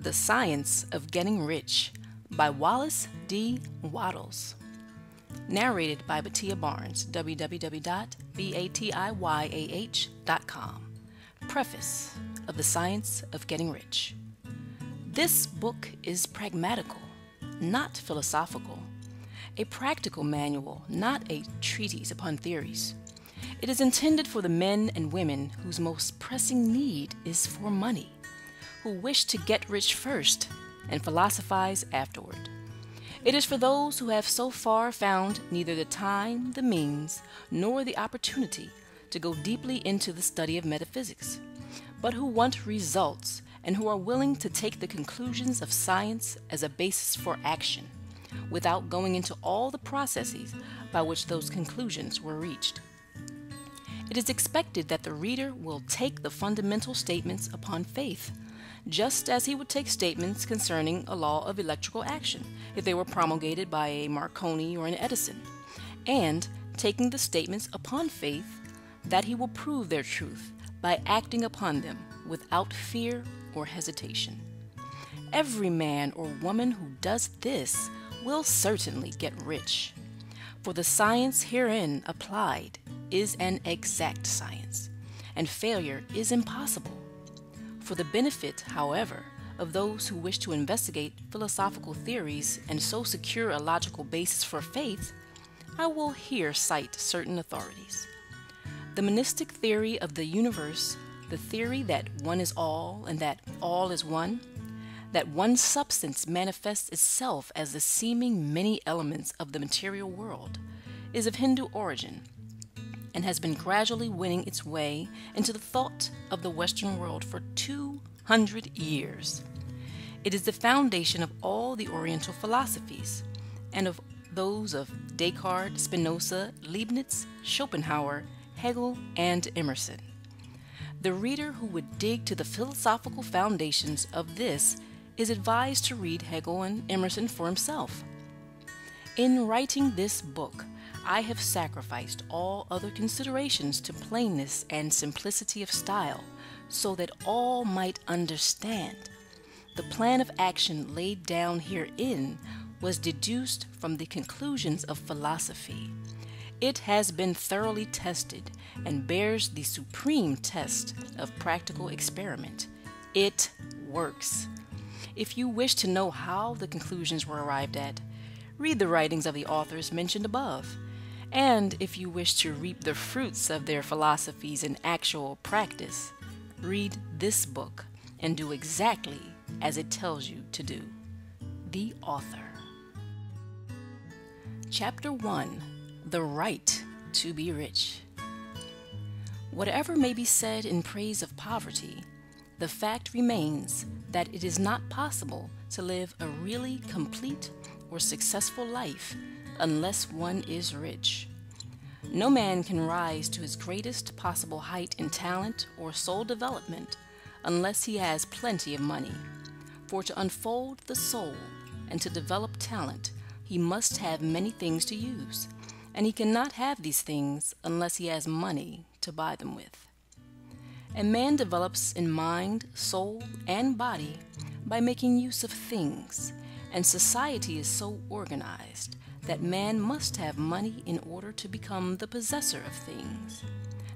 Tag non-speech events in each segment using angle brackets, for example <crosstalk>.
The Science of Getting Rich by Wallace D. Wattles. Narrated by BatiYah Barnes, www.batiyah.com. Preface of The Science of Getting Rich. This book is pragmatical, not philosophical, a practical manual, not a treatise upon theories. It is intended for the men and women whose most pressing need is for money, who wish to get rich first and philosophize afterward. It is for those who have so far found neither the time, the means, nor the opportunity to go deeply into the study of metaphysics, but who want results and who are willing to take the conclusions of science as a basis for action, without going into all the processes by which those conclusions were reached. It is expected that the reader will take the fundamental statements upon faith, just as he would take statements concerning a law of electrical action if they were promulgated by a Marconi or an Edison, and taking the statements upon faith that he will prove their truth by acting upon them without fear or hesitation. Every man or woman who does this will certainly get rich, for the science herein applied is an exact science, and failure is impossible. For the benefit, however, of those who wish to investigate philosophical theories and so secure a logical basis for faith, I will here cite certain authorities. The monistic theory of the universe, the theory that one is all and that all is one, that one substance manifests itself as the seeming many elements of the material world, is of Hindu origin and has been gradually winning its way into the thought of the Western world for 200 years. It is the foundation of all the Oriental philosophies and of those of Descartes, Spinoza, Leibniz, Schopenhauer, Hegel, and Emerson. The reader who would dig to the philosophical foundations of this is advised to read Hegel and Emerson for himself. In writing this book, I have sacrificed all other considerations to plainness and simplicity of style, so that all might understand. The plan of action laid down herein was deduced from the conclusions of philosophy. It has been thoroughly tested and bears the supreme test of practical experiment. It works. If you wish to know how the conclusions were arrived at, read the writings of the authors mentioned above. And if you wish to reap the fruits of their philosophies in actual practice, read this book and do exactly as it tells you to do. The author. Chapter 1 The Right to Be Rich. Whatever may be said in praise of poverty, the fact remains that it is not possible to live a really complete or successful life unless one is rich. No man can rise to his greatest possible height in talent or soul development unless he has plenty of money. For to unfold the soul and to develop talent, he must have many things to use, and he cannot have these things unless he has money to buy them with. A man develops in mind, soul, and body by making use of things, and society is so organized that man must have money in order to become the possessor of things.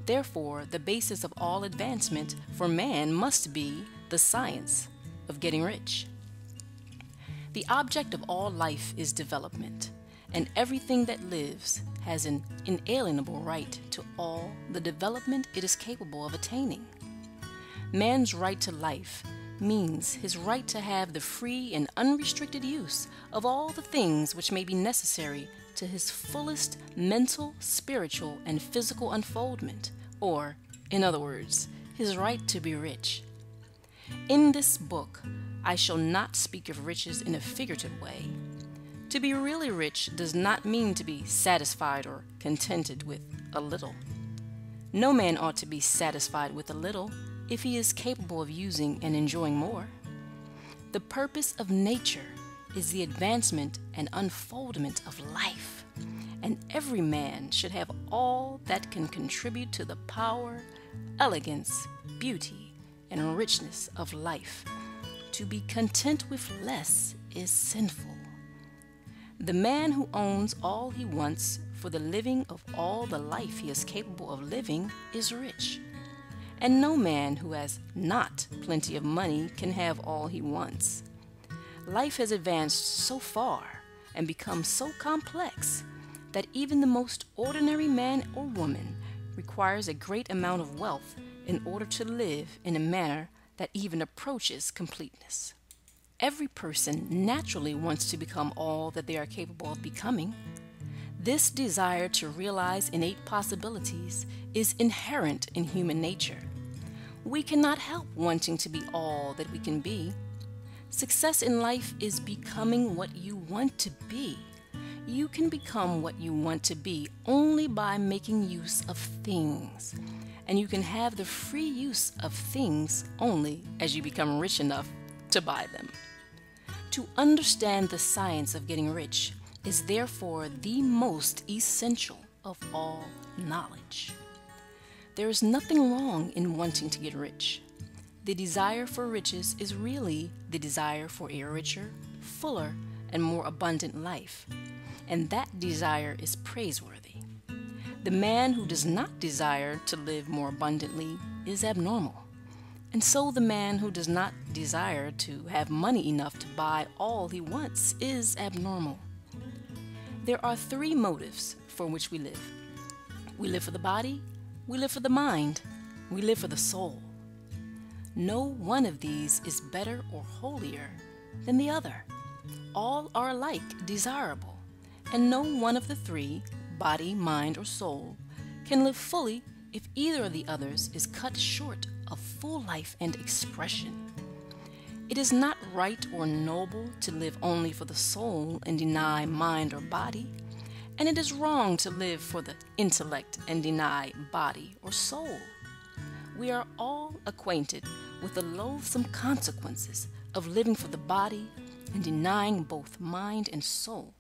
Therefore, the basis of all advancement for man must be the science of getting rich. The object of all life is development, and everything that lives has an inalienable right to all the development it is capable of attaining. Man's right to life means his right to have the free and unrestricted use of all the things which may be necessary to his fullest mental, spiritual, and physical unfoldment, or, in other words, his right to be rich. In this book, I shall not speak of riches in a figurative way. To be really rich does not mean to be satisfied or contented with a little. No man ought to be satisfied with a little if he is capable of using and enjoying more. The purpose of nature is the advancement and unfoldment of life, and every man should have all that can contribute to the power, elegance, beauty, and richness of life, to be content with less is sinful. The man who owns all he wants for the living of all the life he is capable of living is rich. And no man who has not plenty of money can have all he wants. Life has advanced so far and become so complex that even the most ordinary man or woman requires a great amount of wealth in order to live in a manner that even approaches completeness. Every person naturally wants to become all that they are capable of becoming. This desire to realize innate possibilities is inherent in human nature. We cannot help wanting to be all that we can be. Success in life is becoming what you want to be. You can become what you want to be only by making use of things. And you can have the free use of things only as you become rich enough to buy them. To understand the science of getting rich is therefore the most essential of all knowledge. There is nothing wrong in wanting to get rich. The desire for riches is really the desire for a richer, fuller, and more abundant life and that desire is praiseworthy. The man who does not desire to live more abundantly is abnormal. And so the man who does not desire to have money enough to buy all he wants is abnormal. There are three motives for which we live we live for the body, we live for the mind, we live for the soul. No one of these is better or holier than the other. All are alike desirable and no one of the three, body, mind, or soul, can live fully if either of the others is cut short of full life and expression. It is not right or noble to live only for the soul and deny mind or body, and it is wrong to live for the intellect and deny body or soul. We are all acquainted with the loathsome consequences of living for the body and denying both mind and soul.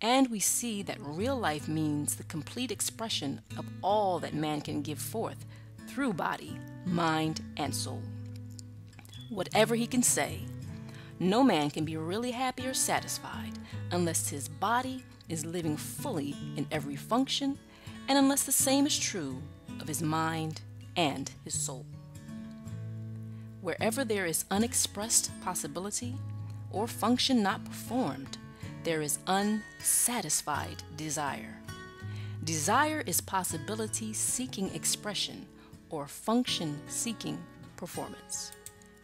And we see that real life means the complete expression of all that man can give forth through body, mind, and soul. Whatever he can say, no man can be really happy or satisfied unless his body is living fully in every function and unless the same is true of his mind and his soul. Wherever there is unexpressed possibility or function not performed, there is unsatisfied desire. Desire is possibility seeking expression or function seeking performance.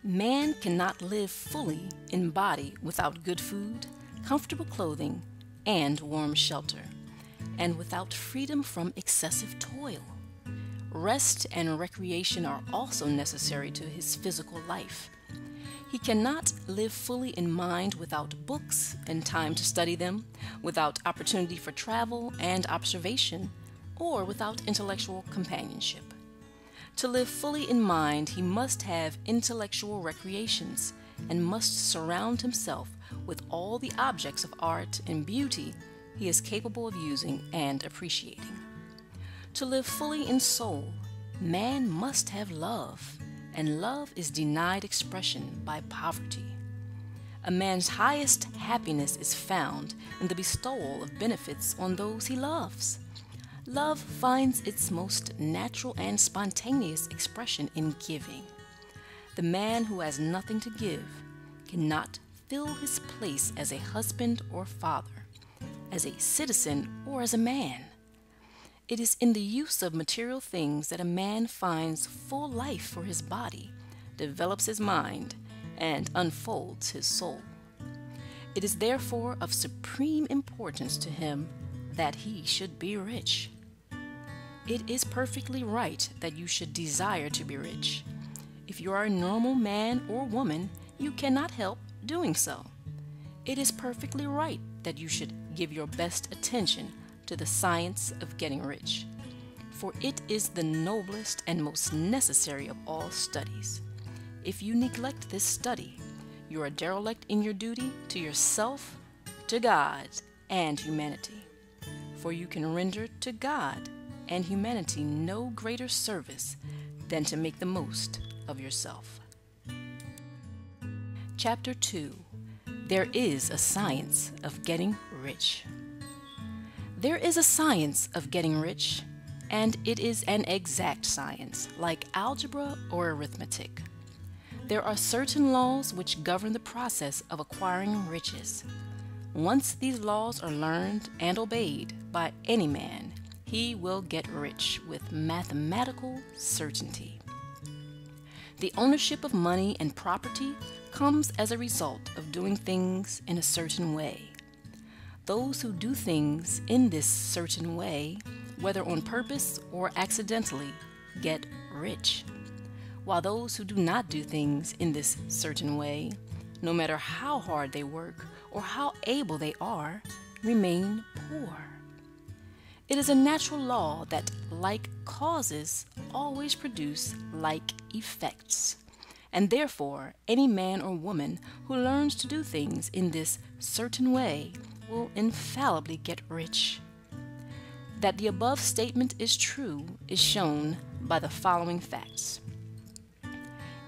Man cannot live fully in body without good food, comfortable clothing, and warm shelter, and without freedom from excessive toil. Rest and recreation are also necessary to his physical life. He cannot live fully in mind without books and time to study them, without opportunity for travel and observation, or without intellectual companionship. To live fully in mind, he must have intellectual recreations and must surround himself with all the objects of art and beauty he is capable of using and appreciating. To live fully in soul, man must have love and love is denied expression by poverty. A man's highest happiness is found in the bestowal of benefits on those he loves. Love finds its most natural and spontaneous expression in giving. The man who has nothing to give cannot fill his place as a husband or father, as a citizen or as a man. It is in the use of material things that a man finds full life for his body, develops his mind, and unfolds his soul. It is therefore of supreme importance to him that he should be rich. It is perfectly right that you should desire to be rich. If you are a normal man or woman, you cannot help doing so. It is perfectly right that you should give your best attention to the science of getting rich, for it is the noblest and most necessary of all studies. If you neglect this study, you are derelict in your duty to yourself, to God, and humanity. For you can render to God and humanity no greater service than to make the most of yourself. Chapter 2 There is a Science of Getting Rich. There is a science of getting rich, and it is an exact science, like algebra or arithmetic. There are certain laws which govern the process of acquiring riches. Once these laws are learned and obeyed by any man, he will get rich with mathematical certainty. The ownership of money and property comes as a result of doing things in a certain way. Those who do things in this certain way, whether on purpose or accidentally, get rich, while those who do not do things in this certain way, no matter how hard they work or how able they are, remain poor. It is a natural law that like causes always produce like effects. And therefore, any man or woman who learns to do things in this certain way will infallibly get rich. That the above statement is true is shown by the following facts.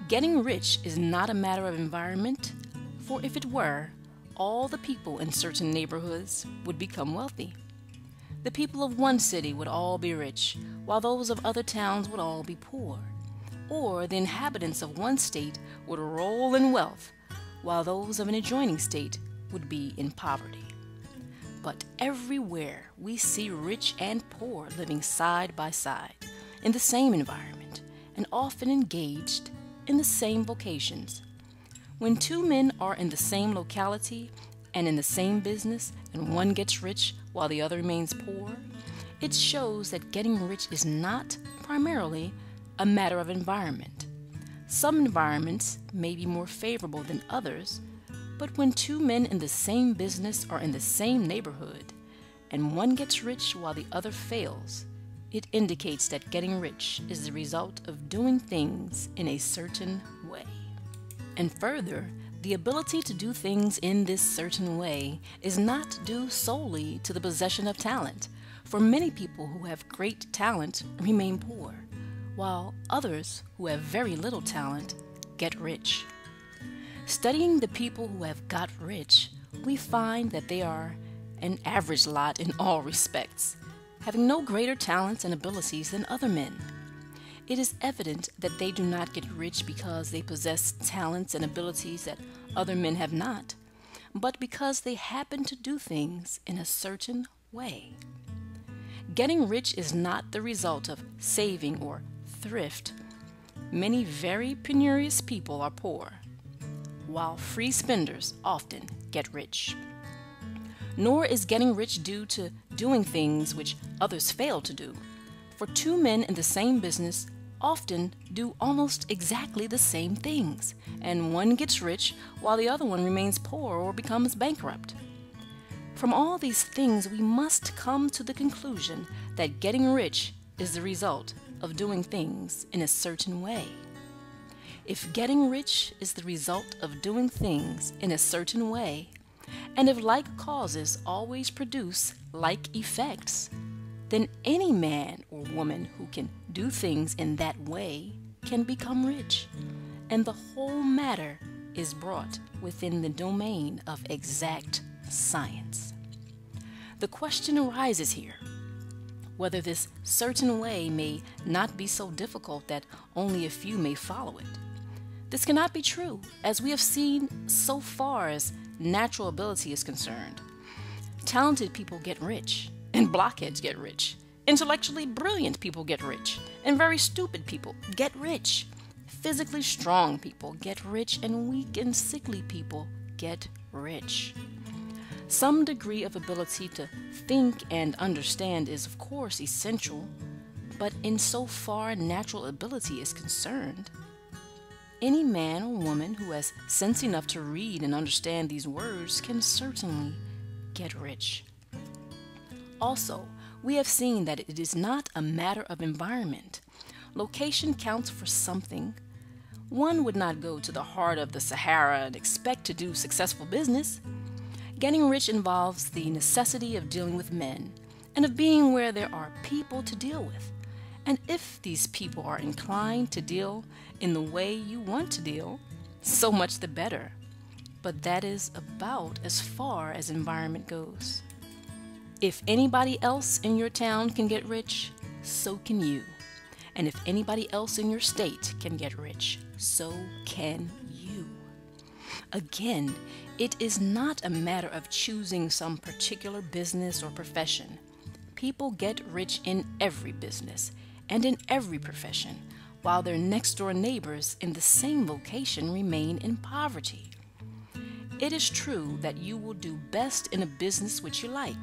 Getting rich is not a matter of environment, for if it were, all the people in certain neighborhoods would become wealthy. The people of one city would all be rich, while those of other towns would all be poor. Or the inhabitants of one state would roll in wealth, while those of an adjoining state would be in poverty. But everywhere we see rich and poor living side by side, in the same environment, and often engaged in the same vocations when two men are in the same locality and in the same business, and one gets rich while the other remains poor, it shows that getting rich is not primarily a matter of environment. Some environments may be more favorable than others, but when two men in the same business are in the same neighborhood, and one gets rich while the other fails, it indicates that getting rich is the result of doing things in a certain way. And further, the ability to do things in this certain way is not due solely to the possession of talent, for many people who have great talent remain poor, while others who have very little talent get rich. Studying the people who have got rich, we find that they are an average lot in all respects, having no greater talents and abilities than other men. It is evident that they do not get rich because they possess talents and abilities that other men have not, but because they happen to do things in a certain way. Getting rich is not the result of saving or thrift. Many very penurious people are poor, while free spenders often get rich. Nor is getting rich due to doing things which others fail to do. For two men in the same business often do almost exactly the same things, and one gets rich while the other one remains poor or becomes bankrupt. From all these things, we must come to the conclusion that getting rich is the result of doing things in a certain way. If getting rich is the result of doing things in a certain way, and if like causes always produce like effects, then any man or woman who can do things in that way can become rich. And the whole matter is brought within the domain of exact science. The question arises here whether this certain way may not be so difficult that only a few may follow it. This cannot be true, as we have seen so far as natural ability is concerned. Talented people get rich, and blockheads get rich. Intellectually brilliant people get rich, and very stupid people get rich. Physically strong people get rich, and weak and sickly people get rich. Some degree of ability to think and understand is, of course, essential, but in so far natural ability is concerned, any man or woman who has sense enough to read and understand these words can certainly get rich. Also, we have seen that it is not a matter of environment. Location counts for something. One would not go to the heart of the Sahara and expect to do successful business. Getting rich involves the necessity of dealing with men and of being where there are people to deal with. And if these people are inclined to deal in the way you want to deal, so much the better. but that is about as far as environment goes. If anybody else in your town can get rich, so can you. And if anybody else in your state can get rich, so can. Again, it is not a matter of choosing some particular business or profession. People get rich in every business and in every profession, while their next door neighbors in the same vocation remain in poverty. It is true that you will do best in a business which you like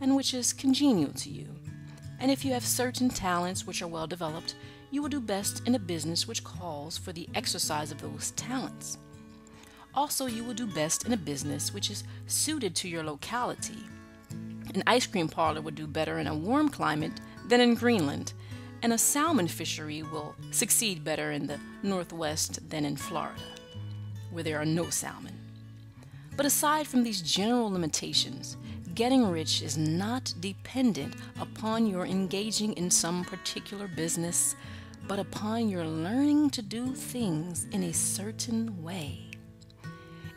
and which is congenial to you. And if you have certain talents which are well developed, you will do best in a business which calls for the exercise of those talents. Also, you will do best in a business which is suited to your locality. An ice cream parlor would do better in a warm climate than in Greenland, and a salmon fishery will succeed better in the Northwest than in Florida, where there are no salmon. But aside from these general limitations, getting rich is not dependent upon your engaging in some particular business, but upon your learning to do things in a certain way.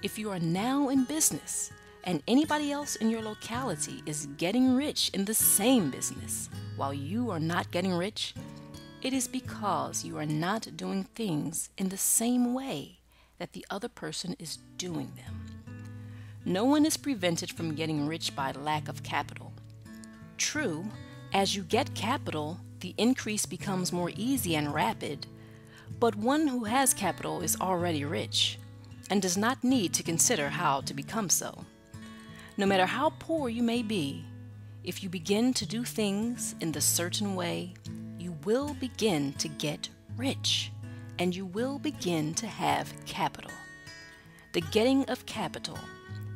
If you are now in business and anybody else in your locality is getting rich in the same business while you are not getting rich, it is because you are not doing things in the same way that the other person is doing them. No one is prevented from getting rich by lack of capital. True, as you get capital, the increase becomes more easy and rapid, but one who has capital is already rich and does not need to consider how to become so. No matter how poor you may be, if you begin to do things in the certain way, you will begin to get rich and you will begin to have capital. The getting of capital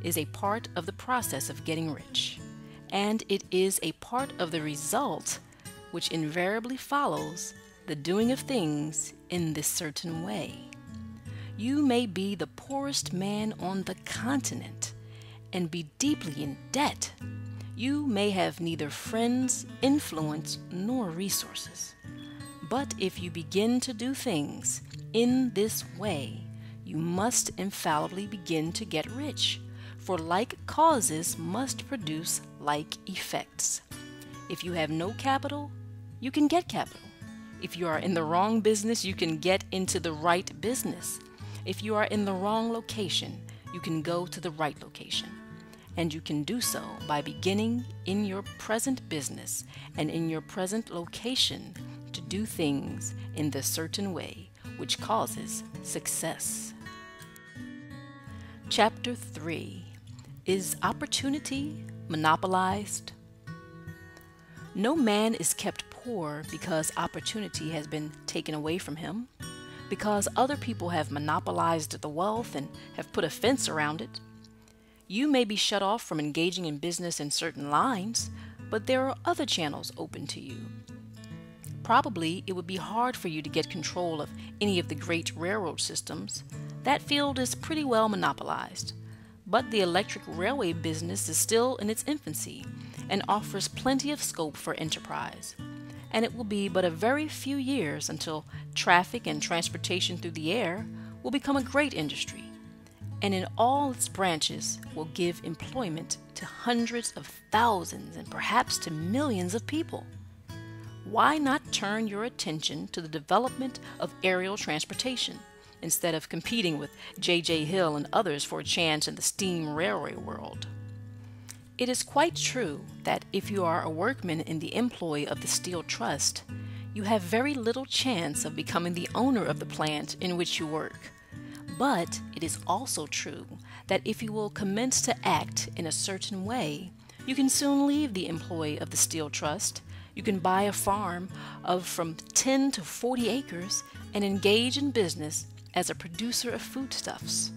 is a part of the process of getting rich, and it is a part of the result which invariably follows the doing of things in this certain way. You may be the poorest man on the continent and be deeply in debt. You may have neither friends, influence, nor resources. But if you begin to do things in this way, you must infallibly begin to get rich, for like causes must produce like effects. If you have no capital, you can get capital. If you are in the wrong business, you can get into the right business. If you are in the wrong location, you can go to the right location. And you can do so by beginning in your present business and in your present location to do things in the certain way which causes success. Chapter 3 Is Opportunity Monopolized? No man is kept poor because opportunity has been taken away from him because other people have monopolized the wealth and have put a fence around it. You may be shut off from engaging in business in certain lines, but there are other channels open to you. Probably it would be hard for you to get control of any of the great railroad systems. That field is pretty well monopolized. But the electric railway business is still in its infancy and offers plenty of scope for enterprise and it will be but a very few years until traffic and transportation through the air will become a great industry, and in all its branches will give employment to hundreds of thousands and perhaps to millions of people. Why not turn your attention to the development of aerial transportation instead of competing with J.J. Hill and others for a chance in the steam railway world? It is quite true that if you are a workman in the employ of the Steel Trust, you have very little chance of becoming the owner of the plant in which you work. But it is also true that if you will commence to act in a certain way, you can soon leave the employ of the Steel Trust. You can buy a farm of from 10 to 40 acres and engage in business as a producer of foodstuffs.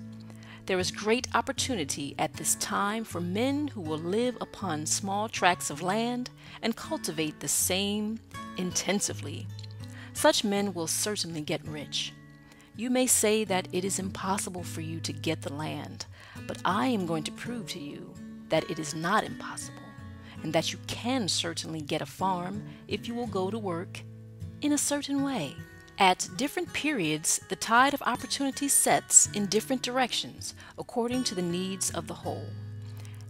There is great opportunity at this time for men who will live upon small tracts of land and cultivate the same intensively. Such men will certainly get rich. You may say that it is impossible for you to get the land, but I am going to prove to you that it is not impossible, and that you can certainly get a farm if you will go to work in a certain way At different periods, the tide of opportunity sets in different directions according to the needs of the whole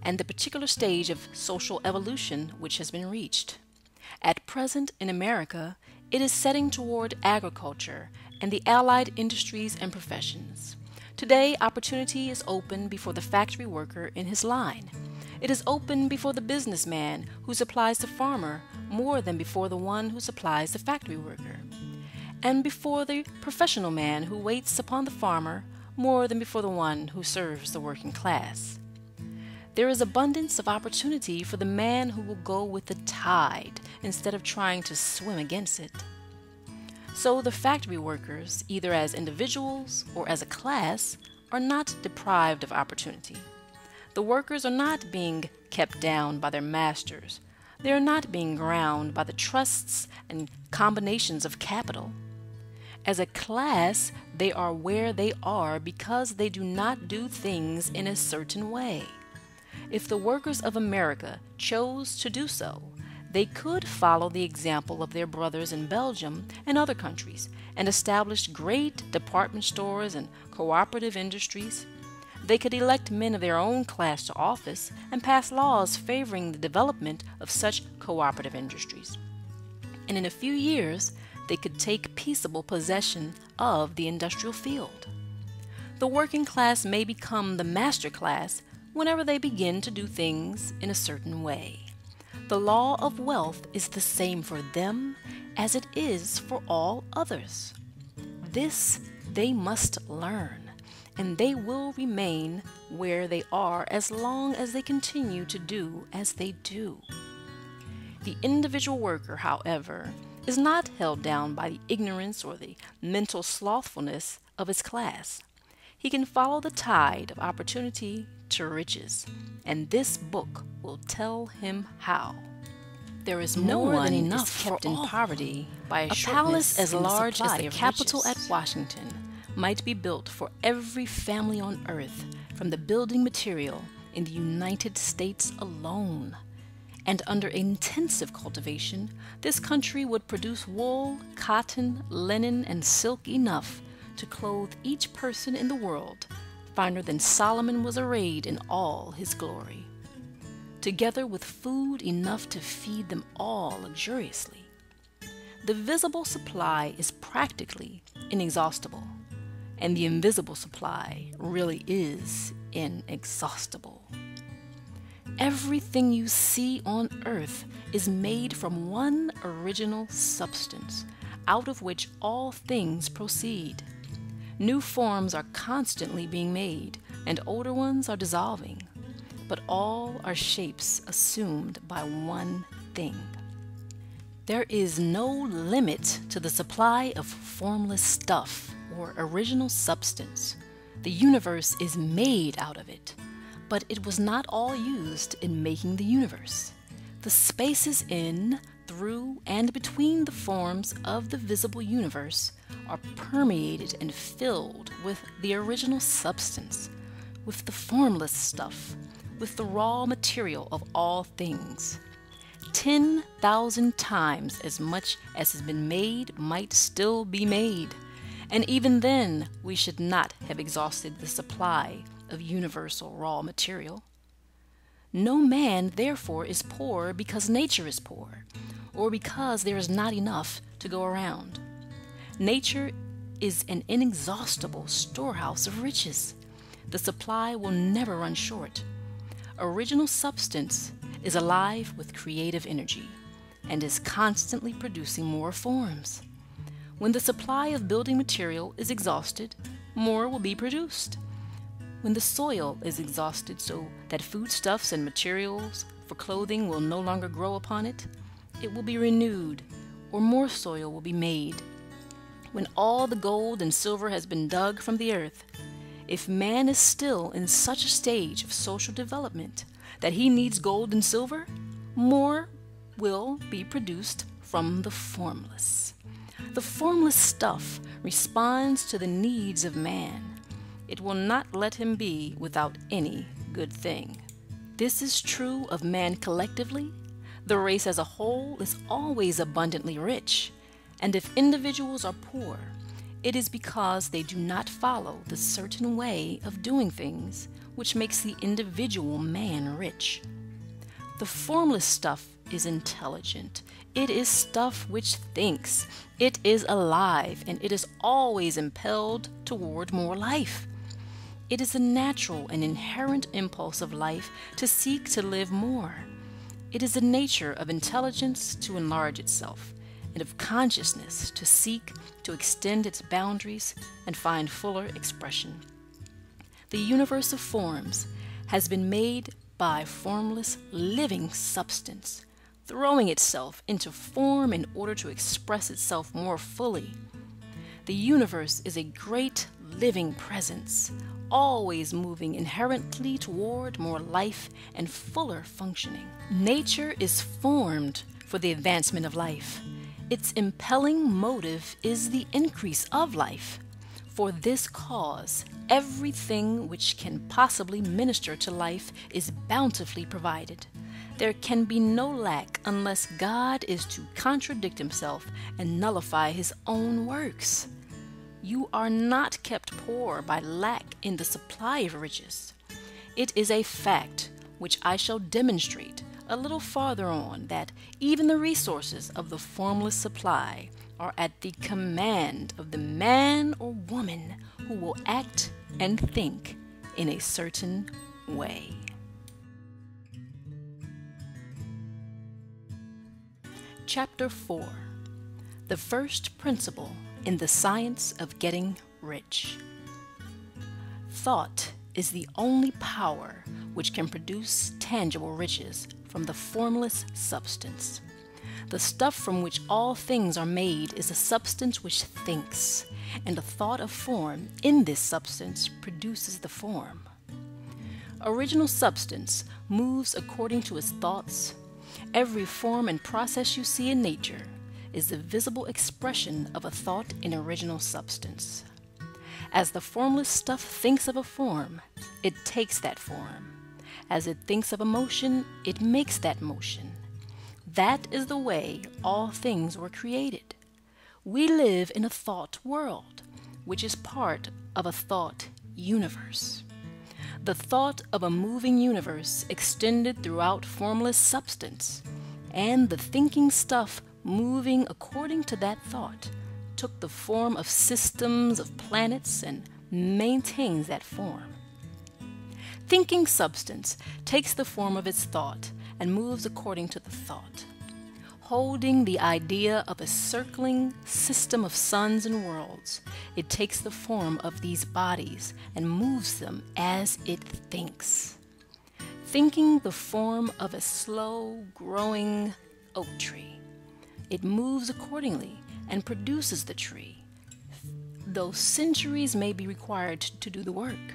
and the particular stage of social evolution which has been reached. At present in America, it is setting toward agriculture and the allied industries and professions. Today, opportunity is open before the factory worker in his line. It is open before the businessman who supplies the farmer more than before the one who supplies the factory worker, and before the professional man who waits upon the farmer more than before the one who serves the working class. There is abundance of opportunity for the man who will go with the tide instead of trying to swim against it. So the factory workers, either as individuals or as a class, are not deprived of opportunity. The workers are not being kept down by their masters. They are not being ground by the trusts and combinations of capital. As a class, they are where they are because they do not do things in a certain way. If the workers of America chose to do so, they could follow the example of their brothers in Belgium and other countries and establish great department stores and cooperative industries. They could elect men of their own class to office and pass laws favoring the development of such cooperative industries. And in a few years, they could take peaceable possession of the industrial field. The working class may become the master class whenever they begin to do things in a certain way. The law of wealth is the same for them as it is for all others. This they must learn, and they will remain where they are as long as they continue to do as they do. The individual worker, however, is not held down by the ignorance or the mental slothfulness of his class. He can follow the tide of opportunity to riches, and this book will tell him how. There is no one enough kept in poverty by a, a palace as large as the Capitol at Washington might be built for every family on earth from the building material in the United States alone. And under intensive cultivation, this country would produce wool, cotton, linen, and silk enough to clothe each person in the world finer than Solomon was arrayed in all his glory, together with food enough to feed them all luxuriously. The visible supply is practically inexhaustible, and the invisible supply really is inexhaustible. Everything you see on earth is made from one original substance, out of which all things proceed. New forms are constantly being made, and older ones are dissolving, but all are shapes assumed by one thing. There is no limit to the supply of formless stuff or original substance. The universe is made out of it, but it was not all used in making the universe. The spaces in, through, and between the forms of the visible universe are permeated and filled with the original substance, with the formless stuff, with the raw material of all things. Ten thousand times as much as has been made might still be made, and even then we should not have exhausted the supply of universal raw material. No man, therefore, is poor because nature is poor, or because there is not enough to go around. Nature is an inexhaustible storehouse of riches. The supply will never run short. Original substance is alive with creative energy and is constantly producing more forms. When the supply of building material is exhausted, more will be produced. When the soil is exhausted so that foodstuffs and materials for clothing will no longer grow upon it, it will be renewed, or more soil will be made when all the gold and silver has been dug from the earth, if man is still in such a stage of social development that he needs gold and silver, more will be produced from the formless. The formless stuff responds to the needs of man. It will not let him be without any good thing. This is true of man collectively. The race as a whole is always abundantly rich And if individuals are poor, it is because they do not follow the certain way of doing things which makes the individual man rich. The formless stuff is intelligent. It is stuff which thinks. It is alive, and it is always impelled toward more life. It is a natural and inherent impulse of life to seek to live more. It is the nature of intelligence to enlarge itself, and of consciousness to seek to extend its boundaries and find fuller expression. The universe of forms has been made by formless living substance, throwing itself into form in order to express itself more fully. The universe is a great living presence, always moving inherently toward more life and fuller functioning. Nature is formed for the advancement of life. Its impelling motive is the increase of life. For this cause, everything which can possibly minister to life is bountifully provided. There can be no lack unless God is to contradict himself and nullify his own works. You are not kept poor by lack in the supply of riches. It is a fact which I shall demonstrate a little farther on that even the resources of the formless supply are at the command of the man or woman who will act and think in a certain way. Chapter 4 The First Principle in the Science of Getting Rich. Thought is the only power which can produce tangible riches from the formless substance. The stuff from which all things are made is a substance which thinks, and the thought of form in this substance produces the form. Original substance moves according to its thoughts. Every form and process you see in nature is the visible expression of a thought in original substance. As the formless stuff thinks of a form, it takes that form. As it thinks of a motion, it makes that motion. That is the way all things were created. We live in a thought world, which is part of a thought universe. The thought of a moving universe extended throughout formless substance, and the thinking stuff moving according to that thought, took the form of systems of planets and maintains that form. Thinking substance takes the form of its thought and moves according to the thought. Holding the idea of a circling system of suns and worlds, it takes the form of these bodies and moves them as it thinks. Thinking the form of a slow growing oak tree it moves accordingly and produces the tree, though centuries may be required to do the work.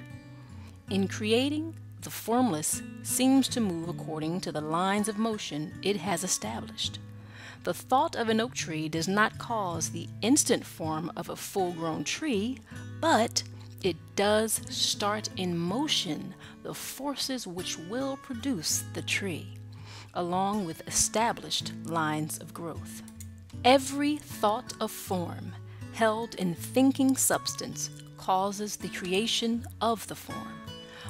In creating, the formless seems to move according to the lines of motion it has established. The thought of an oak tree does not cause the instant form of a full grown tree, but it does start in motion the forces which will produce the tree along with established lines of growth. Every thought of form held in thinking substance causes the creation of the form,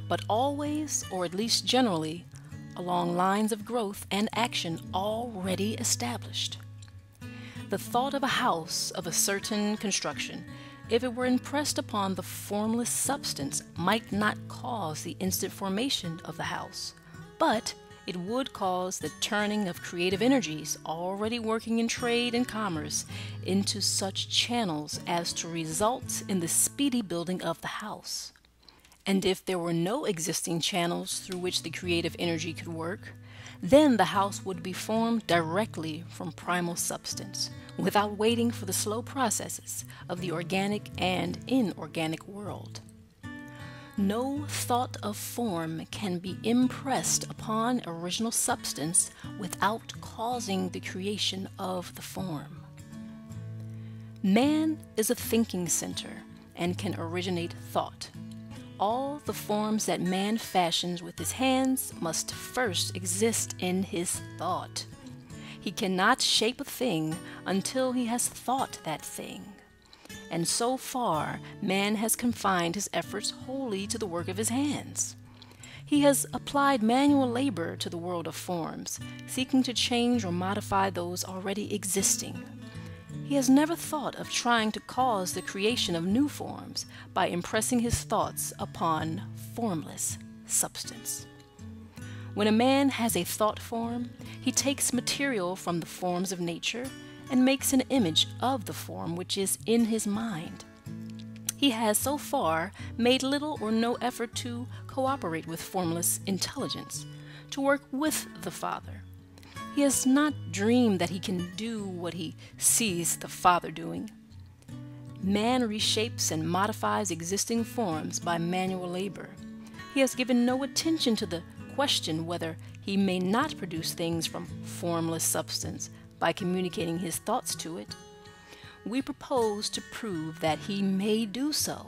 but always, or at least generally, along lines of growth and action already established. The thought of a house of a certain construction, if it were impressed upon the formless substance, might not cause the instant formation of the house, but it would cause the turning of creative energies already working in trade and commerce into such channels as to result in the speedy building of the house. And if there were no existing channels through which the creative energy could work, then the house would be formed directly from primal substance, without waiting for the slow processes of the organic and inorganic world. No thought of form can be impressed upon original substance without causing the creation of the form. Man is a thinking center and can originate thought. All the forms that man fashions with his hands must first exist in his thought. He cannot shape a thing until he has thought that thing. And so far, man has confined his efforts wholly to the work of his hands. He has applied manual labor to the world of forms, seeking to change or modify those already existing. He has never thought of trying to cause the creation of new forms by impressing his thoughts upon formless substance. When a man has a thought form, he takes material from the forms of nature and makes an image of the form which is in his mind. He has so far made little or no effort to cooperate with formless intelligence, to work with the Father, he has not dreamed that he can do what he sees the Father doing. Man reshapes and modifies existing forms by manual labor. He has given no attention to the question whether he may not produce things from formless substance by communicating his thoughts to it. We propose to prove that he may do so,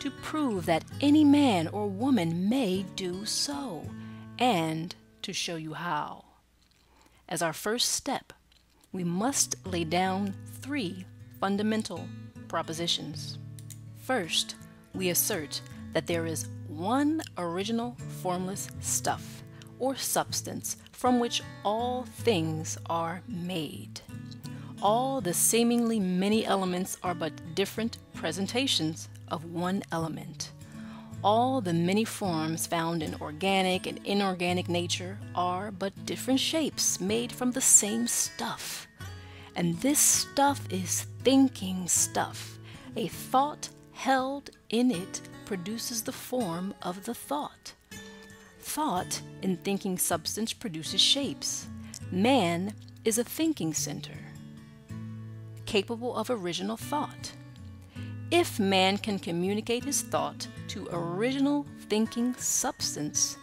to prove that any man or woman may do so, and to show you how. As our first step, we must lay down three fundamental propositions. First, we assert that there is one original formless stuff or substance from which all things are made. All the seemingly many elements are but different presentations of one element. All the many forms found in organic and inorganic nature are but different shapes made from the same stuff. And this stuff is thinking stuff. A thought held in it produces the form of the thought. Thought in thinking substance produces shapes. Man is a thinking center, capable of original thought. If man can communicate his thought to original thinking substance,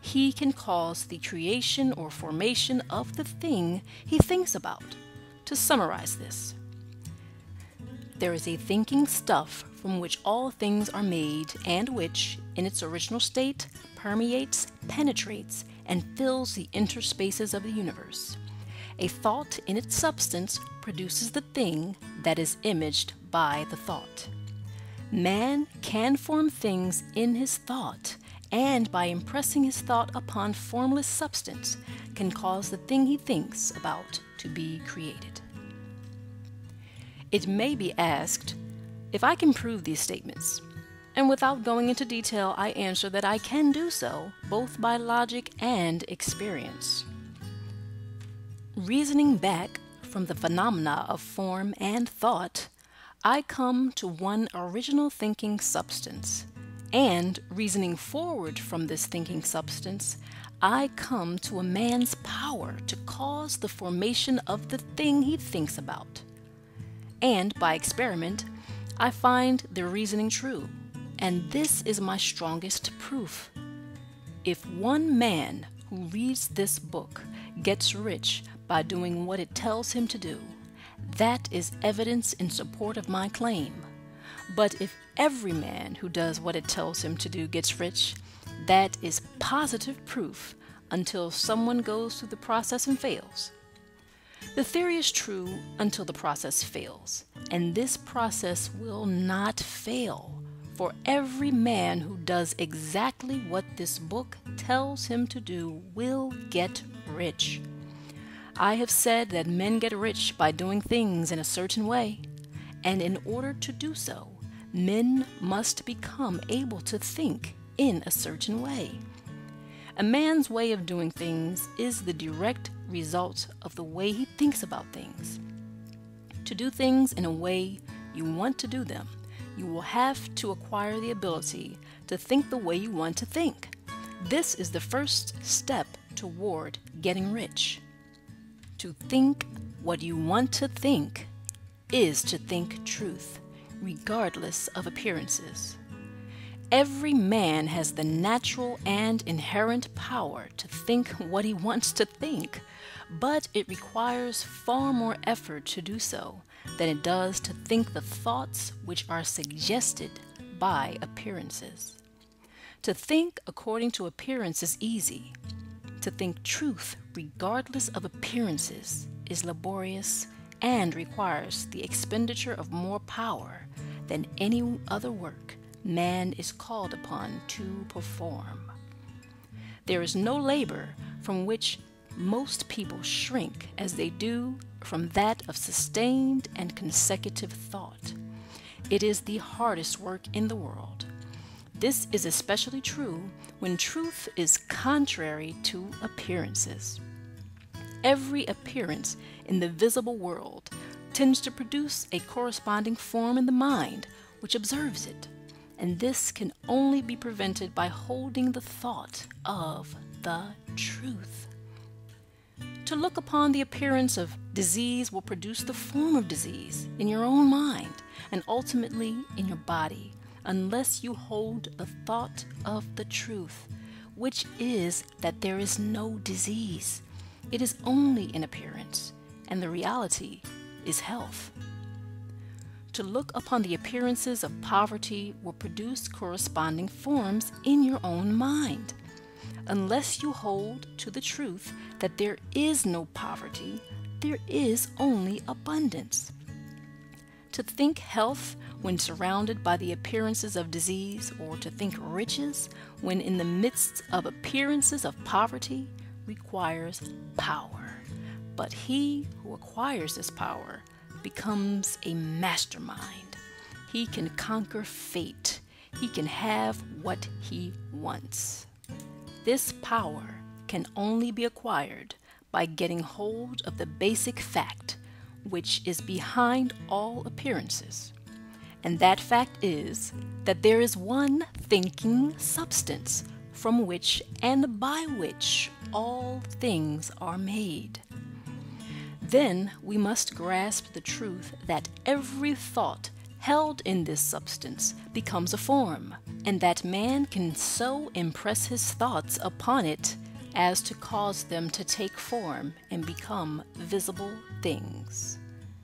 he can cause the creation or formation of the thing he thinks about. To summarize this, there is a thinking stuff from which all things are made and which, in its original state, permeates, penetrates, and fills the interspaces of the universe. A thought in its substance produces the thing that is imaged by the thought. Man can form things in his thought, and by impressing his thought upon formless substance, can cause the thing he thinks about to be created. It may be asked if I can prove these statements, and without going into detail, I answer that I can do so both by logic and experience. Reasoning back from the phenomena of form and thought, I come to one original thinking substance, and reasoning forward from this thinking substance, I come to a man's power to cause the formation of the thing he thinks about. And by experiment, I find the reasoning true, and this is my strongest proof. If one man who reads this book gets rich by doing what it tells him to do, that is evidence in support of my claim. But if every man who does what it tells him to do gets rich, that is positive proof until someone goes through the process and fails. The theory is true until the process fails, and this process will not fail. For every man who does exactly what this book tells him to do will get rich. I have said that men get rich by doing things in a certain way, and in order to do so, men must become able to think in a certain way. A man's way of doing things is the direct result of the way he thinks about things. To do things in a way you want to do them, you will have to acquire the ability to think the way you want to think. This is the first step toward getting rich. To think what you want to think is to think truth, regardless of appearances. Every man has the natural and inherent power to think what he wants to think, but it requires far more effort to do so than it does to think the thoughts which are suggested by appearances. To think according to appearance is easy, to think truth regardless of appearances is laborious and requires the expenditure of more power than any other work man is called upon to perform. There is no labor from which most people shrink as they do from that of sustained and consecutive thought. It is the hardest work in the world. This is especially true when truth is contrary to appearances. Every appearance in the visible world tends to produce a corresponding form in the mind which observes it, and this can only be prevented by holding the thought of the truth. To look upon the appearance of disease will produce the form of disease in your own mind and ultimately in your body unless you hold the thought of the truth, which is that there is no disease. It is only an appearance, and the reality is health. To look upon the appearances of poverty will produce corresponding forms in your own mind. Unless you hold to the truth that there is no poverty, there is only abundance. To think health when surrounded by the appearances of disease, or to think riches when in the midst of appearances of poverty, requires power. But he who acquires this power becomes a mastermind. He can conquer fate. He can have what he wants. This power can only be acquired by getting hold of the basic fact which is behind all appearances. And that fact is that there is one thinking substance from which and by which all things are made. Then we must grasp the truth that every thought held in this substance becomes a form, and that man can so impress his thoughts upon it as to cause them to take form and become visible things.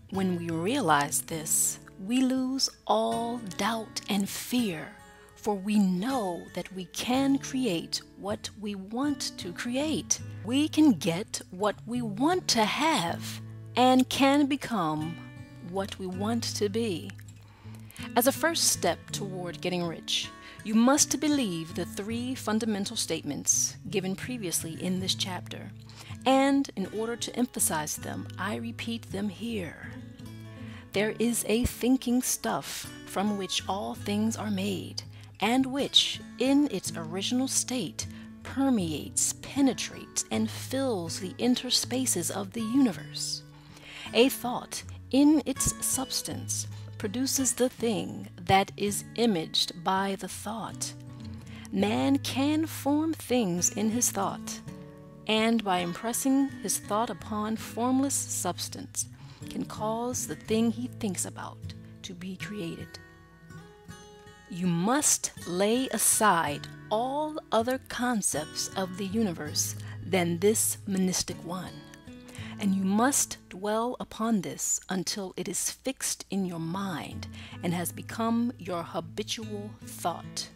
When we realize this, we lose all doubt and fear, for we know that we can create what we want to create. We can get what we want to have and can become what we want to be. As a first step toward getting rich, you must believe the three fundamental statements given previously in this chapter. And in order to emphasize them, I repeat them here. There is a thinking stuff from which all things are made, and which, in its original state, permeates, penetrates, and fills the interspaces of the universe. A thought, in its substance, produces the thing that is imaged by the thought. Man can form things in his thought, and by impressing his thought upon formless substance, can cause the thing he thinks about to be created. You must lay aside all other concepts of the universe than this monistic one and you must dwell upon this until it is fixed in your mind and has become your habitual thought.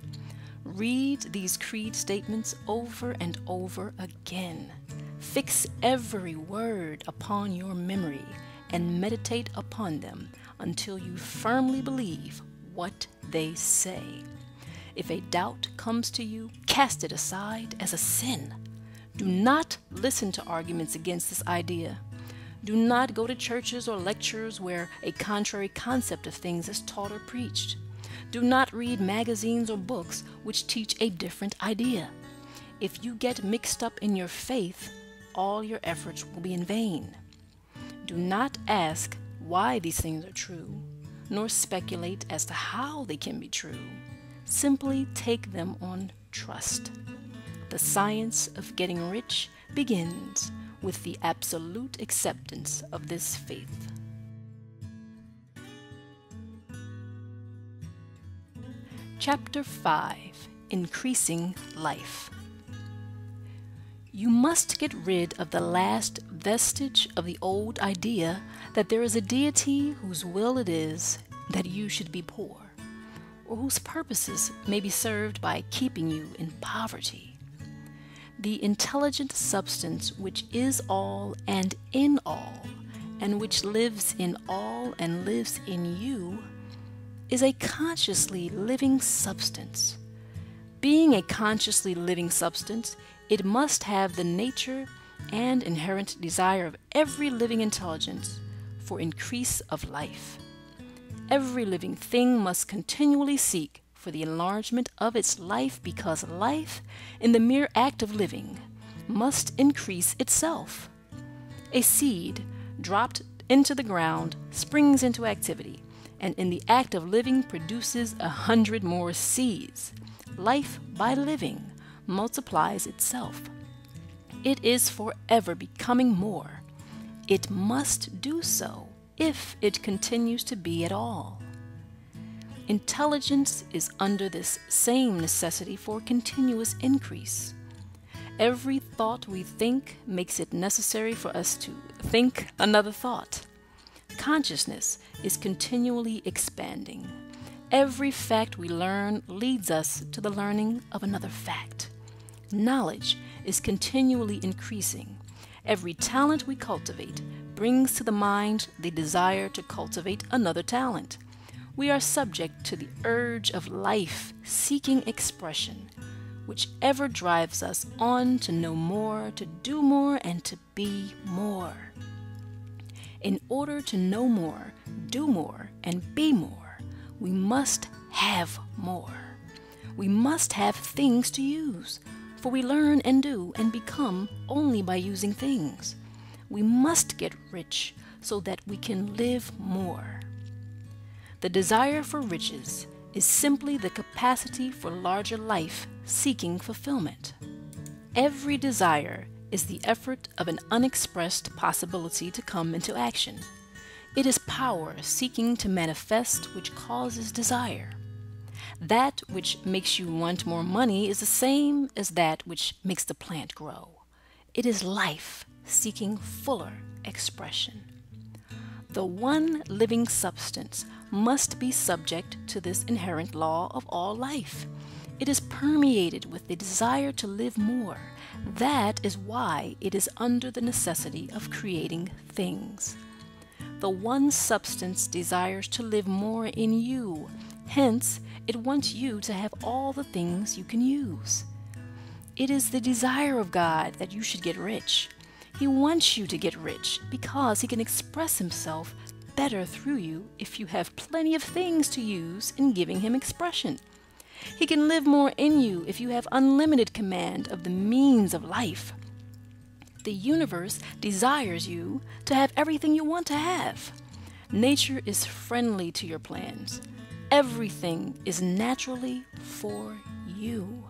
Read these creed statements over and over again. Fix every word upon your memory and meditate upon them until you firmly believe what they say. If a doubt comes to you, cast it aside as a sin do not listen to arguments against this idea. Do not go to churches or lectures where a contrary concept of things is taught or preached. Do not read magazines or books which teach a different idea. If you get mixed up in your faith, all your efforts will be in vain. Do not ask why these things are true, nor speculate as to how they can be true. Simply take them on trust. The science of getting rich begins with the absolute acceptance of this faith. Chapter 5 Increasing Life You must get rid of the last vestige of the old idea that there is a deity whose will it is that you should be poor, or whose purposes may be served by keeping you in poverty. The intelligent substance which is all and in all, and which lives in all and lives in you, is a consciously living substance. Being a consciously living substance, it must have the nature and inherent desire of every living intelligence for increase of life. Every living thing must continually seek for the enlargement of its life because life, in the mere act of living, must increase itself. A seed dropped into the ground springs into activity, and in the act of living produces a hundred more seeds. Life, by living, multiplies itself. It is forever becoming more. It must do so if it continues to be at all. Intelligence is under this same necessity for continuous increase. Every thought we think makes it necessary for us to think another thought. Consciousness is continually expanding. Every fact we learn leads us to the learning of another fact. Knowledge is continually increasing. Every talent we cultivate brings to the mind the desire to cultivate another talent. We are subject to the urge of life seeking expression, which ever drives us on to know more, to do more, and to be more. In order to know more, do more, and be more, we must have more. We must have things to use, for we learn and do and become only by using things. We must get rich so that we can live more. The desire for riches is simply the capacity for larger life seeking fulfillment. Every desire is the effort of an unexpressed possibility to come into action. It is power seeking to manifest which causes desire. That which makes you want more money is the same as that which makes the plant grow. It is life seeking fuller expression. The one living substance must be subject to this inherent law of all life. It is permeated with the desire to live more. That is why it is under the necessity of creating things the one substance desires to live more in you. Hence, it wants you to have all the things you can use. It is the desire of God that you should get rich. He wants you to get rich because He can express Himself better through you if you have plenty of things to use in giving Him expression. He can live more in you if you have unlimited command of the means of life the universe desires you to have everything you want to have. Nature is friendly to your plans. Everything is naturally for you.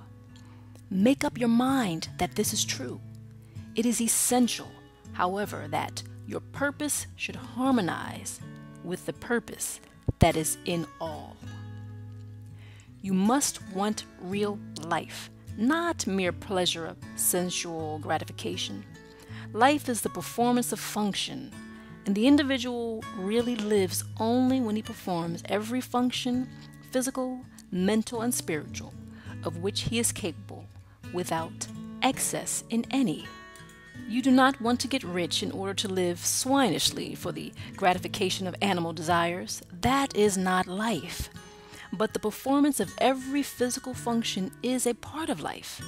Make up your mind that this is true. It is essential, however, that your purpose should harmonize with the purpose that is in all. You must want real life, not mere pleasure of sensual gratification. Life is the performance of function, and the individual really lives only when he performs every function, physical, mental, and spiritual, of which he is capable, without excess in any. You do not want to get rich in order to live swinishly for the gratification of animal desires. That is not life. But the performance of every physical function is a part of life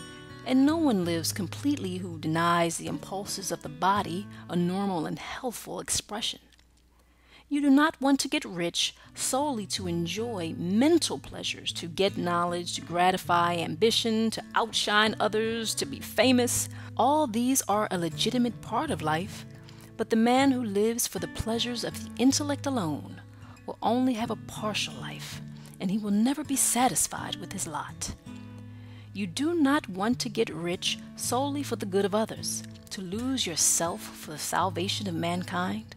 and no one lives completely who denies the impulses of the body a normal and healthful expression. You do not want to get rich solely to enjoy mental pleasures, to get knowledge, to gratify ambition, to outshine others, to be famous. All these are a legitimate part of life, but the man who lives for the pleasures of the intellect alone will only have a partial life, and he will never be satisfied with his lot. You do not want to get rich solely for the good of others, to lose yourself for the salvation of mankind,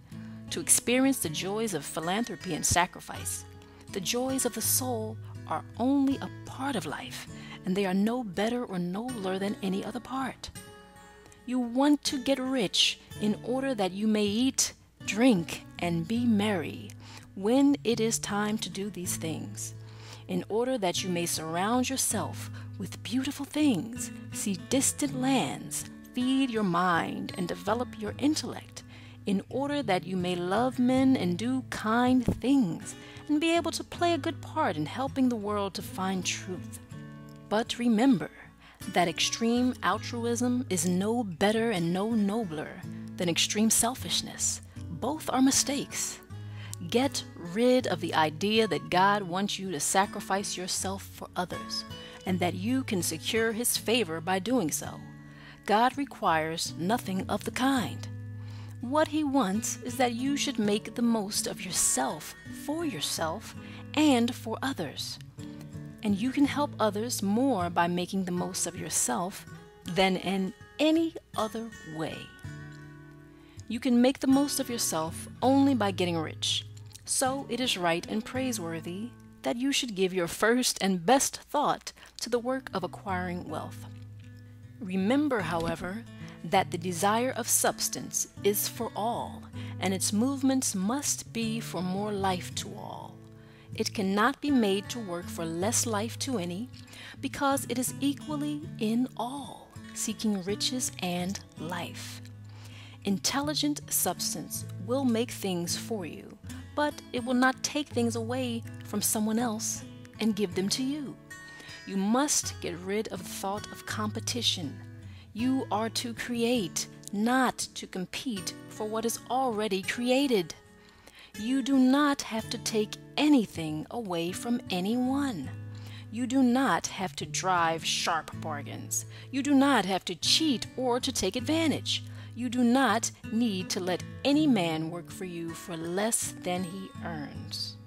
to experience the joys of philanthropy and sacrifice. The joys of the soul are only a part of life, and they are no better or nobler than any other part. You want to get rich in order that you may eat, drink, and be merry when it is time to do these things. in order that you may surround yourself with beautiful things, see distant lands, feed your mind, and develop your intellect, in order that you may love men and do kind things, and be able to play a good part in helping the world to find truth. But remember that extreme altruism is no better and no nobler than extreme selfishness. Both are mistakes. Get rid of the idea that God wants you to sacrifice yourself for others and that you can secure His favor by doing so. God requires nothing of the kind. What He wants is that you should make the most of yourself for yourself and for others. And you can help others more by making the most of yourself than in any other way. You can make the most of yourself only by getting rich. So it is right and praiseworthy that you should give your first and best thought to the work of acquiring wealth. Remember, however, that the desire of substance is for all, and its movements must be for more life to all. It cannot be made to work for less life to any, because it is equally in all, seeking riches and life. Intelligent substance will make things for you, but it will not take things away from someone else and give them to you. You must get rid of the thought of competition. You are to create, not to compete for what is already created. You do not have to take anything away from anyone. You do not have to drive sharp bargains. You do not have to cheat or to take advantage. You do not need to let any man work for you for less than he earns.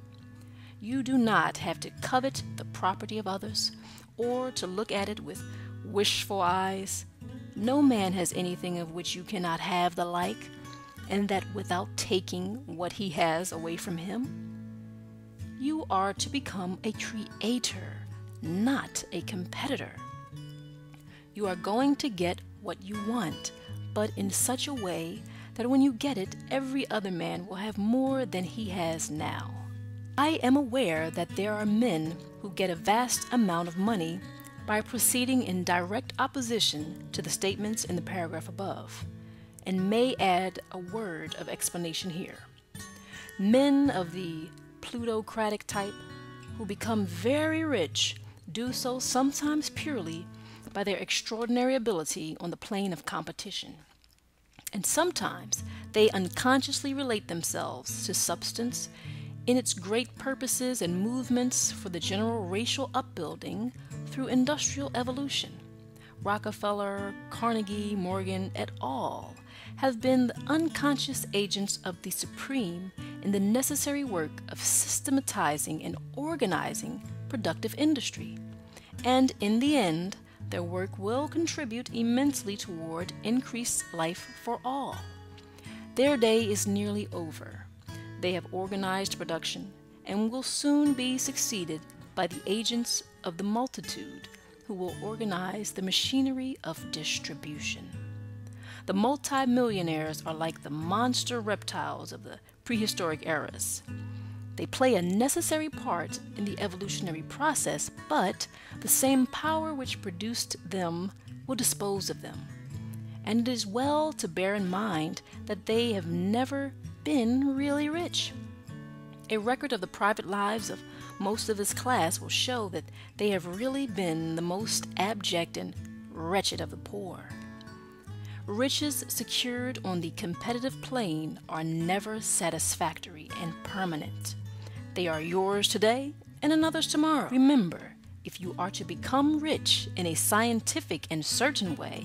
You do not have to covet the property of others or to look at it with wishful eyes. No man has anything of which you cannot have the like, and that without taking what he has away from him. You are to become a creator, not a competitor. You are going to get what you want but in such a way that when you get it, every other man will have more than he has now. I am aware that there are men who get a vast amount of money by proceeding in direct opposition to the statements in the paragraph above, and may add a word of explanation here. Men of the plutocratic type who become very rich do so sometimes purely by their extraordinary ability on the plane of competition. And sometimes they unconsciously relate themselves to substance in its great purposes and movements for the general racial upbuilding through industrial evolution. Rockefeller, Carnegie, Morgan, et al. Have been the unconscious agents of the supreme in the necessary work of systematizing and organizing productive industry. And in the end, their work will contribute immensely toward increased life for all. Their day is nearly over. They have organized production and will soon be succeeded by the agents of the multitude who will organize the machinery of distribution. The multimillionaires are like the monster reptiles of the prehistoric eras. They play a necessary part in the evolutionary process, but the same power which produced them will dispose of them. And it is well to bear in mind that they have never been really rich. A record of the private lives of most of this class will show that they have really been the most abject and wretched of the poor. Riches secured on the competitive plane are never satisfactory and permanent. They are yours today and another's tomorrow. Remember, if you are to become rich in a scientific and certain way,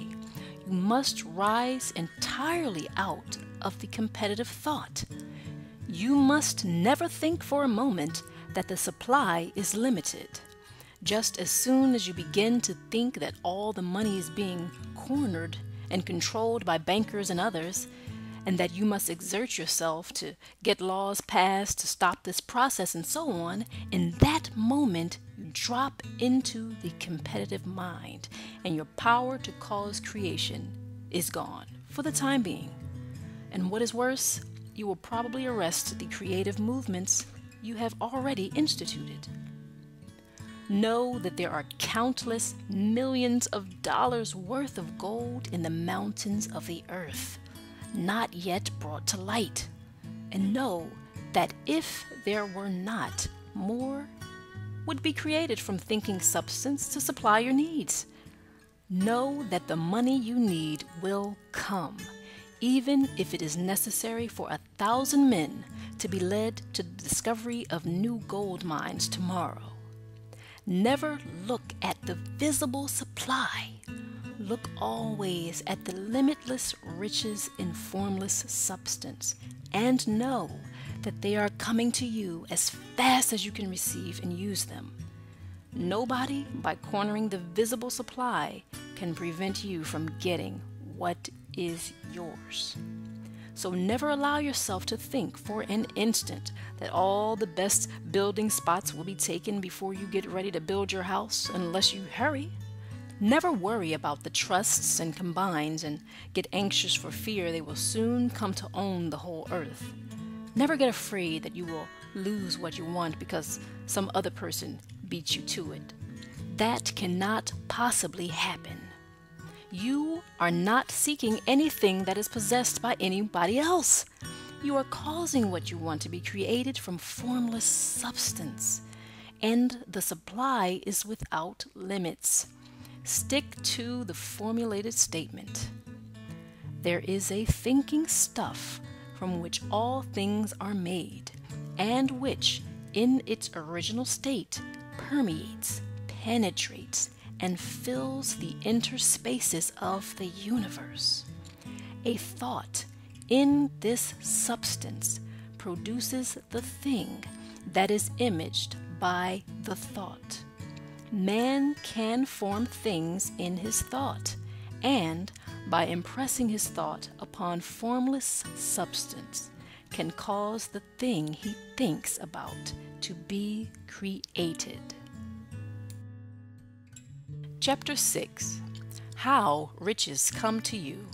you must rise entirely out of the competitive thought. You must never think for a moment that the supply is limited. Just as soon as you begin to think that all the money is being cornered and controlled by bankers and others, and that you must exert yourself to get laws passed to stop this process and so on, in that moment you drop into the competitive mind and your power to cause creation is gone for the time being. And what is worse, you will probably arrest the creative movements you have already instituted. Know that there are countless millions of dollars worth of gold in the mountains of the earth, not yet brought to light. And know that if there were not, more would be created from thinking substance to supply your needs. Know that the money you need will come, even if it is necessary for a thousand men to be led to the discovery of new gold mines tomorrow. Never look at the visible supply. Look always at the limitless riches in formless substance and know that they are coming to you as fast as you can receive and use them. Nobody, by cornering the visible supply, can prevent you from getting what is yours. So never allow yourself to think for an instant that all the best building spots will be taken before you get ready to build your house unless you hurry. Never worry about the trusts and combines and get anxious for fear they will soon come to own the whole earth. Never get afraid that you will lose what you want because some other person beats you to it. That cannot possibly happen. You are not seeking anything that is possessed by anybody else. You are causing what you want to be created from formless substance, and the supply is without limits. Stick to the formulated statement. There is a thinking stuff from which all things are made, and which, in its original state, permeates, penetrates, and fills the interspaces of the universe. A thought in this substance produces the thing that is imaged by the thought. Man can form things in his thought, and by impressing his thought upon formless substance, can cause the thing he thinks about to be created. Chapter 6 How Riches Come to You.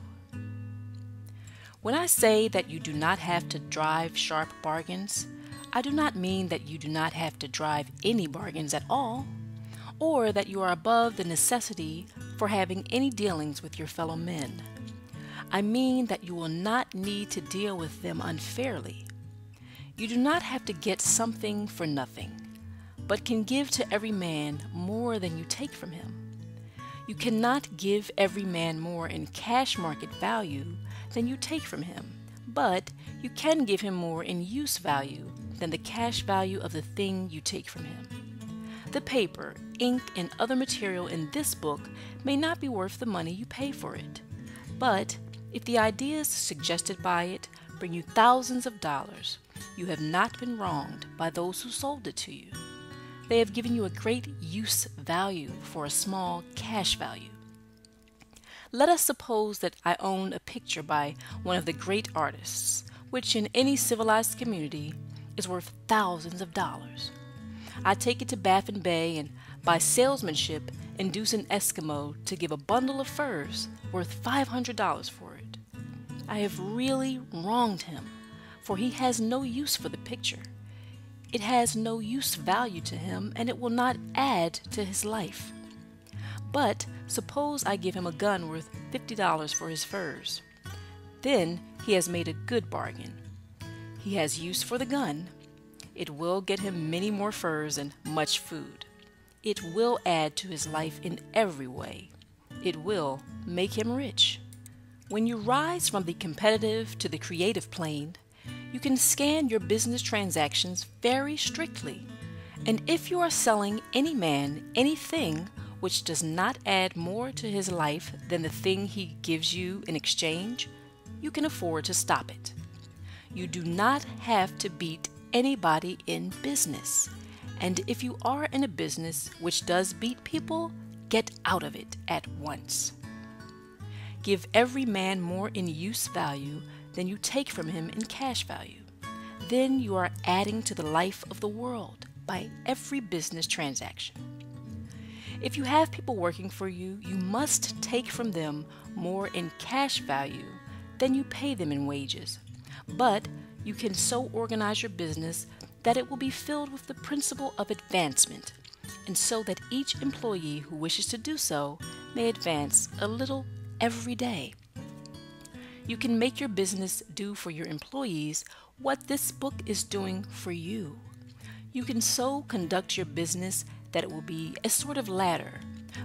When I say that you do not have to drive sharp bargains, I do not mean that you do not have to drive any bargains at all, or that you are above the necessity for having any dealings with your fellow men. I mean that you will not need to deal with them unfairly. You do not have to get something for nothing, but can give to every man more than you take from him. You cannot give every man more in cash market value than you take from him, but you can give him more in use value than the cash value of the thing you take from him. The paper, ink, and other material in this book may not be worth the money you pay for it, but if the ideas suggested by it bring you thousands of dollars, you have not been wronged by those who sold it to you. They have given you a great use value for a small cash value. Let us suppose that I own a picture by one of the great artists, which in any civilized community is worth thousands of dollars. I take it to Baffin Bay and, by salesmanship, induce an Eskimo to give a bundle of furs worth $500 for it. I have really wronged him, for he has no use for the picture. It has no use value to him and it will not add to his life. But suppose I give him a gun worth $50 for his furs. Then he has made a good bargain. He has use for the gun. It will get him many more furs and much food. It will add to his life in every way. It will make him rich. When you rise from the competitive to the creative plane, you can scan your business transactions very strictly. And if you are selling any man anything which does not add more to his life than the thing he gives you in exchange, you can afford to stop it. You do not have to beat anybody in business. And if you are in a business which does beat people, get out of it at once. Give every man more in use value than you take from him in cash value. Then you are adding to the life of the world by every business transaction. If you have people working for you, you must take from them more in cash value than you pay them in wages. But you can so organize your business that it will be filled with the principle of advancement, and so that each employee who wishes to do so may advance a little every day. You can make your business do for your employees what this book is doing for you. You can so conduct your business that it will be a sort of ladder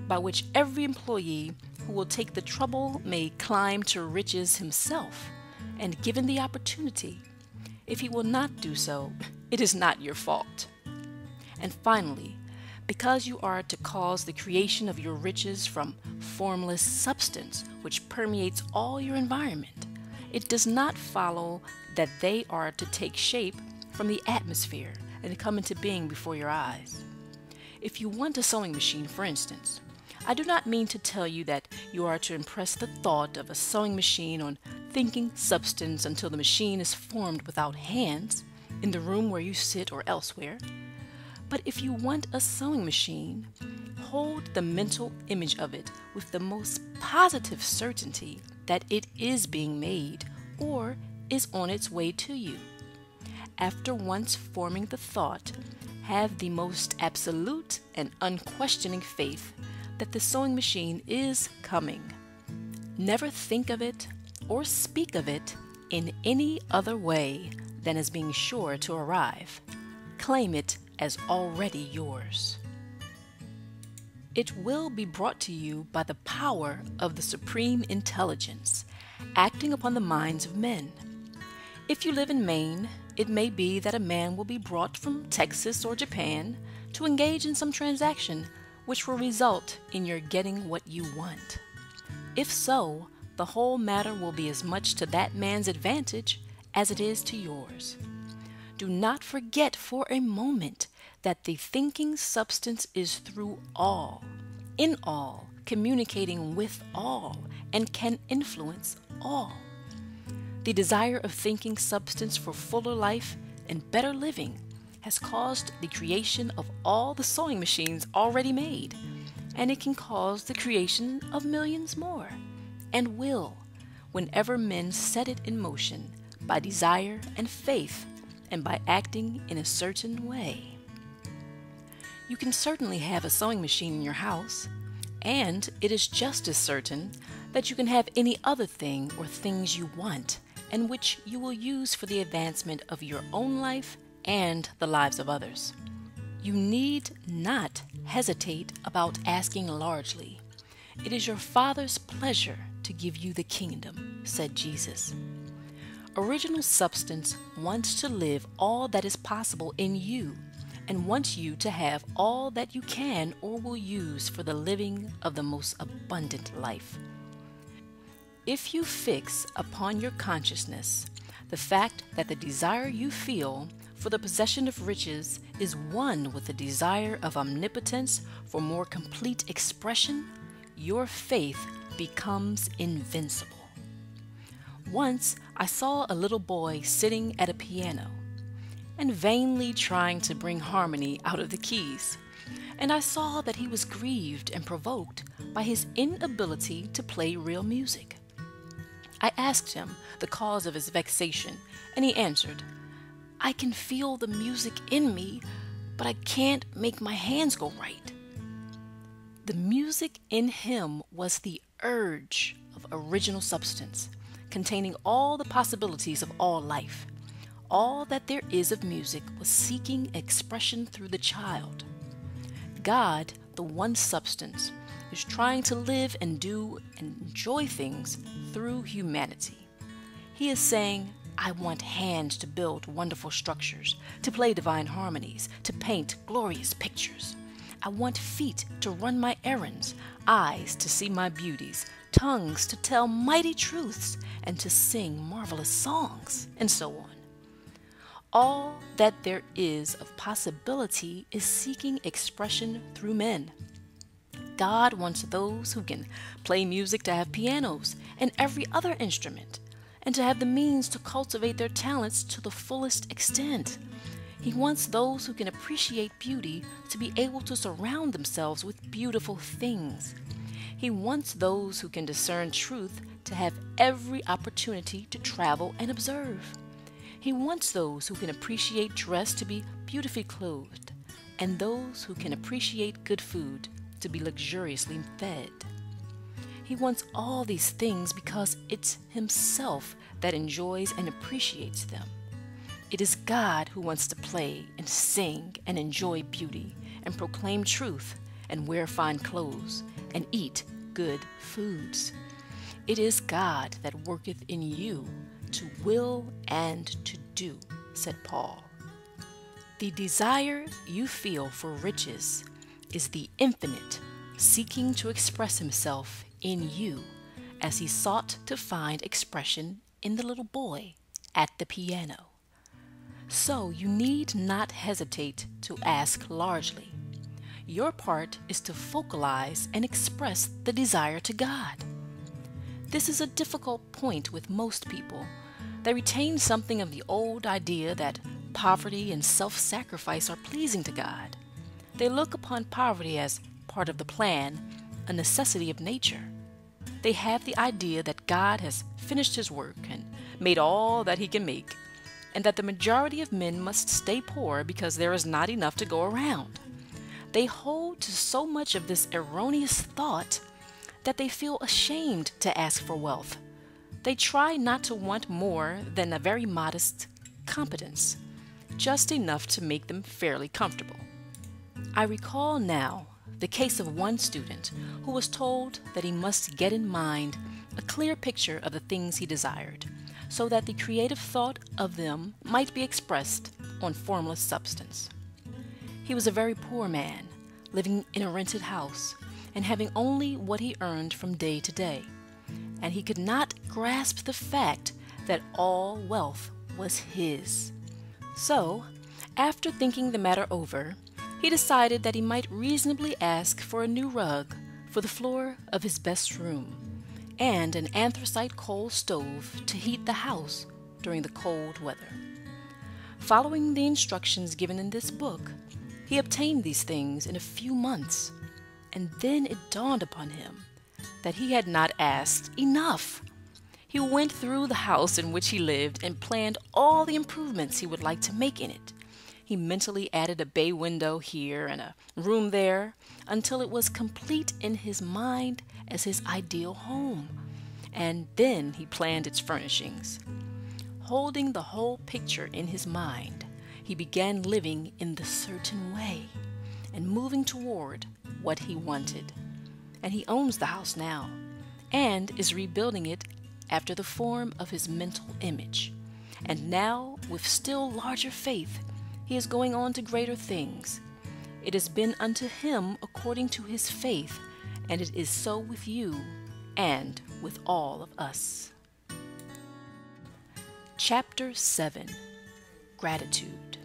by which every employee who will take the trouble may climb to riches himself, and given the opportunity. If he will not do so, <laughs> it is not your fault. And finally, because you are to cause the creation of your riches from formless substance which permeates all your environment, it does not follow that they are to take shape from the atmosphere and come into being before your eyes. If you want a sewing machine, for instance, I do not mean to tell you that you are to impress the thought of a sewing machine on thinking substance until the machine is formed without hands in the room where you sit or elsewhere. But if you want a sewing machine, hold the mental image of it with the most positive certainty that it is being made or is on its way to you. After once forming the thought, have the most absolute and unquestioning faith that the sewing machine is coming. Never think of it or speak of it in any other way than as being sure to arrive. Claim it as already yours. It will be brought to you by the power of the supreme intelligence acting upon the minds of men. If you live in Maine, it may be that a man will be brought from Texas or Japan to engage in some transaction which will result in your getting what you want. If so, the whole matter will be as much to that man's advantage as it is to yours. Do not forget for a moment that the thinking substance is through all, in all, communicating with all, and can influence all. The desire of thinking substance for fuller life and better living has caused the creation of all the sewing machines already made, and it can cause the creation of millions more, and will, whenever men set it in motion by desire and faith and by acting in a certain way. You can certainly have a sewing machine in your house, and it is just as certain that you can have any other thing or things you want and which you will use for the advancement of your own life and the lives of others. You need not hesitate about asking largely. It is your Father's pleasure to give you the kingdom, said Jesus. Original substance wants to live all that is possible in you and wants you to have all that you can or will use for the living of the most abundant life. If you fix upon your consciousness the fact that the desire you feel for the possession of riches is one with the desire of omnipotence for more complete expression, your faith becomes invincible. Once I saw a little boy sitting at a piano and vainly trying to bring harmony out of the keys, and I saw that he was grieved and provoked by his inability to play real music. I asked him the cause of his vexation, and he answered, I can feel the music in me, but I can't make my hands go right. The music in him was the urge of original substance, containing all the possibilities of all life. All that there is of music was seeking expression through the child. God, the one substance, is trying to live and do and enjoy things through humanity. He is saying, I want hands to build wonderful structures, to play divine harmonies, to paint glorious pictures. I want feet to run my errands, eyes to see my beauties, tongues to tell mighty truths, and to sing marvelous songs, and so on. All that there is of possibility is seeking expression through men. God wants those who can play music to have pianos and every other instrument and to have the means to cultivate their talents to the fullest extent. He wants those who can appreciate beauty to be able to surround themselves with beautiful things. He wants those who can discern truth to have every opportunity to travel and observe. He wants those who can appreciate dress to be beautifully clothed, and those who can appreciate good food to be luxuriously fed. He wants all these things because it's Himself that enjoys and appreciates them. It is God who wants to play and sing and enjoy beauty and proclaim truth and wear fine clothes and eat good foods. It is God that worketh in you to will and to do, said Paul. The desire you feel for riches is the infinite seeking to express himself in you as he sought to find expression in the little boy at the piano. So you need not hesitate to ask largely. Your part is to focalize and express the desire to God. This is a difficult point with most people. They retain something of the old idea that poverty and self sacrifice are pleasing to God. They look upon poverty as part of the plan, a necessity of nature. They have the idea that God has finished his work and made all that he can make, and that the majority of men must stay poor because there is not enough to go around. They hold to so much of this erroneous thought that they feel ashamed to ask for wealth. They try not to want more than a very modest competence, just enough to make them fairly comfortable. I recall now the case of one student who was told that he must get in mind a clear picture of the things he desired, so that the creative thought of them might be expressed on formless substance. He was a very poor man, living in a rented house, and having only what he earned from day to day, and he could not grasp the fact that all wealth was his. So, after thinking the matter over, he decided that he might reasonably ask for a new rug for the floor of his best room and an anthracite coal stove to heat the house during the cold weather. Following the instructions given in this book, he obtained these things in a few months, and then it dawned upon him that he had not asked enough. He went through the house in which he lived and planned all the improvements he would like to make in it. He mentally added a bay window here and a room there until it was complete in his mind as his ideal home. And then he planned its furnishings. Holding the whole picture in his mind, he began living in the certain way and moving toward what he wanted. And he owns the house now and is rebuilding it after the form of his mental image. And now, with still larger faith, he is going on to greater things. It has been unto him according to his faith, and it is so with you and with all of us. Chapter 7 Gratitude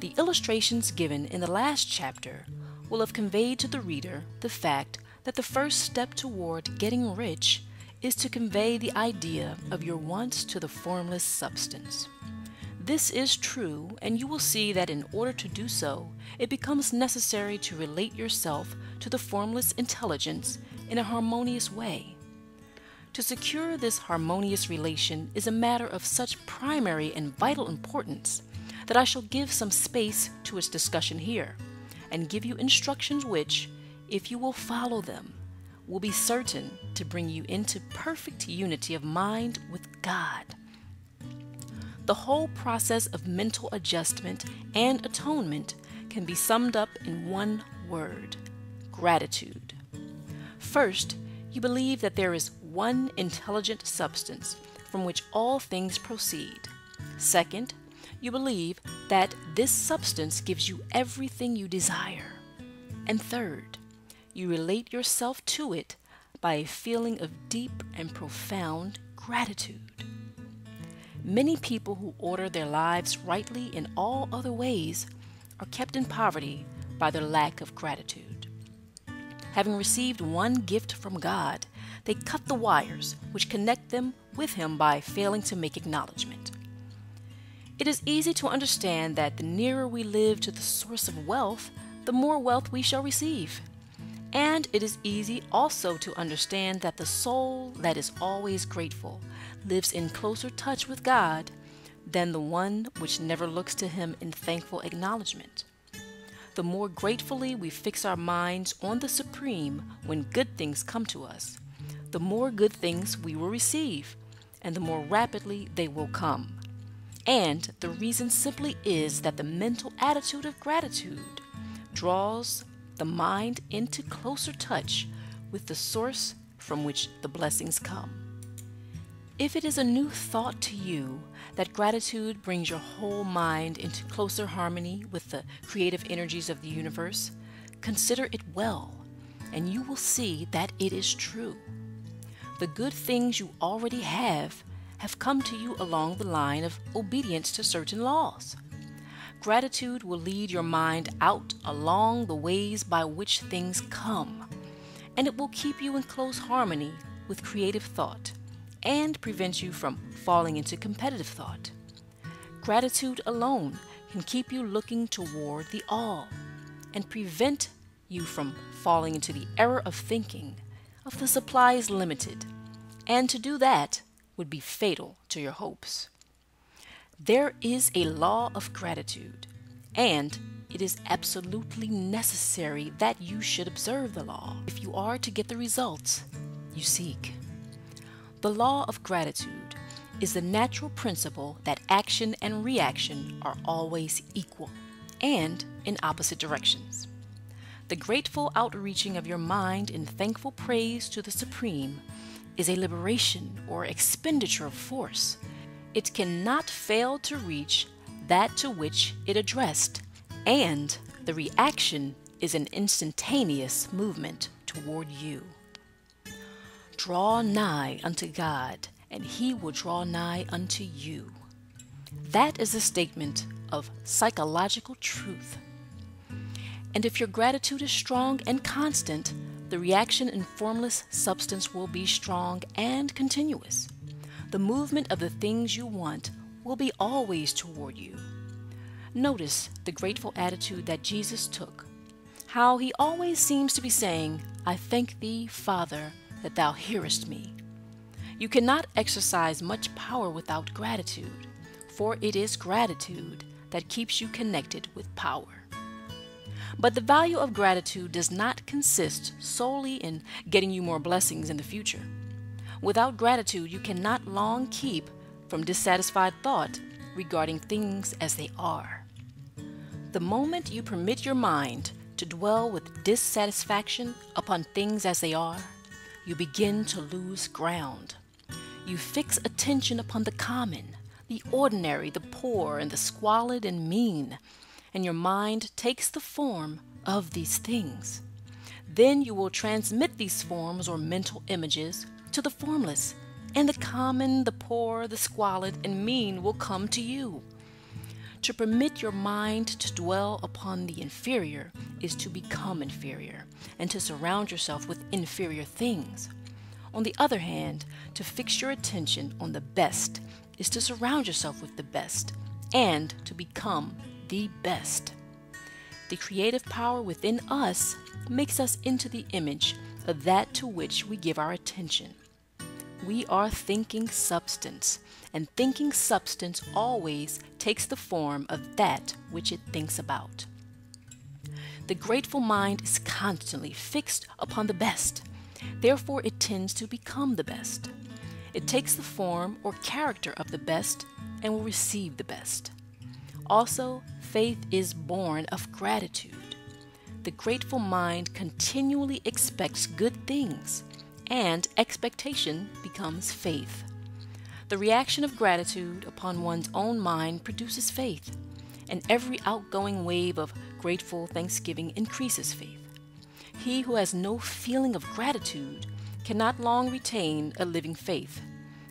The illustrations given in the last chapter will have conveyed to the reader the fact that the first step toward getting rich is to convey the idea of your wants to the formless substance. This is true, and you will see that in order to do so, it becomes necessary to relate yourself to the formless intelligence in a harmonious way. To secure this harmonious relation is a matter of such primary and vital importance that I shall give some space to its discussion here, and give you instructions which, if you will follow them, will be certain to bring you into perfect unity of mind with God the whole process of mental adjustment and atonement can be summed up in one word gratitude. First, you believe that there is one intelligent substance from which all things proceed. Second, you believe that this substance gives you everything you desire. And third, you relate yourself to it by a feeling of deep and profound gratitude. Many people who order their lives rightly in all other ways are kept in poverty by their lack of gratitude. Having received one gift from God, they cut the wires which connect them with Him by failing to make acknowledgement. It is easy to understand that the nearer we live to the source of wealth, the more wealth we shall receive. And it is easy also to understand that the soul that is always grateful lives in closer touch with God than the one which never looks to Him in thankful acknowledgement. The more gratefully we fix our minds on the Supreme when good things come to us, the more good things we will receive, and the more rapidly they will come. And the reason simply is that the mental attitude of gratitude draws the mind into closer touch with the source from which the blessings come. If it is a new thought to you that gratitude brings your whole mind into closer harmony with the creative energies of the universe, consider it well, and you will see that it is true. The good things you already have have come to you along the line of obedience to certain laws. Gratitude will lead your mind out along the ways by which things come, and it will keep you in close harmony with creative thought and prevent you from falling into competitive thought. Gratitude alone can keep you looking toward the all and prevent you from falling into the error of thinking of the supply is limited, and to do that would be fatal to your hopes. There is a law of gratitude, and it is absolutely necessary that you should observe the law if you are to get the results you seek. The law of gratitude is the natural principle that action and reaction are always equal and in opposite directions. The grateful outreaching of your mind in thankful praise to the Supreme is a liberation or expenditure of force. It cannot fail to reach that to which it addressed, and the reaction is an instantaneous movement toward you. Draw nigh unto God, and he will draw nigh unto you. That is a statement of psychological truth. And if your gratitude is strong and constant, the reaction in formless substance will be strong and continuous. The movement of the things you want will be always toward you. Notice the grateful attitude that Jesus took. How he always seems to be saying, I thank thee, Father, that thou hearest me. You cannot exercise much power without gratitude, for it is gratitude that keeps you connected with power. But the value of gratitude does not consist solely in getting you more blessings in the future. Without gratitude, you cannot long keep from dissatisfied thought regarding things as they are. The moment you permit your mind to dwell with dissatisfaction upon things as they are, you begin to lose ground. You fix attention upon the common, the ordinary, the poor, and the squalid and mean, and your mind takes the form of these things. Then you will transmit these forms or mental images to the formless, and the common, the poor, the squalid, and mean will come to you. To permit your mind to dwell upon the inferior is to become inferior and to surround yourself with inferior things. On the other hand, to fix your attention on the best is to surround yourself with the best and to become the best. The creative power within us makes us into the image of that to which we give our attention. We are thinking substance, and thinking substance always takes the form of that which it thinks about. The grateful mind is constantly fixed upon the best, therefore, it tends to become the best. It takes the form or character of the best and will receive the best. Also, faith is born of gratitude. The grateful mind continually expects good things, and expectation becomes faith. The reaction of gratitude upon one's own mind produces faith, and every outgoing wave of grateful thanksgiving increases faith. He who has no feeling of gratitude cannot long retain a living faith,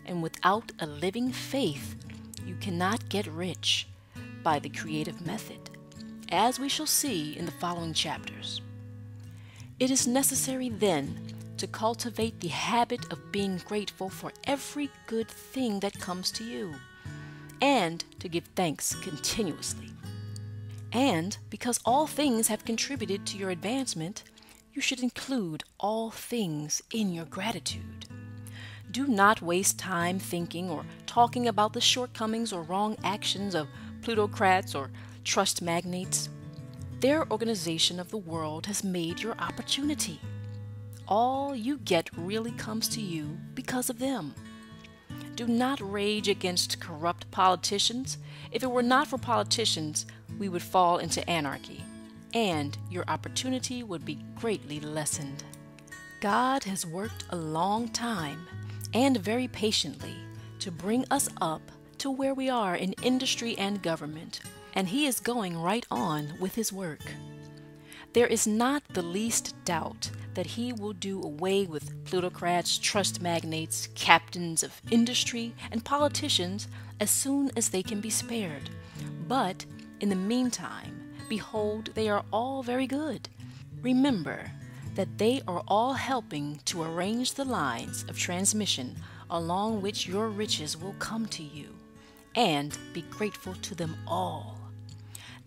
and without a living faith, you cannot get rich by the creative method, as we shall see in the following chapters. It is necessary then to cultivate the habit of being grateful for every good thing that comes to you, and to give thanks continuously. And because all things have contributed to your advancement, you should include all things in your gratitude. Do not waste time thinking or talking about the shortcomings or wrong actions of plutocrats or trust magnates. Their organization of the world has made your opportunity. All you get really comes to you because of them. Do not rage against corrupt politicians. If it were not for politicians, we would fall into anarchy, and your opportunity would be greatly lessened. God has worked a long time and very patiently to bring us up to where we are in industry and government, and He is going right on with His work. There is not the least doubt that He will do away with plutocrats, trust magnates, captains of industry, and politicians as soon as they can be spared. But in the meantime, behold, they are all very good. Remember that they are all helping to arrange the lines of transmission along which your riches will come to you, and be grateful to them all.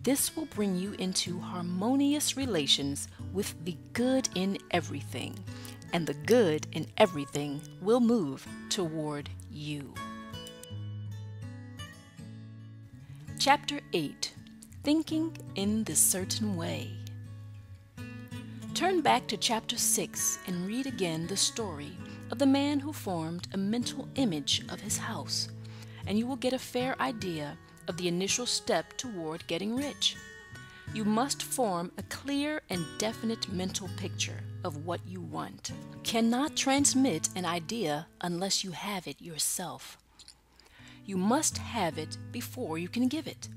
This will bring you into harmonious relations with the good in everything, and the good in everything will move toward you. Chapter 8 Thinking in the Certain Way Turn back to chapter 6 and read again the story of the man who formed a mental image of his house, and you will get a fair idea of the initial step toward getting rich. You must form a clear and definite mental picture of what you want. You cannot transmit an idea unless you have it yourself. You must have it before you can give it.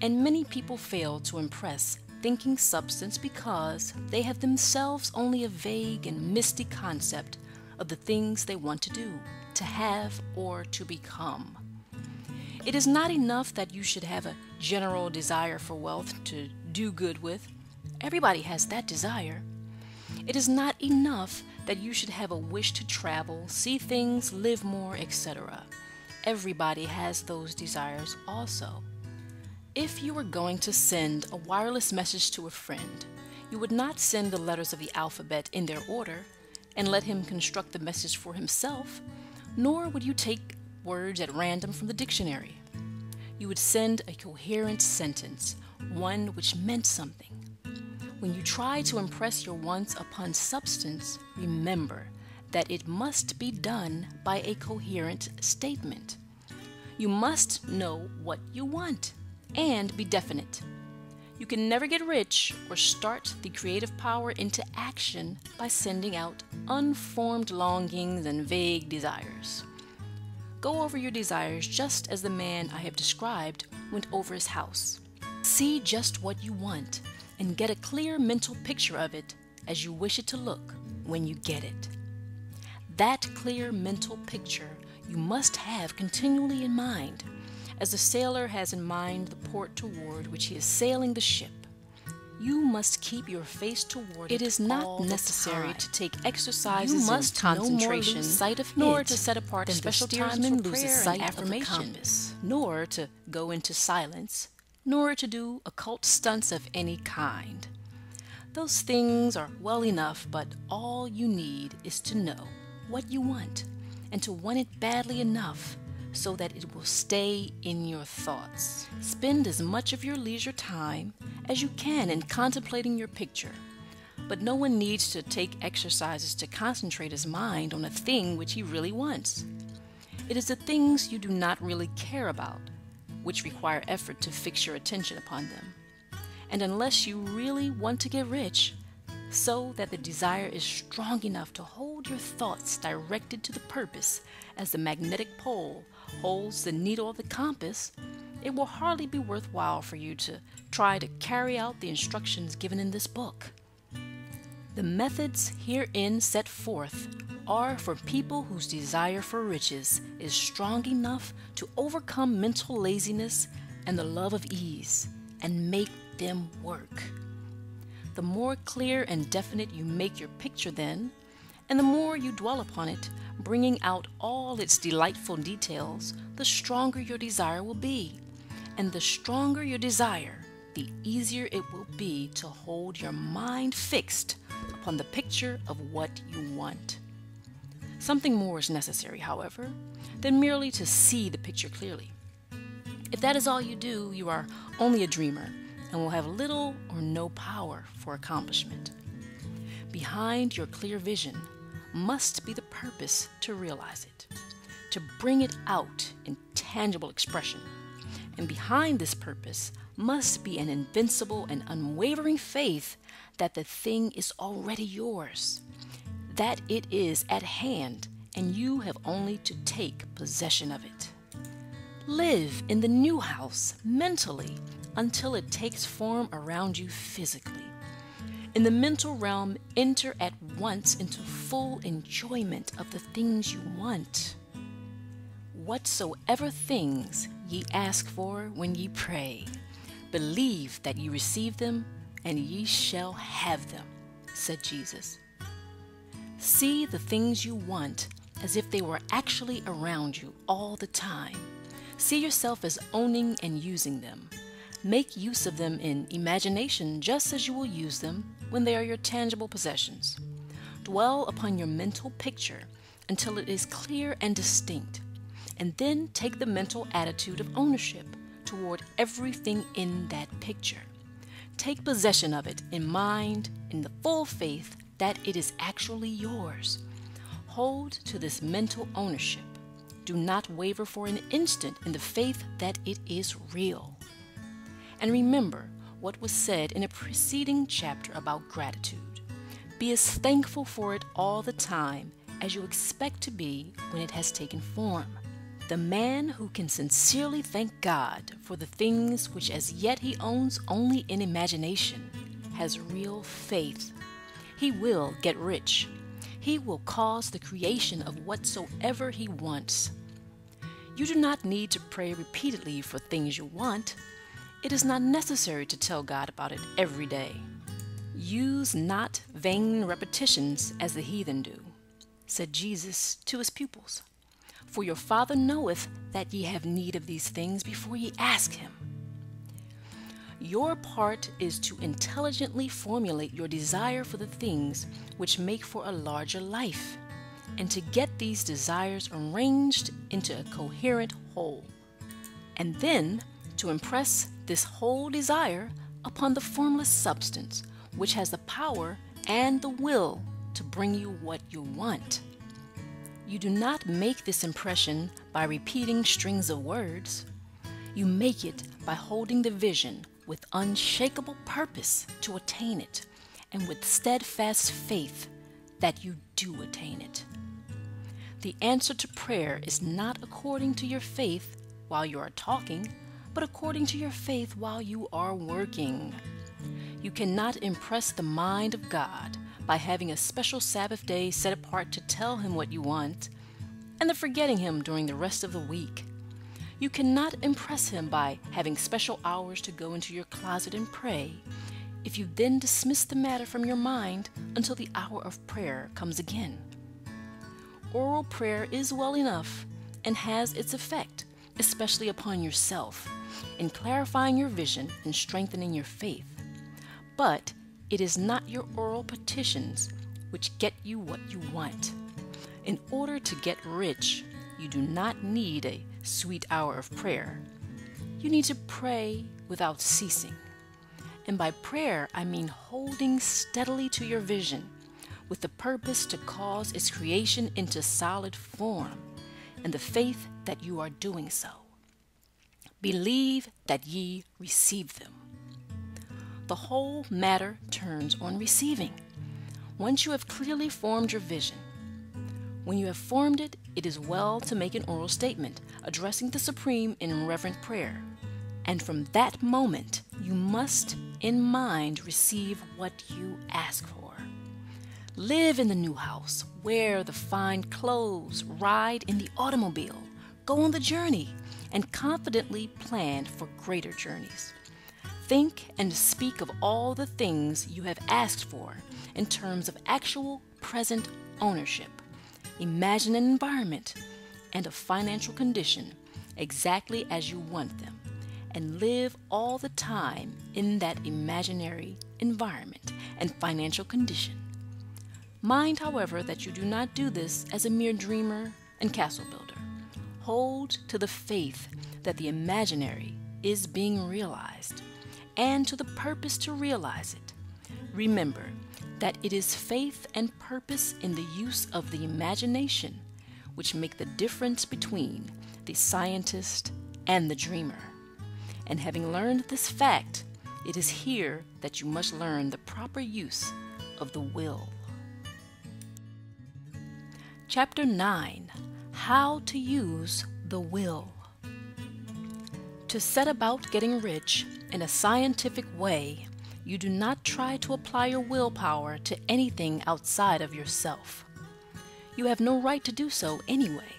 And many people fail to impress thinking substance because they have themselves only a vague and misty concept of the things they want to do, to have, or to become. It is not enough that you should have a general desire for wealth to do good with. Everybody has that desire. It is not enough that you should have a wish to travel, see things, live more, etc. Everybody has those desires also. If you were going to send a wireless message to a friend, you would not send the letters of the alphabet in their order and let him construct the message for himself, nor would you take words at random from the dictionary. You would send a coherent sentence, one which meant something. When you try to impress your wants upon substance, remember that it must be done by a coherent statement. You must know what you want and be definite. You can never get rich or start the creative power into action by sending out unformed longings and vague desires. Go over your desires just as the man I have described went over his house. See just what you want and get a clear mental picture of it as you wish it to look when you get it. That clear mental picture you must have continually in mind as the sailor has in mind the port toward which he is sailing the ship. You must keep your face toward it. It is not necessary to take exercises you must concentration, no sight of nor to set apart special times for prayer sight and affirmation, nor to go into silence, nor to do occult stunts of any kind. Those things are well enough, but all you need is to know what you want and to want it badly enough so that it will stay in your thoughts. Spend as much of your leisure time as you can in contemplating your picture. But no one needs to take exercises to concentrate his mind on a thing which he really wants. It is the things you do not really care about which require effort to fix your attention upon them. And unless you really want to get rich, so that the desire is strong enough to hold your thoughts directed to the purpose as the magnetic pole holds the needle of the compass, it will hardly be worthwhile for you to try to carry out the instructions given in this book. The methods herein set forth are for people whose desire for riches is strong enough to overcome mental laziness and the love of ease and make them work. The more clear and definite you make your picture, then, and the more you dwell upon it, bringing out all its delightful details, the stronger your desire will be. And the stronger your desire, the easier it will be to hold your mind fixed upon the picture of what you want. Something more is necessary, however, than merely to see the picture clearly. If that is all you do, you are only a dreamer and will have little or no power for accomplishment. Behind your clear vision must be the purpose to realize it, to bring it out in tangible expression. And behind this purpose must be an invincible and unwavering faith that the thing is already yours, that it is at hand, and you have only to take possession of it. Live in the new house mentally until it takes form around you physically. In the mental realm, enter at once into full enjoyment of the things you want. Whatsoever things ye ask for when ye pray, believe that ye receive them, and ye shall have them, said Jesus. See the things you want as if they were actually around you all the time. See yourself as owning and using them. Make use of them in imagination just as you will use them when they are your tangible possessions. Dwell upon your mental picture until it is clear and distinct, and then take the mental attitude of ownership toward everything in that picture. Take possession of it in mind, in the full faith that it is actually yours. Hold to this mental ownership. Do not waver for an instant in the faith that it is real. And remember what was said in a preceding chapter about gratitude. Be as thankful for it all the time as you expect to be when it has taken form. The man who can sincerely thank God for the things which as yet he owns only in imagination has real faith. He will get rich. He will cause the creation of whatsoever he wants. You do not need to pray repeatedly for things you want. It is not necessary to tell God about it every day. Use not vain repetitions as the heathen do, said Jesus to his pupils. For your Father knoweth that ye have need of these things before ye ask him. Your part is to intelligently formulate your desire for the things which make for a larger life, and to get these desires arranged into a coherent whole. And then to impress this whole desire upon the formless substance, which has the power and the will to bring you what you want. You do not make this impression by repeating strings of words. You make it by holding the vision with unshakable purpose to attain it, and with steadfast faith that you do attain it. The answer to prayer is not according to your faith while you are talking but according to your faith while you are working. You cannot impress the mind of God by having a special Sabbath day set apart to tell Him what you want, and then forgetting Him during the rest of the week. You cannot impress Him by having special hours to go into your closet and pray, if you then dismiss the matter from your mind until the hour of prayer comes again. Oral prayer is well enough and has its effect, especially upon yourself in clarifying your vision and strengthening your faith. But it is not your oral petitions which get you what you want. In order to get rich, you do not need a sweet hour of prayer. You need to pray without ceasing. And by prayer, I mean holding steadily to your vision with the purpose to cause its creation into solid form and the faith that you are doing so. Believe that ye receive them. The whole matter turns on receiving. Once you have clearly formed your vision, when you have formed it, it is well to make an oral statement addressing the Supreme in reverent prayer. And from that moment, you must, in mind, receive what you ask for. Live in the new house, wear the fine clothes, ride in the automobile, go on the journey, and confidently plan for greater journeys. Think and speak of all the things you have asked for in terms of actual present ownership. Imagine an environment and a financial condition exactly as you want them, and live all the time in that imaginary environment and financial condition. Mind, however, that you do not do this as a mere dreamer and castle builder hold to the faith that the imaginary is being realized and to the purpose to realize it. Remember that it is faith and purpose in the use of the imagination which make the difference between the scientist and the dreamer. And having learned this fact, it is here that you must learn the proper use of the will. Chapter 9 How to Use the Will. To set about getting rich in a scientific way, you do not try to apply your willpower to anything outside of yourself. You have no right to do so anyway.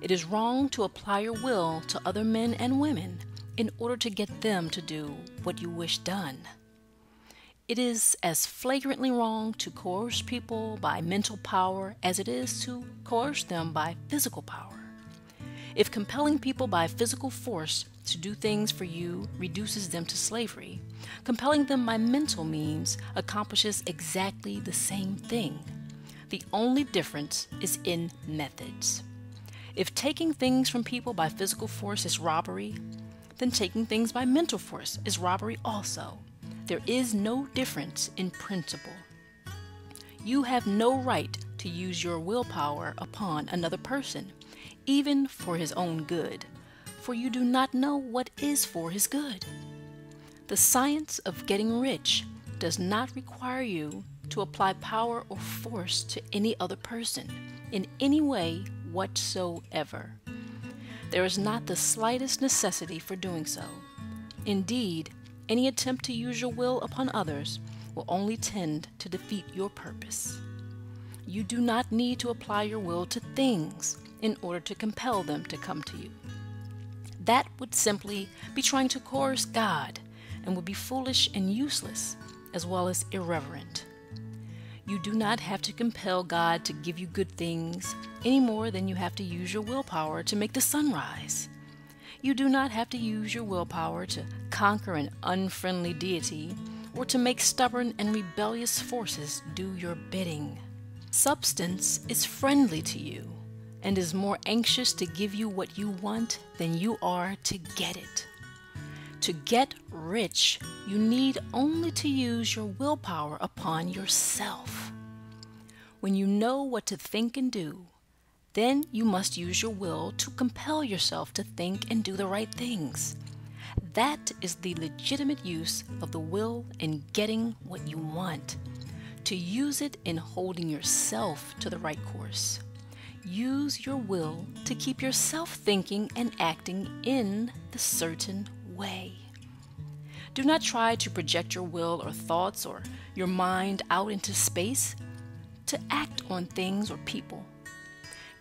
It is wrong to apply your will to other men and women in order to get them to do what you wish done. It is as flagrantly wrong to coerce people by mental power as it is to coerce them by physical power. If compelling people by physical force to do things for you reduces them to slavery, compelling them by mental means accomplishes exactly the same thing. The only difference is in methods. If taking things from people by physical force is robbery, then taking things by mental force is robbery also. There is no difference in principle. You have no right to use your willpower upon another person, even for his own good, for you do not know what is for his good. The science of getting rich does not require you to apply power or force to any other person in any way whatsoever. There is not the slightest necessity for doing so. Indeed, any attempt to use your will upon others will only tend to defeat your purpose. You do not need to apply your will to things in order to compel them to come to you. That would simply be trying to coerce God and would be foolish and useless as well as irreverent. You do not have to compel God to give you good things any more than you have to use your willpower to make the sun rise. You do not have to use your willpower to conquer an unfriendly deity or to make stubborn and rebellious forces do your bidding. Substance is friendly to you and is more anxious to give you what you want than you are to get it. To get rich, you need only to use your willpower upon yourself. When you know what to think and do, then you must use your will to compel yourself to think and do the right things. That is the legitimate use of the will in getting what you want. To use it in holding yourself to the right course. Use your will to keep yourself thinking and acting in the certain way. Do not try to project your will or thoughts or your mind out into space to act on things or people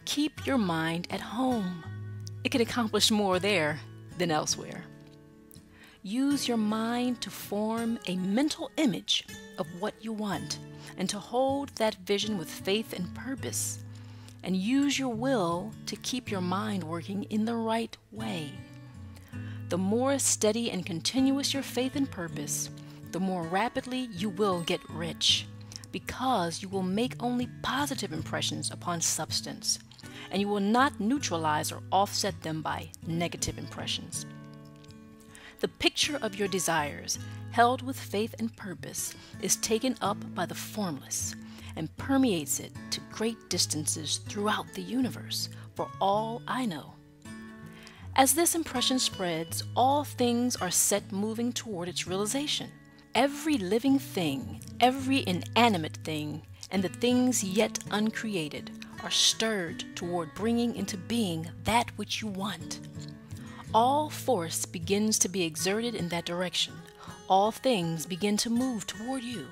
keep your mind at home. It can accomplish more there than elsewhere. Use your mind to form a mental image of what you want and to hold that vision with faith and purpose. And use your will to keep your mind working in the right way. The more steady and continuous your faith and purpose, the more rapidly you will get rich because you will make only positive impressions upon substance and you will not neutralize or offset them by negative impressions. The picture of your desires, held with faith and purpose, is taken up by the formless and permeates it to great distances throughout the universe, for all I know. As this impression spreads, all things are set moving toward its realization. Every living thing, every inanimate thing, and the things yet uncreated are stirred toward bringing into being that which you want. All force begins to be exerted in that direction. All things begin to move toward you.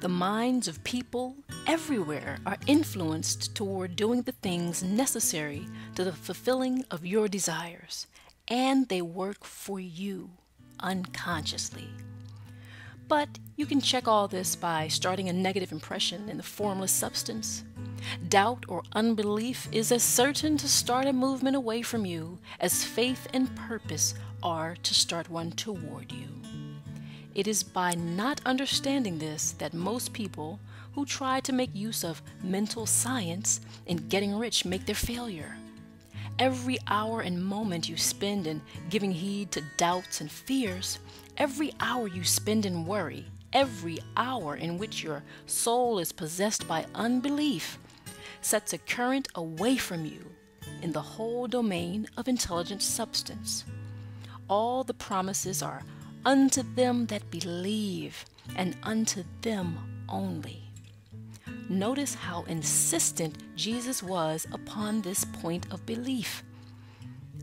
The minds of people everywhere are influenced toward doing the things necessary to the fulfilling of your desires, and they work for you unconsciously. But you can check all this by starting a negative impression in the formless substance. Doubt or unbelief is as certain to start a movement away from you as faith and purpose are to start one toward you. It is by not understanding this that most people who try to make use of mental science in getting rich make their failure. Every hour and moment you spend in giving heed to doubts and fears, every hour you spend in worry, every hour in which your soul is possessed by unbelief, sets a current away from you in the whole domain of intelligent substance. All the promises are unto them that believe, and unto them only. Notice how insistent Jesus was upon this point of belief.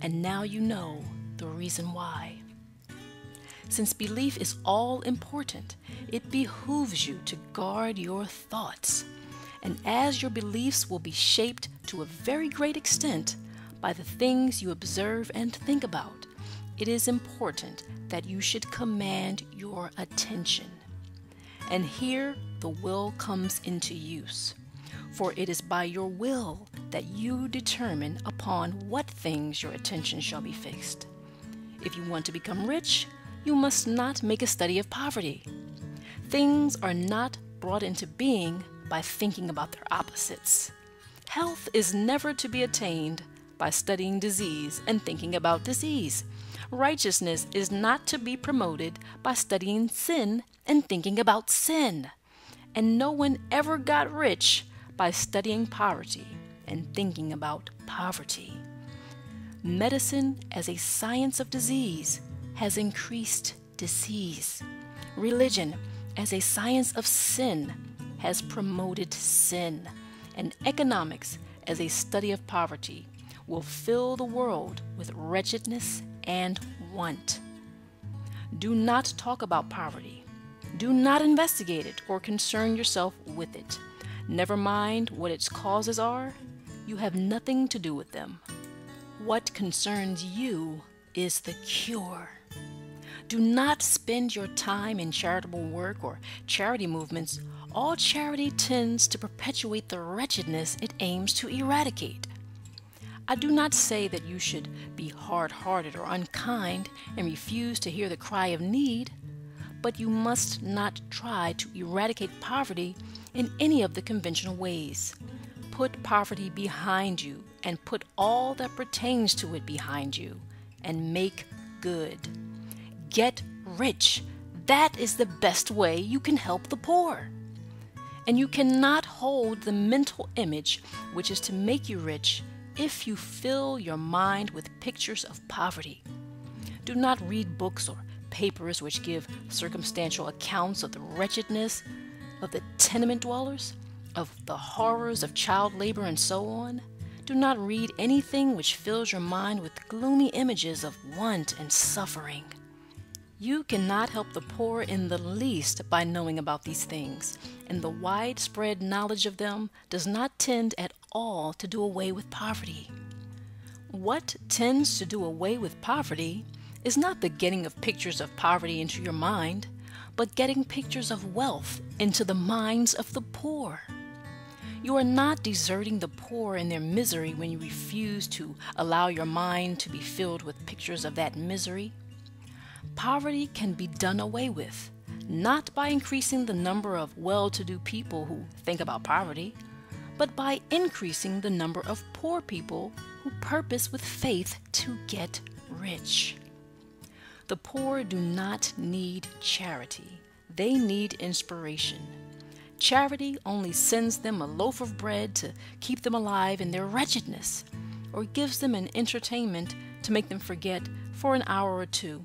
And now you know the reason why. Since belief is all important, it behooves you to guard your thoughts. And as your beliefs will be shaped to a very great extent by the things you observe and think about, it is important that you should command your attention. And here the will comes into use. For it is by your will that you determine upon what things your attention shall be fixed. If you want to become rich, you must not make a study of poverty. Things are not brought into being by thinking about their opposites. Health is never to be attained by studying disease and thinking about disease. Righteousness is not to be promoted by studying sin and thinking about sin. And no one ever got rich by studying poverty and thinking about poverty. Medicine as a science of disease has increased disease. Religion as a science of sin has promoted sin. And economics as a study of poverty will fill the world with wretchedness and want. Do not talk about poverty. Do not investigate it or concern yourself with it. Never mind what its causes are, you have nothing to do with them. What concerns you is the cure. Do not spend your time in charitable work or charity movements. All charity tends to perpetuate the wretchedness it aims to eradicate. I do not say that you should be hard hearted or unkind and refuse to hear the cry of need, but you must not try to eradicate poverty in any of the conventional ways. Put poverty behind you and put all that pertains to it behind you and make good. Get rich. That is the best way you can help the poor. And you cannot hold the mental image which is to make you rich if you fill your mind with pictures of poverty. Do not read books or papers which give circumstantial accounts of the wretchedness of the tenement dwellers, of the horrors of child labor, and so on. Do not read anything which fills your mind with gloomy images of want and suffering. You cannot help the poor in the least by knowing about these things, and the widespread knowledge of them does not tend at all to do away with poverty. What tends to do away with poverty is not the getting of pictures of poverty into your mind, but getting pictures of wealth into the minds of the poor. You are not deserting the poor in their misery when you refuse to allow your mind to be filled with pictures of that misery poverty can be done away with, not by increasing the number of well to do people who think about poverty, but by increasing the number of poor people who purpose with faith to get rich. The poor do not need charity, they need inspiration. Charity only sends them a loaf of bread to keep them alive in their wretchedness, or gives them an entertainment to make them forget for an hour or two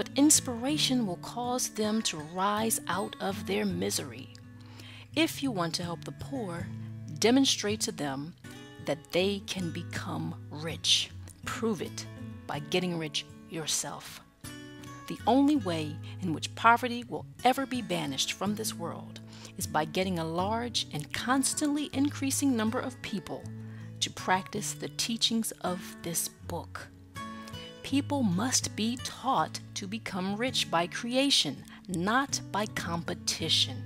but inspiration will cause them to rise out of their misery. If you want to help the poor, demonstrate to them that they can become rich. Prove it by getting rich yourself. The only way in which poverty will ever be banished from this world is by getting a large and constantly increasing number of people to practice the teachings of this book people must be taught to become rich by creation, not by competition.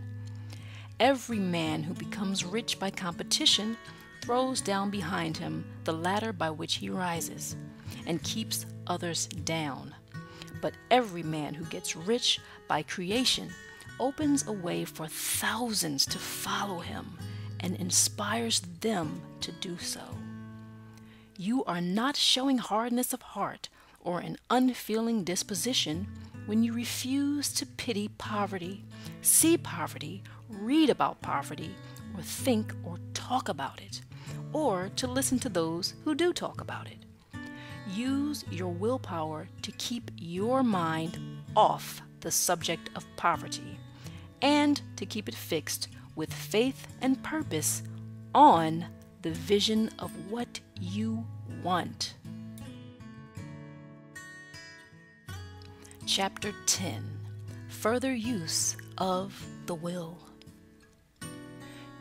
Every man who becomes rich by competition throws down behind him the ladder by which he rises and keeps others down. But every man who gets rich by creation opens a way for thousands to follow him and inspires them to do so. you are not showing hardness of heart or an unfeeling disposition when you refuse to pity poverty, see poverty, read about poverty, or think or talk about it, or to listen to those who do talk about it. Use your willpower to keep your mind off the subject of poverty and to keep it fixed with faith and purpose on the vision of what you want. Chapter 10 Further Use of the Will.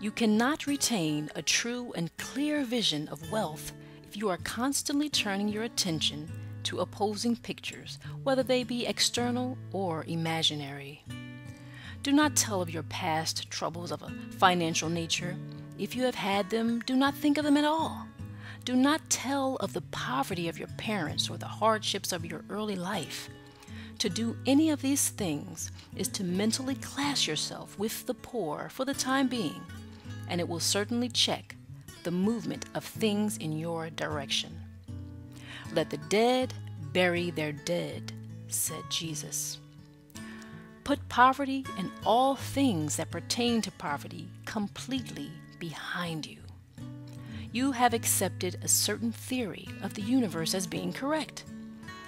You cannot retain a true and clear vision of wealth if you are constantly turning your attention to opposing pictures, whether they be external or imaginary. Do not tell of your past troubles of a financial nature. If you have had them, do not think of them at all. Do not tell of the poverty of your parents or the hardships of your early life. To do any of these things is to mentally class yourself with the poor for the time being, and it will certainly check the movement of things in your direction. Let the dead bury their dead, said Jesus. Put poverty and all things that pertain to poverty completely behind you. You have accepted a certain theory of the universe as being correct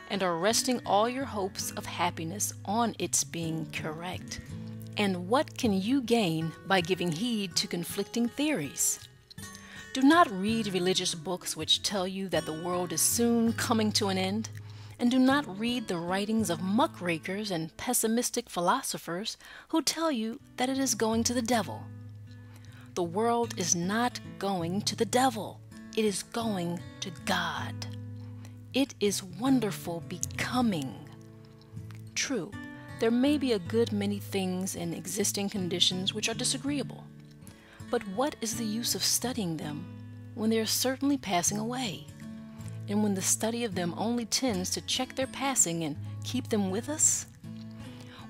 and are resting all your hopes of happiness on its being correct. And what can you gain by giving heed to conflicting theories? Do not read religious books which tell you that the world is soon coming to an end, and do not read the writings of muckrakers and pessimistic philosophers who tell you that it is going to the devil. The world is not going to the devil, it is going to God. It is wonderful becoming. True, there may be a good many things in existing conditions which are disagreeable. But what is the use of studying them when they are certainly passing away? And when the study of them only tends to check their passing and keep them with us?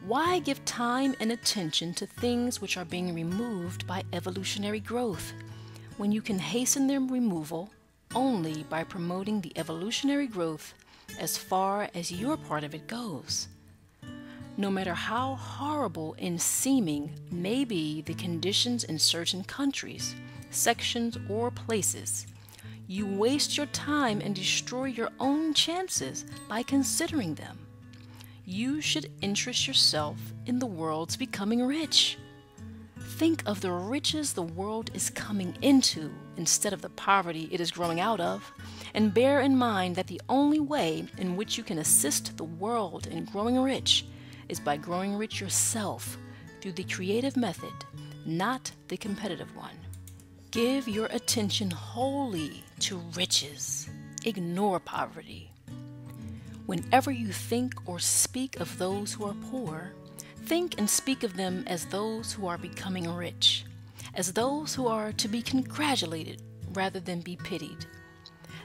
Why give time and attention to things which are being removed by evolutionary growth when you can hasten their removal only by promoting the evolutionary growth as far as your part of it goes. No matter how horrible in seeming may be the conditions in certain countries, sections, or places, you waste your time and destroy your own chances by considering them. You should interest yourself in the world's becoming rich. Think of the riches the world is coming into instead of the poverty it is growing out of, and bear in mind that the only way in which you can assist the world in growing rich is by growing rich yourself through the creative method, not the competitive one. Give your attention wholly to riches. Ignore poverty. Whenever you think or speak of those who are poor, Think and speak of them as those who are becoming rich, as those who are to be congratulated rather than be pitied.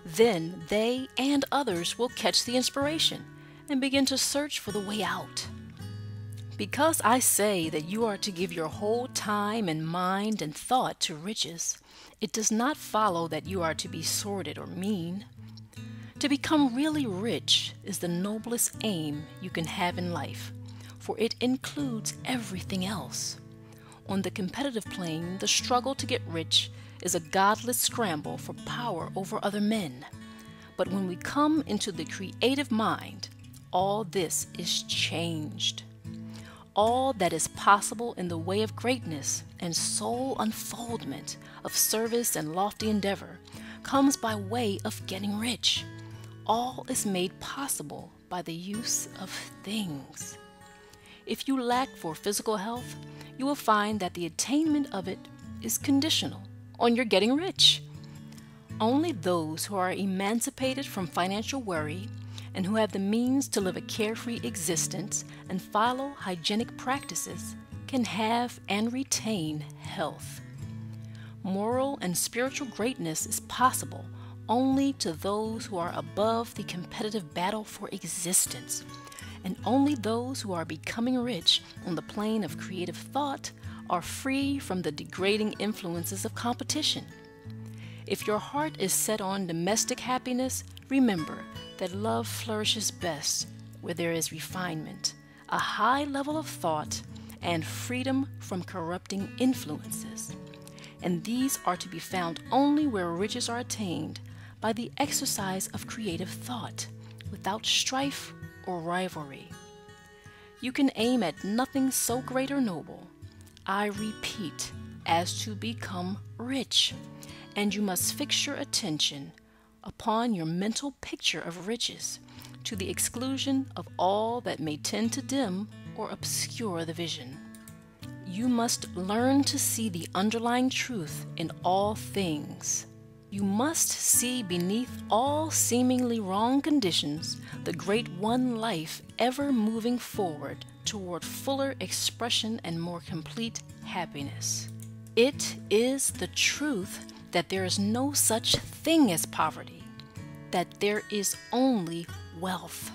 Then they and others will catch the inspiration and begin to search for the way out. Because I say that you are to give your whole time and mind and thought to riches, it does not follow that you are to be sordid or mean. To become really rich is the noblest aim you can have in life for it includes everything else. On the competitive plane, the struggle to get rich is a godless scramble for power over other men. But when we come into the creative mind, all this is changed. All that is possible in the way of greatness and soul unfoldment, of service and lofty endeavor, comes by way of getting rich. All is made possible by the use of things. If you lack for physical health, you will find that the attainment of it is conditional on your getting rich. Only those who are emancipated from financial worry and who have the means to live a carefree existence and follow hygienic practices can have and retain health. Moral and spiritual greatness is possible only to those who are above the competitive battle for existence and only those who are becoming rich on the plane of creative thought are free from the degrading influences of competition. If your heart is set on domestic happiness, remember that love flourishes best where there is refinement, a high level of thought, and freedom from corrupting influences. And these are to be found only where riches are attained by the exercise of creative thought, without strife or rivalry. You can aim at nothing so great or noble, I repeat, as to become rich, and you must fix your attention upon your mental picture of riches to the exclusion of all that may tend to dim or obscure the vision. You must learn to see the underlying truth in all things. You must see beneath all seemingly wrong conditions the great one life ever moving forward toward fuller expression and more complete happiness. It is the truth that there is no such thing as poverty, that there is only wealth.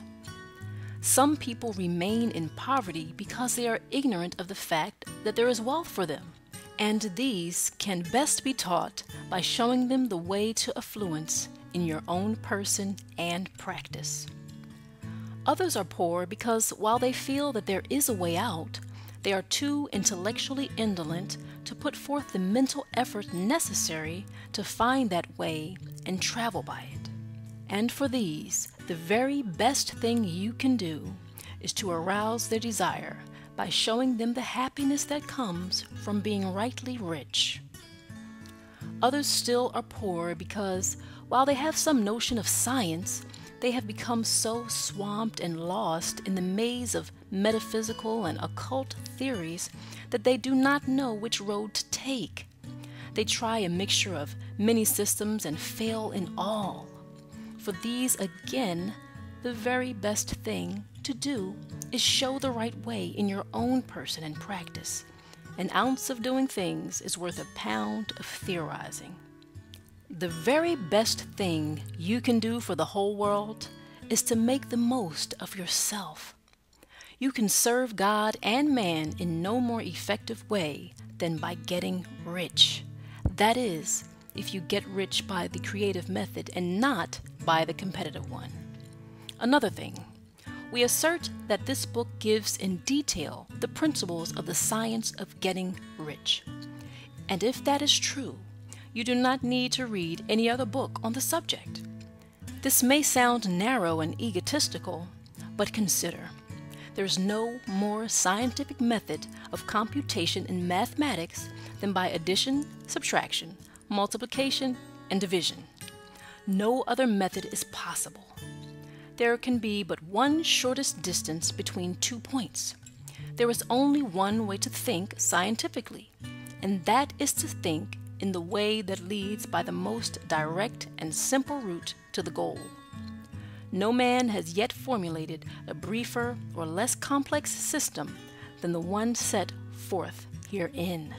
Some people remain in poverty because they are ignorant of the fact that there is wealth for them, and these can best be taught by showing them the way to affluence in your own person and practice. Others are poor because while they feel that there is a way out, they are too intellectually indolent to put forth the mental effort necessary to find that way and travel by it. And for these, the very best thing you can do is to arouse their desire by showing them the happiness that comes from being rightly rich. Others still are poor because, while they have some notion of science, they have become so swamped and lost in the maze of metaphysical and occult theories that they do not know which road to take. They try a mixture of many systems and fail in all. For these, again, the very best thing to do is show the right way in your own person and practice. An ounce of doing things is worth a pound of theorizing. The very best thing you can do for the whole world is to make the most of yourself. You can serve God and man in no more effective way than by getting rich. That is, if you get rich by the creative method and not by the competitive one. Another thing, we assert that this book gives in detail the principles of the science of getting rich. And if that is true, you do not need to read any other book on the subject. This may sound narrow and egotistical, but consider there's no more scientific method of computation in mathematics than by addition, subtraction, multiplication, and division. No other method is possible. There can be but one shortest distance between two points. There is only one way to think scientifically, and that is to think in the way that leads by the most direct and simple route to the goal. No man has yet formulated a briefer or less complex system than the one set forth herein.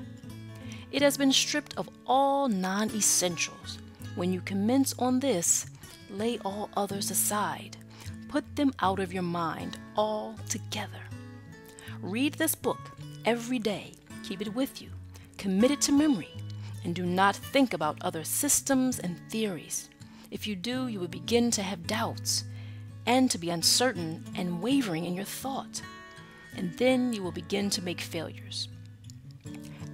It has been stripped of all non essentials. When you commence on this, lay all others aside. Put them out of your mind altogether. Read this book every day. Keep it with you. Commit it to memory. And do not think about other systems and theories. If you do, you will begin to have doubts and to be uncertain and wavering in your thought. And then you will begin to make failures.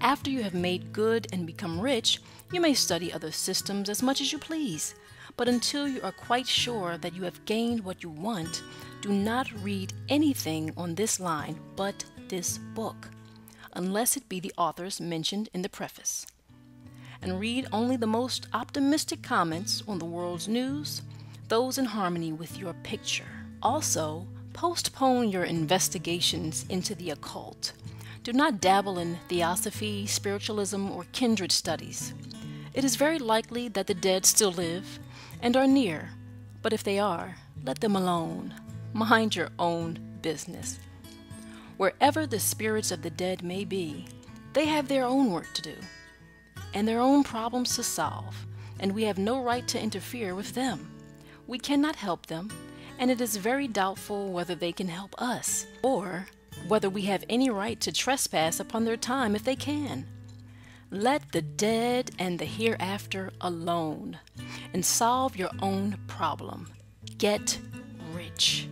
After you have made good and become rich, you may study other systems as much as you please. But until you are quite sure that you have gained what you want, do not read anything on this line but this book, unless it be the authors mentioned in the preface. And read only the most optimistic comments on the world's news, those in harmony with your picture. Also, postpone your investigations into the occult do not dabble in theosophy, spiritualism, or kindred studies. It is very likely that the dead still live and are near, but if they are, let them alone. Mind your own business. Wherever the spirits of the dead may be, they have their own work to do and their own problems to solve, and we have no right to interfere with them. We cannot help them, and it is very doubtful whether they can help us, or whether we have any right to trespass upon their time if they can. Let the dead and the hereafter alone and solve your own problem. Get rich.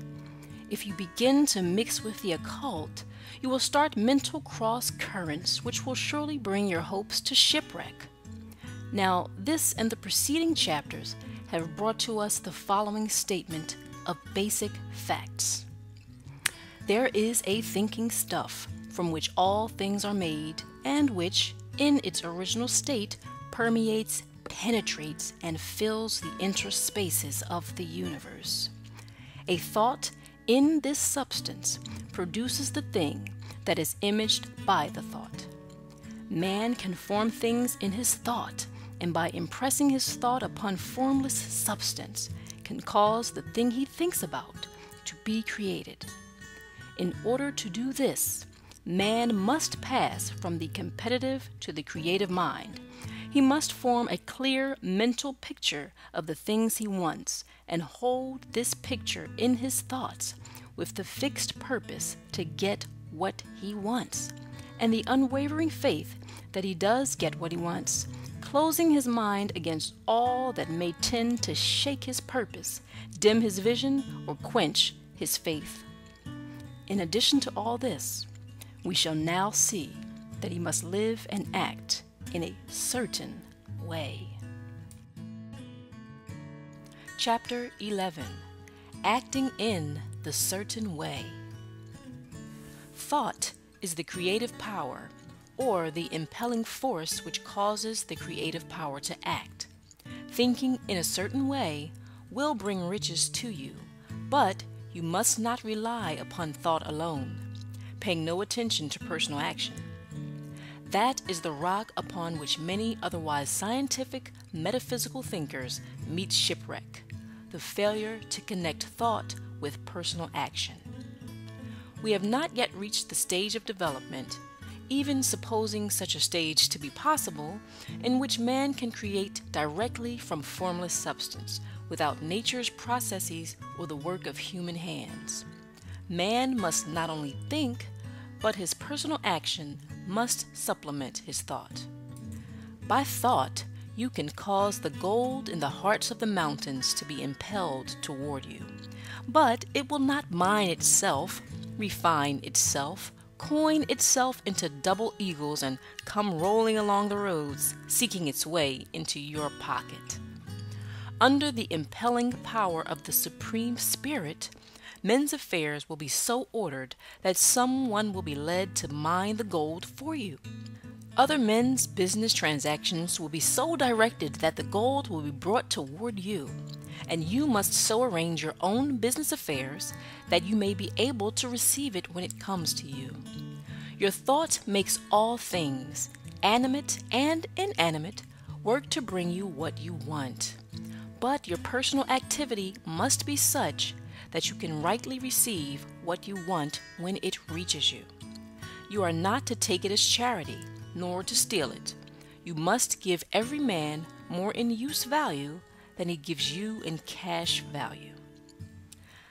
If you begin to mix with the occult, you will start mental cross currents which will surely bring your hopes to shipwreck. Now, this and the preceding chapters have brought to us the following statement of basic facts. There is a thinking stuff from which all things are made, and which, in its original state, permeates, penetrates, and fills the interspaces of the universe. A thought in this substance produces the thing that is imaged by the thought. Man can form things in his thought, and by impressing his thought upon formless substance, can cause the thing he thinks about to be created. In order to do this, man must pass from the competitive to the creative mind. He must form a clear mental picture of the things he wants and hold this picture in his thoughts with the fixed purpose to get what he wants and the unwavering faith that he does get what he wants, closing his mind against all that may tend to shake his purpose, dim his vision, or quench his faith. In addition to all this, we shall now see that he must live and act in a certain way. Chapter 11 Acting in the Certain Way. Thought is the creative power or the impelling force which causes the creative power to act. Thinking in a certain way will bring riches to you, but you must not rely upon thought alone, paying no attention to personal action. That is the rock upon which many otherwise scientific, metaphysical thinkers meet shipwreck the failure to connect thought with personal action. We have not yet reached the stage of development, even supposing such a stage to be possible, in which man can create directly from formless substance without nature's processes or the work of human hands. Man must not only think, but his personal action must supplement his thought. By thought, you can cause the gold in the hearts of the mountains to be impelled toward you. But it will not mine itself, refine itself, coin itself into double eagles, and come rolling along the roads, seeking its way into your pocket. Under the impelling power of the Supreme Spirit, men's affairs will be so ordered that someone will be led to mine the gold for you. Other men's business transactions will be so directed that the gold will be brought toward you, and you must so arrange your own business affairs that you may be able to receive it when it comes to you. Your thought makes all things, animate and inanimate, work to bring you what you want but your personal activity must be such that you can rightly receive what you want when it reaches you. You are not to take it as charity, nor to steal it. You must give every man more in use value than he gives you in cash value.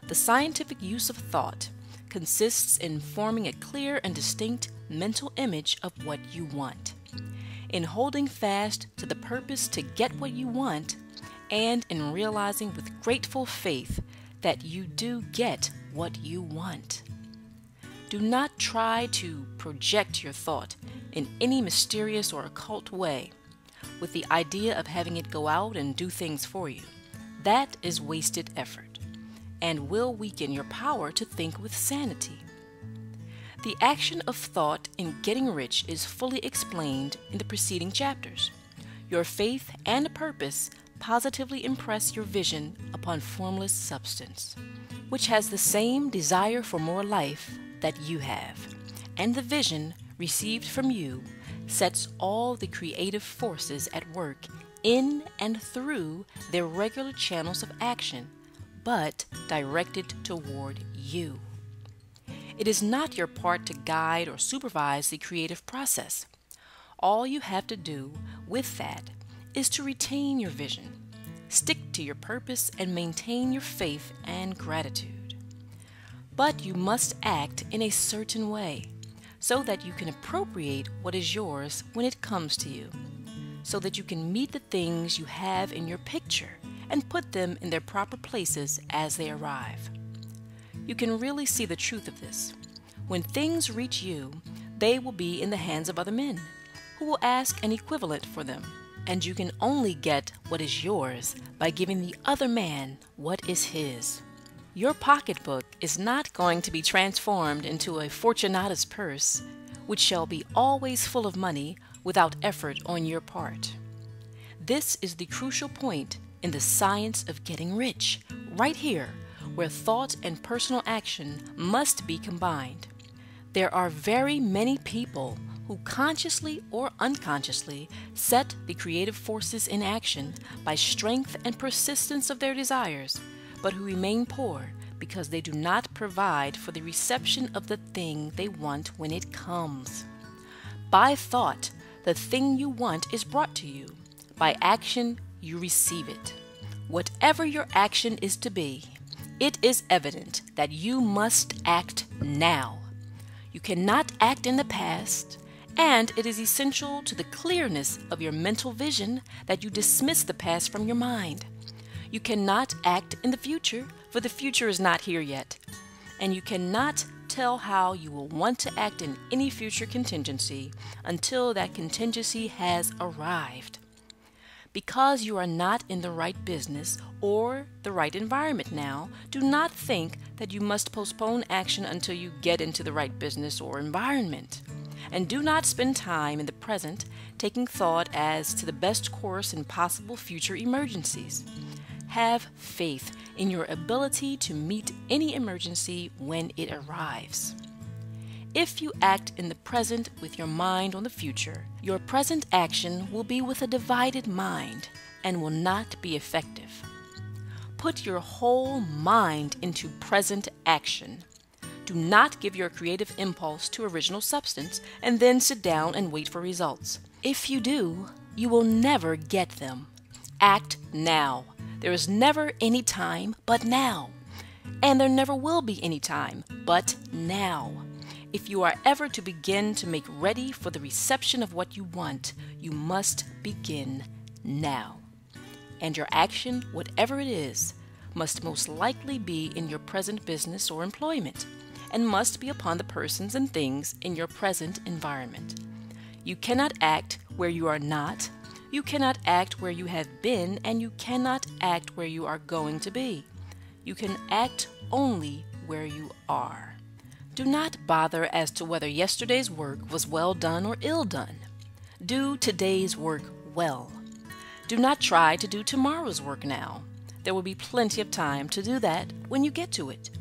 The scientific use of thought consists in forming a clear and distinct mental image of what you want. In holding fast to the purpose to get what you want, and in realizing with grateful faith that you do get what you want. Do not try to project your thought in any mysterious or occult way with the idea of having it go out and do things for you. That is wasted effort and will weaken your power to think with sanity. The action of thought in getting rich is fully explained in the preceding chapters. Your faith and purpose positively impress your vision upon formless substance, which has the same desire for more life that you have, and the vision received from you sets all the creative forces at work in and through their regular channels of action, but directed toward you. It is not your part to guide or supervise the creative process. All you have to do with that is to retain your vision, stick to your purpose, and maintain your faith and gratitude. But you must act in a certain way. so that you can appropriate what is yours when it comes to you, so that you can meet the things you have in your picture and put them in their proper places as they arrive. You can really see the truth of this. When things reach you, they will be in the hands of other men who will ask an equivalent for them, and you can only get what is yours by giving the other man what is his. Your pocketbook is not going to be transformed into a Fortunatus purse, which shall be always full of money without effort on your part. This is the crucial point in the science of getting rich, right here, where thought and personal action must be combined. There are very many people who consciously or unconsciously set the creative forces in action by strength and persistence of their desires, but who remain poor because they do not provide for the reception of the thing they want when it comes. By thought, the thing you want is brought to you. By action, you receive it. Whatever your action is to be, it is evident that you must act now. You cannot act in the past, and it is essential to the clearness of your mental vision that you dismiss the past from your mind. You cannot act in the future, for the future is not here yet. And you cannot tell how you will want to act in any future contingency until that contingency has arrived. Because you are not in the right business or the right environment now, do not think that you must postpone action until you get into the right business or environment. And do not spend time in the present taking thought as to the best course in possible future emergencies. Have faith in your ability to meet any emergency when it arrives. If you act in the present with your mind on the future, your present action will be with a divided mind and will not be effective. Put your whole mind into present action. Do not give your creative impulse to original substance and then sit down and wait for results. If you do, you will never get them. Act now. There is never any time but now. And there never will be any time but now. If you are ever to begin to make ready for the reception of what you want, you must begin now. And your action, whatever it is, must most likely be in your present business or employment, and must be upon the persons and things in your present environment. You cannot act where you are not you cannot act where you have been, and you cannot act where you are going to be. You can act only where you are. Do not bother as to whether yesterday's work was well done or ill done. Do today's work well. Do not try to do tomorrow's work now. There will be plenty of time to do that when you get to it.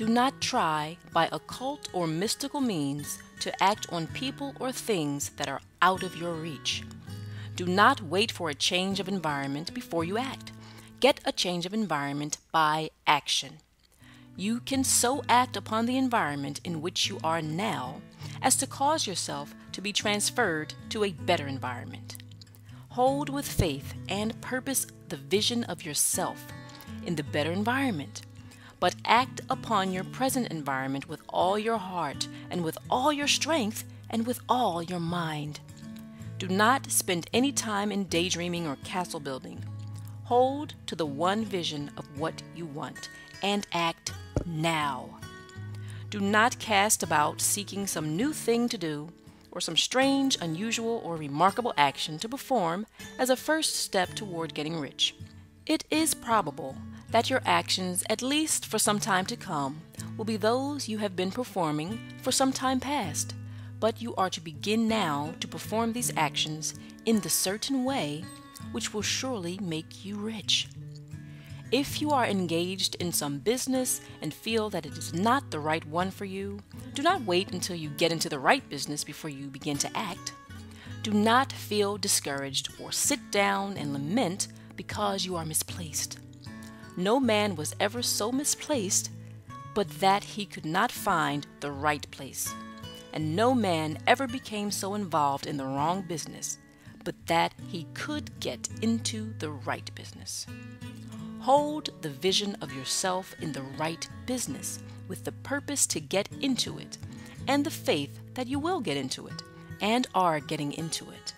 Do not try by occult or mystical means to act on people or things that are out of your reach. Do not wait for a change of environment before you act. Get a change of environment by action. You can so act upon the environment in which you are now as to cause yourself to be transferred to a better environment. Hold with faith and purpose the vision of yourself in the better environment, but act upon your present environment with all your heart and with all your strength and with all your mind. Do not spend any time in daydreaming or castle building. Hold to the one vision of what you want and act now. Do not cast about seeking some new thing to do or some strange, unusual, or remarkable action to perform as a first step toward getting rich. It is probable that your actions, at least for some time to come, will be those you have been performing for some time past but you are to begin now to perform these actions in the certain way which will surely make you rich. If you are engaged in some business and feel that it is not the right one for you, do not wait until you get into the right business before you begin to act. Do not feel discouraged or sit down and lament because you are misplaced. No man was ever so misplaced but that he could not find the right place and no man ever became so involved in the wrong business but that he could get into the right business. Hold the vision of yourself in the right business with the purpose to get into it, and the faith that you will get into it and are getting into it.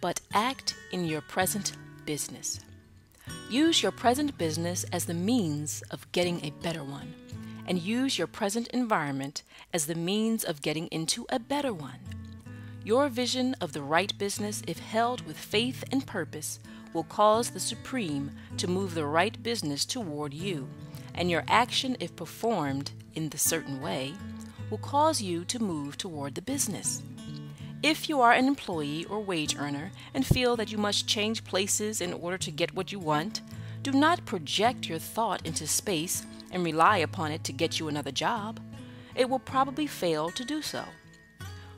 But act in your present business. Use your present business as the means of getting a better one, and use your present environment as the means of getting into a better one. Your vision of the right business, if held with faith and purpose, will cause the Supreme to move the right business toward you, and your action, if performed in the certain way, will cause you to move toward the business. If you are an employee or wage earner and feel that you must change places in order to get what you want, do not project your thought into space and rely upon it to get you another job. It will probably fail to do so.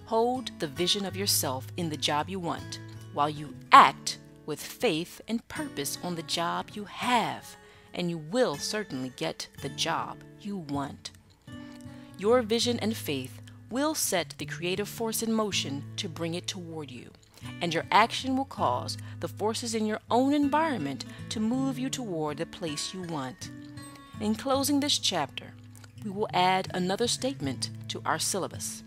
Hold the vision of yourself in the job you want while you act with faith and purpose on the job you have, and you will certainly get the job you want. Your vision and faith will set the creative force in motion to bring it toward you, and your action will cause the forces in your own environment to move you toward the place you want. In closing this chapter, we will add another statement to our syllabus.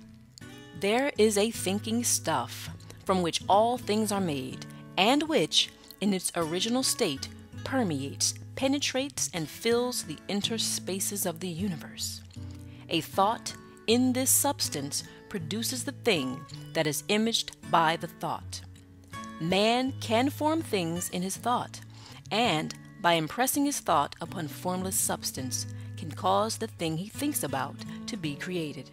There is a thinking stuff from which all things are made, and which, in its original state, permeates, penetrates, and fills the interspaces of the universe. A thought in this substance produces the thing that is imaged by the thought. Man can form things in his thought, and by impressing his thought upon formless substance, can cause the thing he thinks about to be created.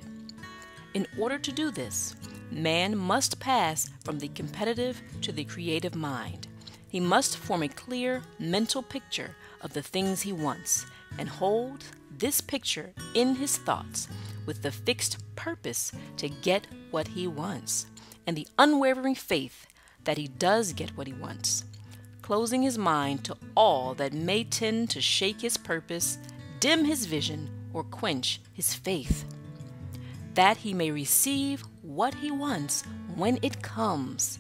In order to do this, man must pass from the competitive to the creative mind. He must form a clear mental picture of the things he wants and hold this picture in his thoughts with the fixed purpose to get what he wants and the unwavering faith that he does get what he wants, closing his mind to all that may tend to shake his purpose, dim his vision, or quench his faith, that he may receive what he wants when it comes.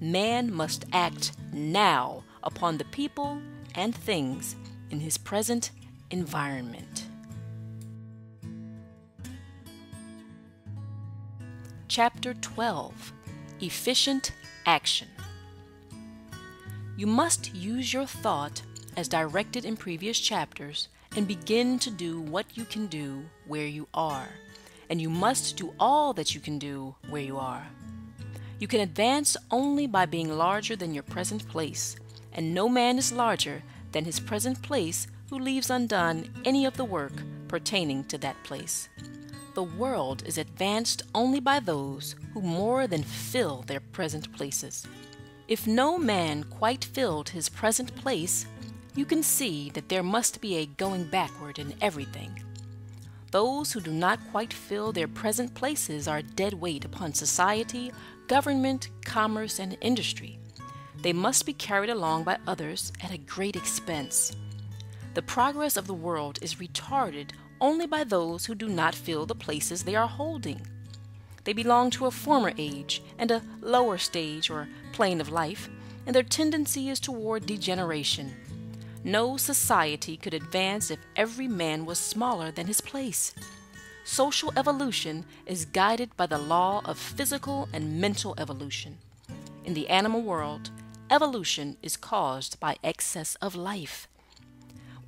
Man must act now upon the people and things in his present environment. Chapter 12 Efficient Action You must use your thought as directed in previous chapters and begin to do what you can do where you are. And you must do all that you can do where you are. You can advance only by being larger than your present place, and no man is larger than his present place who leaves undone any of the work pertaining to that place the world is advanced only by those who more than fill their present places. If no man quite filled his present place, you can see that there must be a going backward in everything. Those who do not quite fill their present places are dead weight upon society, government, commerce, and industry. They must be carried along by others at a great expense. The progress of the world is retarded only by those who do not fill the places they are holding. They belong to a former age and a lower stage or plane of life, and their tendency is toward degeneration. No society could advance if every man was smaller than his place. Social evolution is guided by the law of physical and mental evolution. In the animal world, evolution is caused by excess of life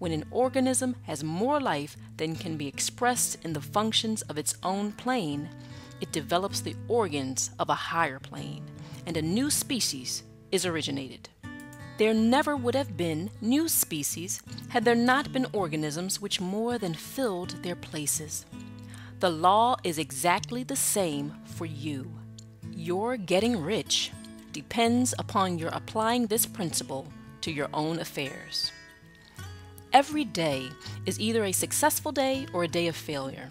when an organism has more life than can be expressed in the functions of its own plane, it develops the organs of a higher plane, and a new species is originated. There never would have been new species had there not been organisms which more than filled their places. The law is exactly the same for you. Your getting rich depends upon your applying this principle to your own affairs. Every day is either a successful day or a day of failure.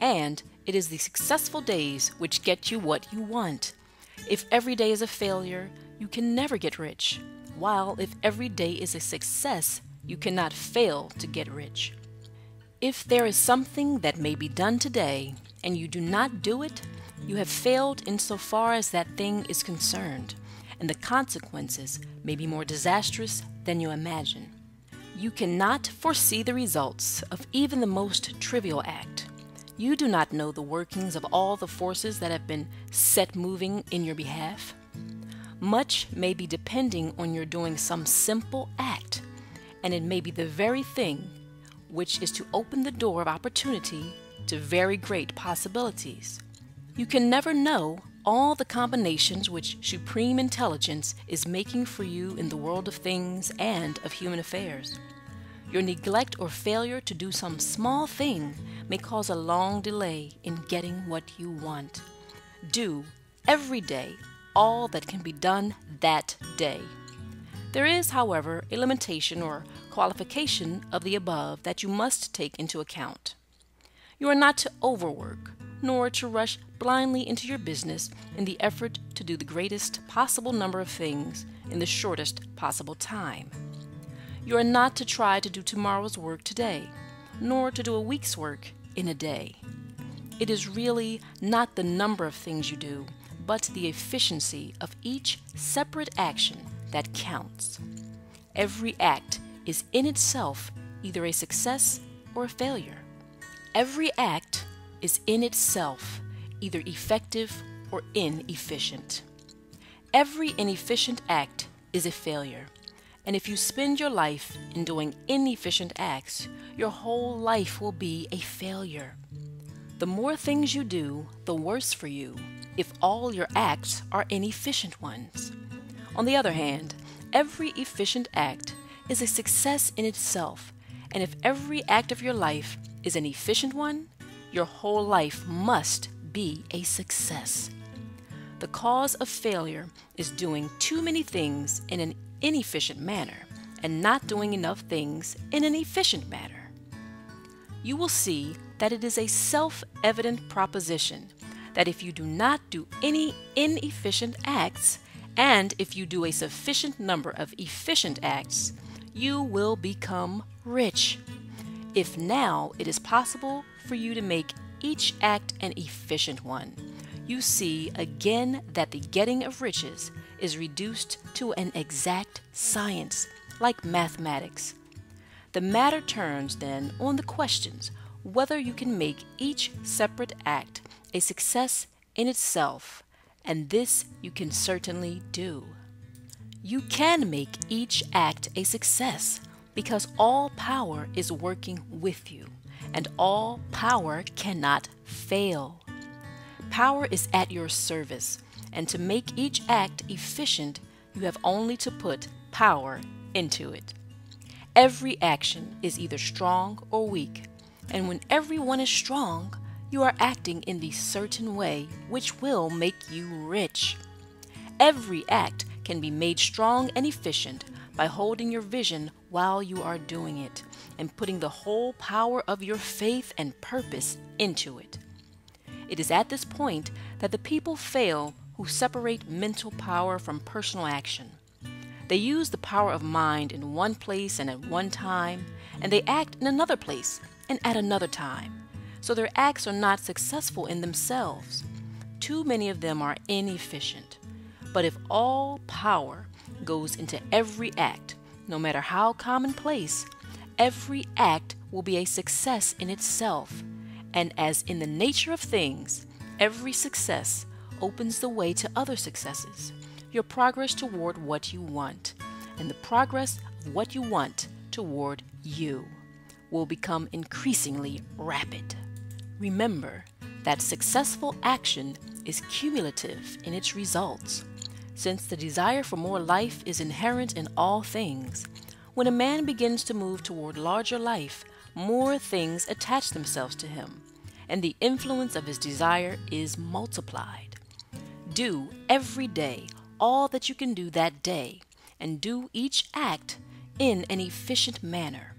And it is the successful days which get you what you want. If every day is a failure, you can never get rich. While if every day is a success, you cannot fail to get rich. If there is something that may be done today and you do not do it, you have failed insofar as that thing is concerned, and the consequences may be more disastrous than you imagine. You cannot foresee the results of even the most trivial act. You do not know the workings of all the forces that have been set moving in your behalf. Much may be depending on your doing some simple act, and it may be the very thing which is to open the door of opportunity to very great possibilities. You can never know all the combinations which supreme intelligence is making for you in the world of things and of human affairs. Your neglect or failure to do some small thing may cause a long delay in getting what you want. Do every day all that can be done that day. There is, however, a limitation or qualification of the above that you must take into account. You are not to overwork, nor to rush blindly into your business in the effort to do the greatest possible number of things in the shortest possible time. You are not to try to do tomorrow's work today, nor to do a week's work in a day. It is really not the number of things you do, but the efficiency of each separate action that counts. Every act is in itself either a success or a failure. Every act is in itself either effective or inefficient. Every inefficient act is a failure. And if you spend your life in doing inefficient acts, your whole life will be a failure. The more things you do, the worse for you if all your acts are inefficient ones. On the other hand, every efficient act is a success in itself, and if every act of your life is an efficient one, your whole life must be a success. The cause of failure is doing too many things in an inefficient manner and not doing enough things in an efficient manner. You will see that it is a self evident proposition that if you do not do any inefficient acts, and if you do a sufficient number of efficient acts, you will become rich. If now it is possible for you to make each act an efficient one, you see again that the getting of riches is reduced to an exact science, like mathematics. The matter turns then on the questions whether you can make each separate act a success in itself, and this you can certainly do. You can make each act a success because all power is working with you, and all power cannot fail. Power is at your service, and to make each act efficient, you have only to put power into it. Every action is either strong or weak, and when everyone is strong, you are acting in the certain way which will make you rich. Every act can be made strong and efficient by holding your vision while you are doing it and putting the whole power of your faith and purpose into it. It is at this point that the people fail who separate mental power from personal action. They use the power of mind in one place and at one time, and they act in another place and at another time so their acts are not successful in themselves. Too many of them are inefficient. But if all power goes into every act, no matter how commonplace, every act will be a success in itself. And as in the nature of things, every success opens the way to other successes, your progress toward what you want, and the progress of what you want toward you will become increasingly rapid. Remember that successful action is cumulative in its results. Since the desire for more life is inherent in all things, when a man begins to move toward larger life, more things attach themselves to him, and the influence of his desire is multiplied. Do every day all that you can do that day, and do each act in an efficient manner.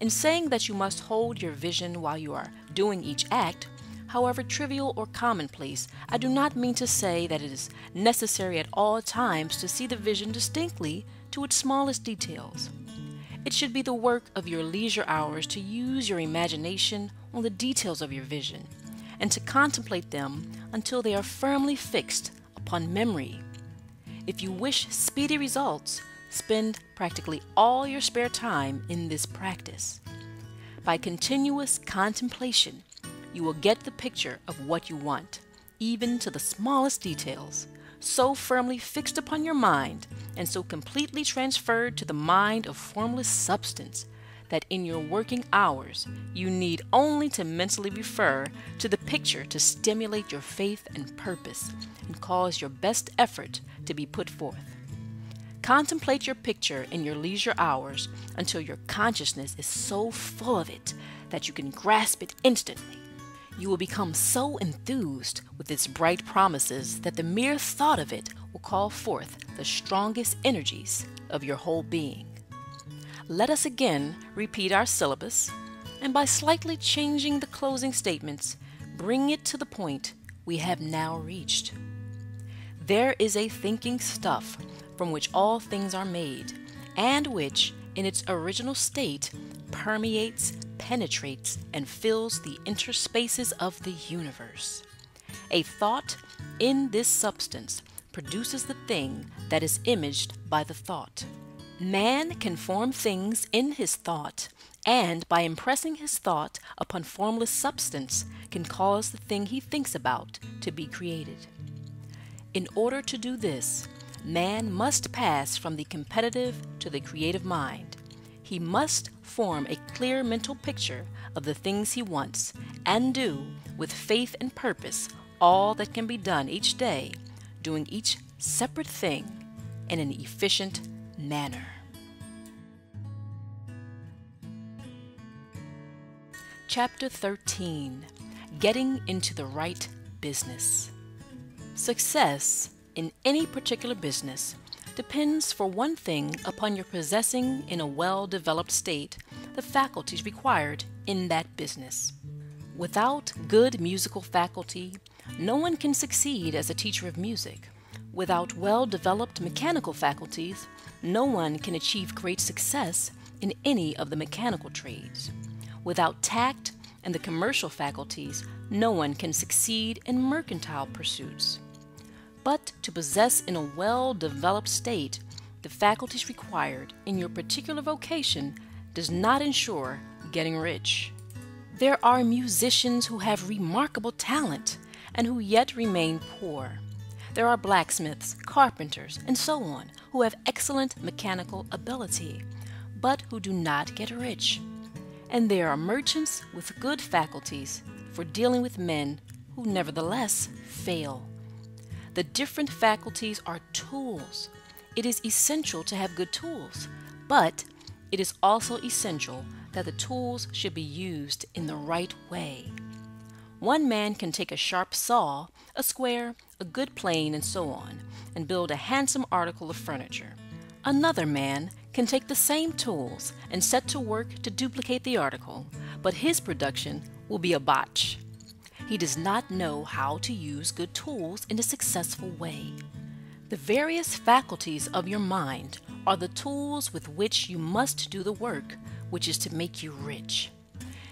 In saying that you must hold your vision while you are doing each act, however trivial or commonplace, I do not mean to say that it is necessary at all times to see the vision distinctly to its smallest details. It should be the work of your leisure hours to use your imagination on the details of your vision and to contemplate them until they are firmly fixed upon memory. If you wish speedy results, Spend practically all your spare time in this practice. By continuous contemplation, you will get the picture of what you want, even to the smallest details, so firmly fixed upon your mind and so completely transferred to the mind of formless substance that in your working hours you need only to mentally refer to the picture to stimulate your faith and purpose and cause your best effort to be put forth. Contemplate your picture in your leisure hours until your consciousness is so full of it that you can grasp it instantly. You will become so enthused with its bright promises that the mere thought of it will call forth the strongest energies of your whole being. Let us again repeat our syllabus, and by slightly changing the closing statements, bring it to the point we have now reached. There is a thinking stuff from which all things are made, and which, in its original state, permeates, penetrates, and fills the interspaces of the universe. A thought in this substance produces the thing that is imaged by the thought. Man can form things in his thought, and by impressing his thought upon formless substance, can cause the thing he thinks about to be created. In order to do this, man must pass from the competitive to the creative mind. He must form a clear mental picture of the things he wants and do with faith and purpose all that can be done each day, doing each separate thing in an efficient manner. Chapter 13 Getting into the Right Business. Success in any particular business depends, for one thing, upon your possessing in a well developed state the faculties required in that business. Without good musical faculty, no one can succeed as a teacher of music. Without well developed mechanical faculties, no one can achieve great success in any of the mechanical trades. Without tact and the commercial faculties, no one can succeed in mercantile pursuits. But to possess in a well developed state the faculties required in your particular vocation does not ensure getting rich. There are musicians who have remarkable talent and who yet remain poor. There are blacksmiths, carpenters, and so on who have excellent mechanical ability, but who do not get rich. And there are merchants with good faculties for dealing with men who nevertheless fail. The different faculties are tools. It is essential to have good tools, but it is also essential that the tools should be used in the right way. One man can take a sharp saw, a square, a good plane, and so on, and build a handsome article of furniture. Another man can take the same tools and set to work to duplicate the article, but his production will be a botch. He does not know how to use good tools in a successful way. The various faculties of your mind are the tools with which you must do the work which is to make you rich.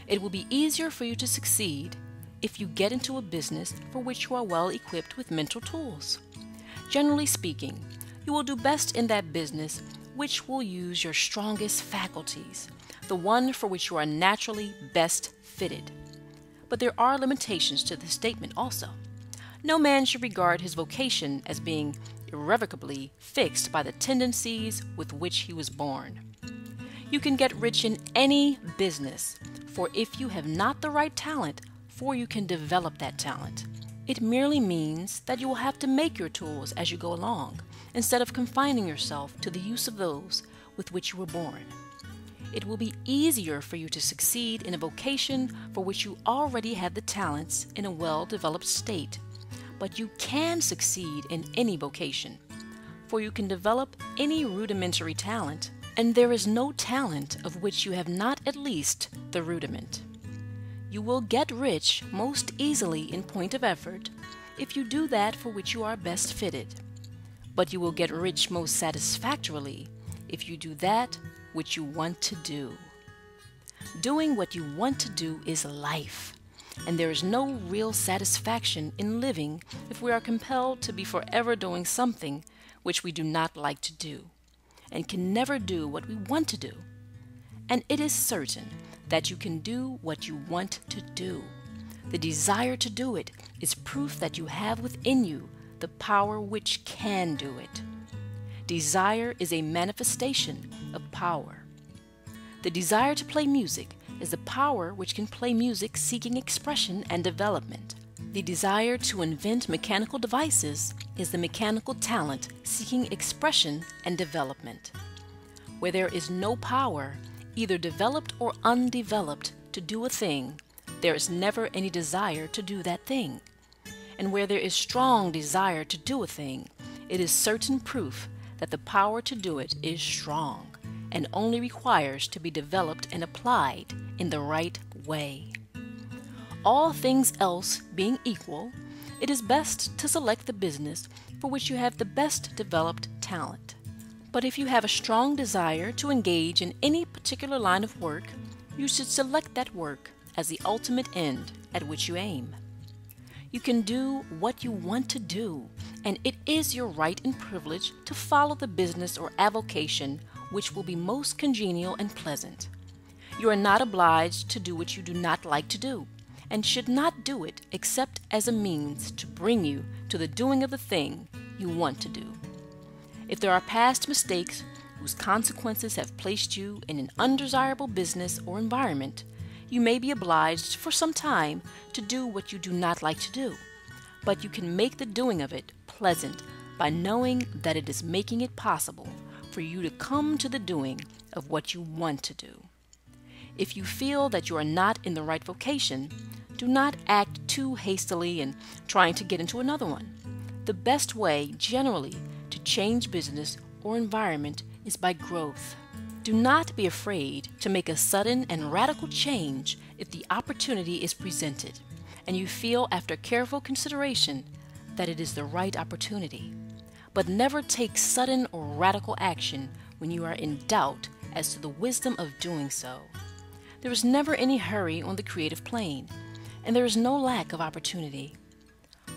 It will be easier for you to succeed if you get into a business for which you are well equipped with mental tools. Generally speaking, you will do best in that business which will use your strongest faculties, the one for which you are naturally best fitted. But there are limitations to this statement also. No man should regard his vocation as being irrevocably fixed by the tendencies with which he was born. You can get rich in any business, for if you have not the right talent, for you can develop that talent. It merely means that you will have to make your tools as you go along, instead of confining yourself to the use of those with which you were born. It will be easier for you to succeed in a vocation for which you already have the talents in a well developed state. But you can succeed in any vocation, for you can develop any rudimentary talent, and there is no talent of which you have not at least the rudiment. You will get rich most easily in point of effort if you do that for which you are best fitted. But you will get rich most satisfactorily if you do that which you want to do. Doing what you want to do is life, and there is no real satisfaction in living if we are compelled to be forever doing something which we do not like to do, and can never do what we want to do. And it is certain that you can do what you want to do. The desire to do it is proof that you have within you the power which can do it. Desire is a manifestation of power. The desire to play music is the power which can play music seeking expression and development. The desire to invent mechanical devices is the mechanical talent seeking expression and development. Where there is no power, either developed or undeveloped, to do a thing, there is never any desire to do that thing. And where there is strong desire to do a thing, it is certain proof that the power to do it is strong and only requires to be developed and applied in the right way. All things else being equal, it is best to select the business for which you have the best developed talent. But if you have a strong desire to engage in any particular line of work, you should select that work as the ultimate end at which you aim. You can do what you want to do, and it is your right and privilege to follow the business or avocation which will be most congenial and pleasant. You are not obliged to do what you do not like to do, and should not do it except as a means to bring you to the doing of the thing you want to do. If there are past mistakes whose consequences have placed you in an undesirable business or environment, you may be obliged for some time to do what you do not like to do, but you can make the doing of it pleasant by knowing that it is making it possible for you to come to the doing of what you want to do. If you feel that you are not in the right vocation, do not act too hastily in trying to get into another one. The best way, generally, to change business or environment is by growth. Do not be afraid to make a sudden and radical change if the opportunity is presented and you feel after careful consideration that it is the right opportunity. But never take sudden or radical action when you are in doubt as to the wisdom of doing so. There is never any hurry on the creative plane, and there is no lack of opportunity.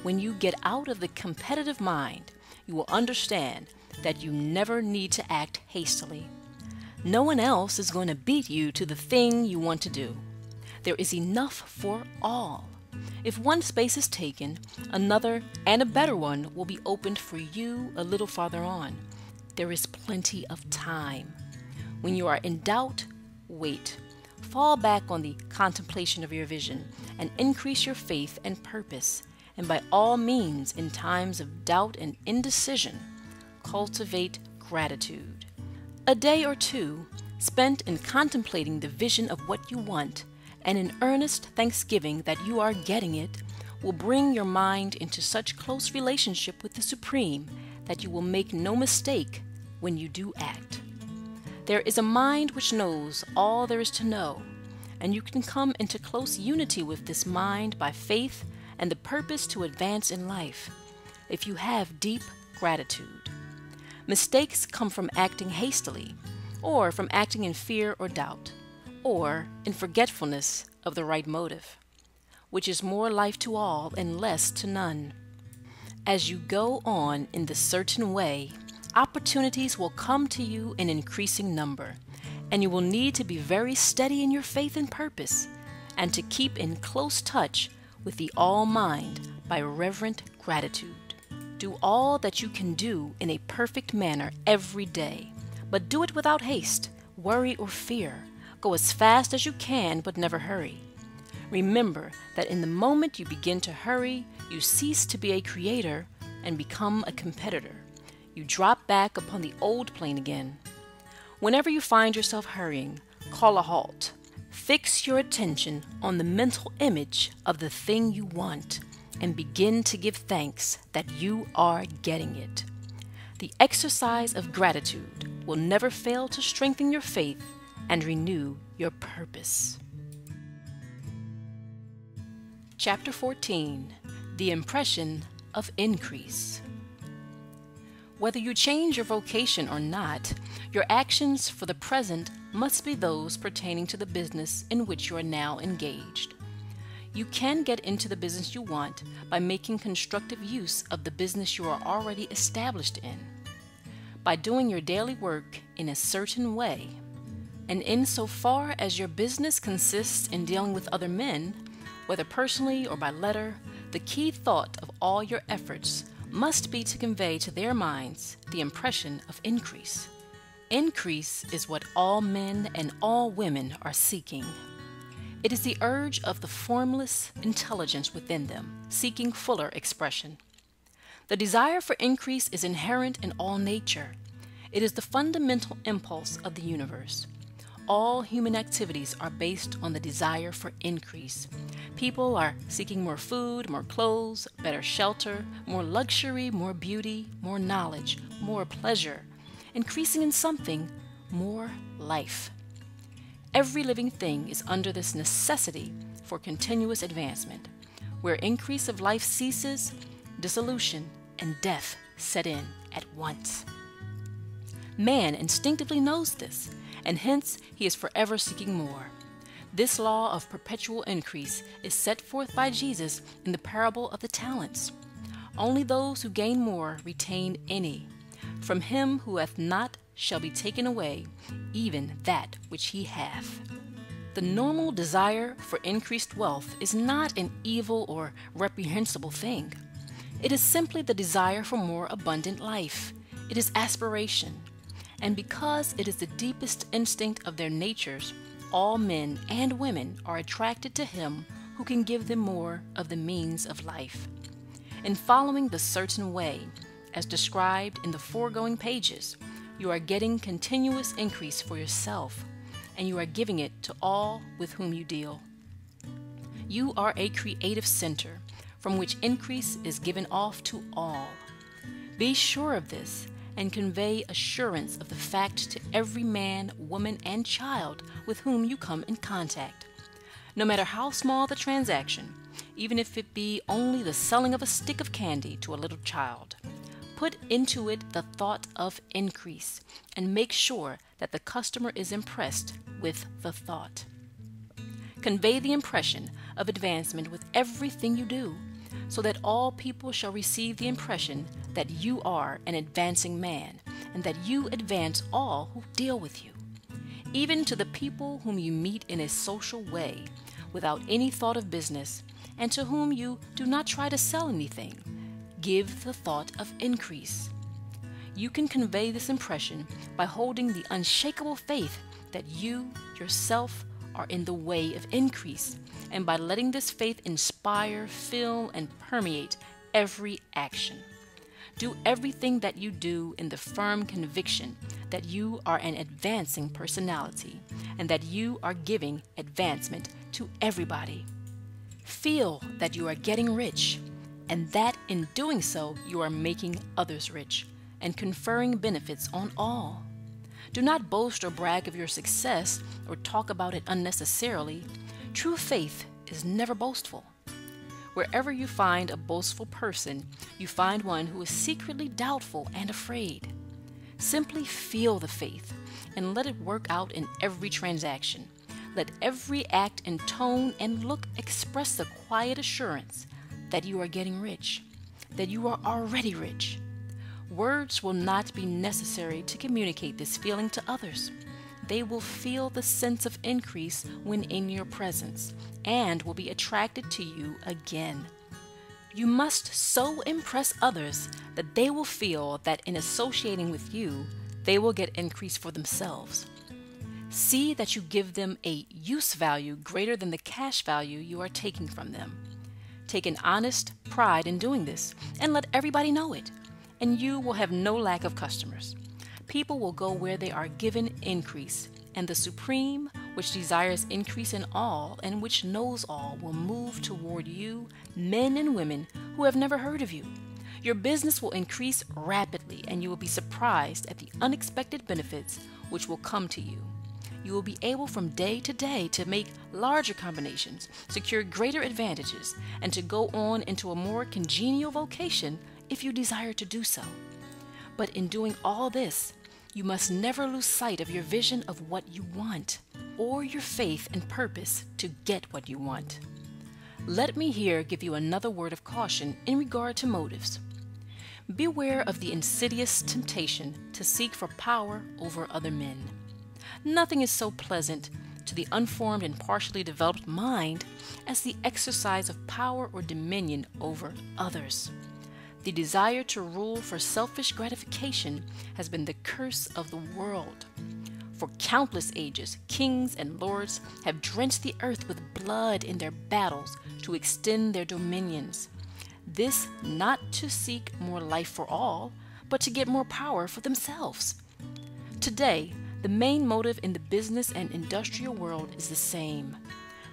When you get out of the competitive mind, you will understand that you never need to act hastily. No one else is going to beat you to the thing you want to do. There is enough for all. If one space is taken, another and a better one will be opened for you a little farther on. There is plenty of time. When you are in doubt, wait. Fall back on the contemplation of your vision and increase your faith and purpose. And by all means, in times of doubt and indecision, cultivate gratitude. A day or two spent in contemplating the vision of what you want and in earnest thanksgiving that you are getting it will bring your mind into such close relationship with the Supreme that you will make no mistake when you do act. There is a mind which knows all there is to know, and you can come into close unity with this mind by faith and the purpose to advance in life if you have deep gratitude. Mistakes come from acting hastily, or from acting in fear or doubt, or in forgetfulness of the right motive, which is more life to all and less to none. As you go on in this certain way, opportunities will come to you in increasing number, and you will need to be very steady in your faith and purpose, and to keep in close touch with the All Mind by reverent gratitude. Do all that you can do in a perfect manner every day, but do it without haste, worry, or fear. Go as fast as you can, but never hurry. Remember that in the moment you begin to hurry, you cease to be a creator and become a competitor. You drop back upon the old plane again. Whenever you find yourself hurrying, call a halt. Fix your attention on the mental image of the thing you want and begin to give thanks that you are getting it. The exercise of gratitude will never fail to strengthen your faith and renew your purpose. Chapter 14 The Impression of Increase. Whether you change your vocation or not, your actions for the present must be those pertaining to the business in which you are now engaged. You can get into the business you want by making constructive use of the business you are already established in. By doing your daily work in a certain way, and insofar as your business consists in dealing with other men, Whether personally or by letter, the key thought of all your efforts must be to convey to their minds the impression of increase. Increase is what all men and all women are seeking. It is the urge of the formless intelligence within them, seeking fuller expression. The desire for increase is inherent in all nature. It is the fundamental impulse of the universe. All human activities are based on the desire for increase. People are seeking more food, more clothes, better shelter, more luxury, more beauty, more knowledge, more pleasure, increasing in something, more life. Every living thing is under this necessity for continuous advancement. Where increase of life ceases, dissolution and death set in at once. Man instinctively knows this, and hence he is forever seeking more. This law of perpetual increase is set forth by Jesus in the parable of the talents. Only those who gain more retain any. From him who hath not shall be taken away even that which he hath. The normal desire for increased wealth is not an evil or reprehensible thing. It is simply the desire for more abundant life. It is aspiration. And because it is the deepest instinct of their natures, all men and women are attracted to him who can give them more of the means of life. In following the certain way, as described in the foregoing pages, you are getting continuous increase for yourself, and you are giving it to all with whom you deal. You are a creative center from which increase is given off to all. Be sure of this and convey assurance of the fact to every man, woman, and child with whom you come in contact. No matter how small the transaction, even if it be only the selling of a stick of candy to a little child, Put into it the thought of increase and make sure that the customer is impressed with the thought. Convey the impression of advancement with everything you do, so that all people shall receive the impression that you are an advancing man and that you advance all who deal with you. Even to the people whom you meet in a social way, without any thought of business, and to whom you do not try to sell anything give the thought of increase. You can convey this impression by holding the unshakable faith that you yourself are in the way of increase, and by letting this faith inspire, fill, and permeate every action. Do everything that you do in the firm conviction that you are an advancing personality and that you are giving advancement to everybody. Feel that you are getting rich and that in doing so you are making others rich and conferring benefits on all. Do not boast or brag of your success or talk about it unnecessarily. True faith is never boastful. Wherever you find a boastful person, you find one who is secretly doubtful and afraid. Simply feel the faith and let it work out in every transaction. Let every act and tone and look express the quiet assurance that you are getting rich, that you are already rich. Words will not be necessary to communicate this feeling to others. They will feel the sense of increase when in your presence and will be attracted to you again. You must so impress others that they will feel that in associating with you, they will get increase for themselves. See that you give them a use value greater than the cash value you are taking from them. Take an honest pride in doing this and let everybody know it, and you will have no lack of customers. People will go where they are given increase, and the Supreme, which desires increase in all and which knows all, will move toward you, men and women who have never heard of you. Your business will increase rapidly, and you will be surprised at the unexpected benefits which will come to you you will be able from day to day to make larger combinations, secure greater advantages, and to go on into a more congenial vocation if you desire to do so. But in doing all this, you must never lose sight of your vision of what you want or your faith and purpose to get what you want. Let me here give you another word of caution in regard to motives. Beware of the insidious temptation to seek for power over other men. Nothing is so pleasant to the unformed and partially developed mind as the exercise of power or dominion over others. The desire to rule for selfish gratification has been the curse of the world. For countless ages, kings and lords have drenched the earth with blood in their battles to extend their dominions. This not to seek more life for all, but to get more power for themselves. Today, the main motive in the business and industrial world is the same.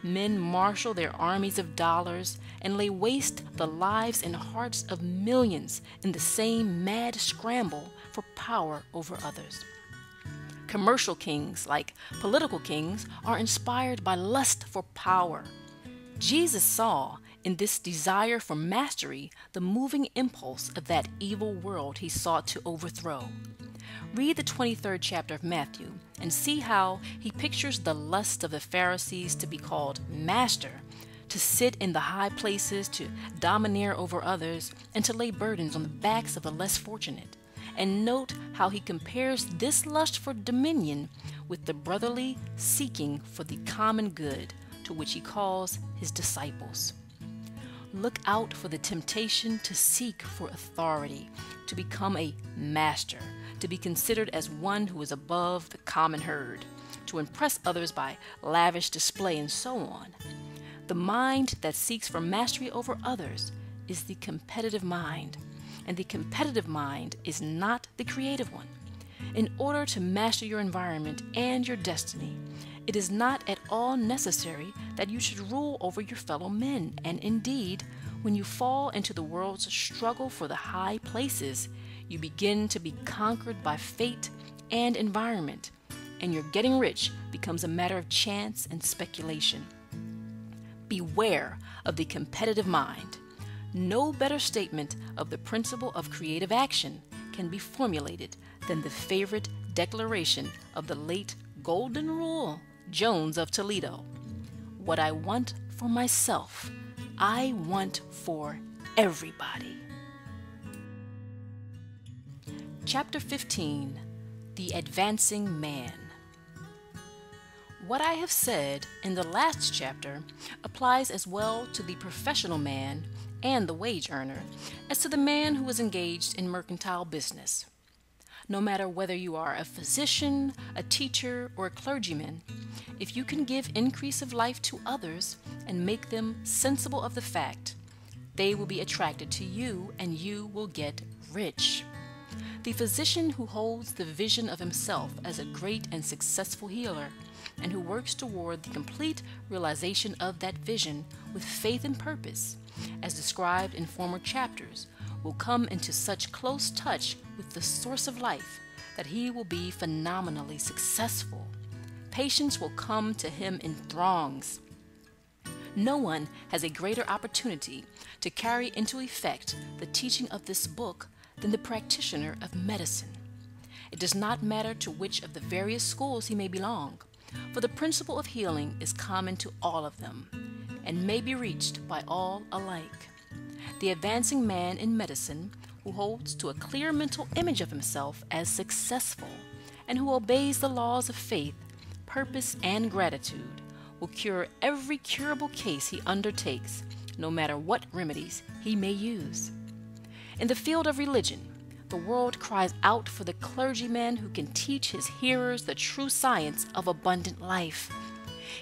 Men marshal their armies of dollars and lay waste the lives and hearts of millions in the same mad scramble for power over others. Commercial kings, like political kings, are inspired by lust for power. Jesus saw in this desire for mastery the moving impulse of that evil world he sought to overthrow. Read the 23rd chapter of Matthew and see how he pictures the lust of the Pharisees to be called master, to sit in the high places, to domineer over others, and to lay burdens on the backs of the less fortunate. And note how he compares this lust for dominion with the brotherly seeking for the common good to which he calls his disciples. Look out for the temptation to seek for authority, to become a master, to be considered as one who is above the common herd, to impress others by lavish display, and so on. The mind that seeks for mastery over others is the competitive mind, and the competitive mind is not the creative one. In order to master your environment and your destiny, it is not at all necessary that you should rule over your fellow men, and indeed, when you fall into the world's struggle for the high places, you begin to be conquered by fate and environment, and your getting rich becomes a matter of chance and speculation. Beware of the competitive mind. No better statement of the principle of creative action can be formulated than the favorite declaration of the late Golden Rule Jones of Toledo. What I want for myself, I want for everybody. Chapter 15 The Advancing Man. What I have said in the last chapter applies as well to the professional man and the wage earner as to the man who is engaged in mercantile business. No matter whether you are a physician, a teacher, or a clergyman, if you can give increase of life to others and make them sensible of the fact, they will be attracted to you and you will get rich. The physician who holds the vision of himself as a great and successful healer and who works toward the complete realization of that vision with faith and purpose, as described in former chapters, will come into such close touch with the source of life that he will be phenomenally successful. Patients will come to him in throngs. No one has a greater opportunity to carry into effect the teaching of this book than the practitioner of medicine. It does not matter to which of the various schools he may belong, for the principle of healing is common to all of them and may be reached by all alike. The advancing man in medicine who holds to a clear mental image of himself as successful and who obeys the laws of faith, purpose, and gratitude will cure every curable case he undertakes, no matter what remedies he may use. In the field of religion, the world cries out for the clergyman who can teach his hearers the true science of abundant life.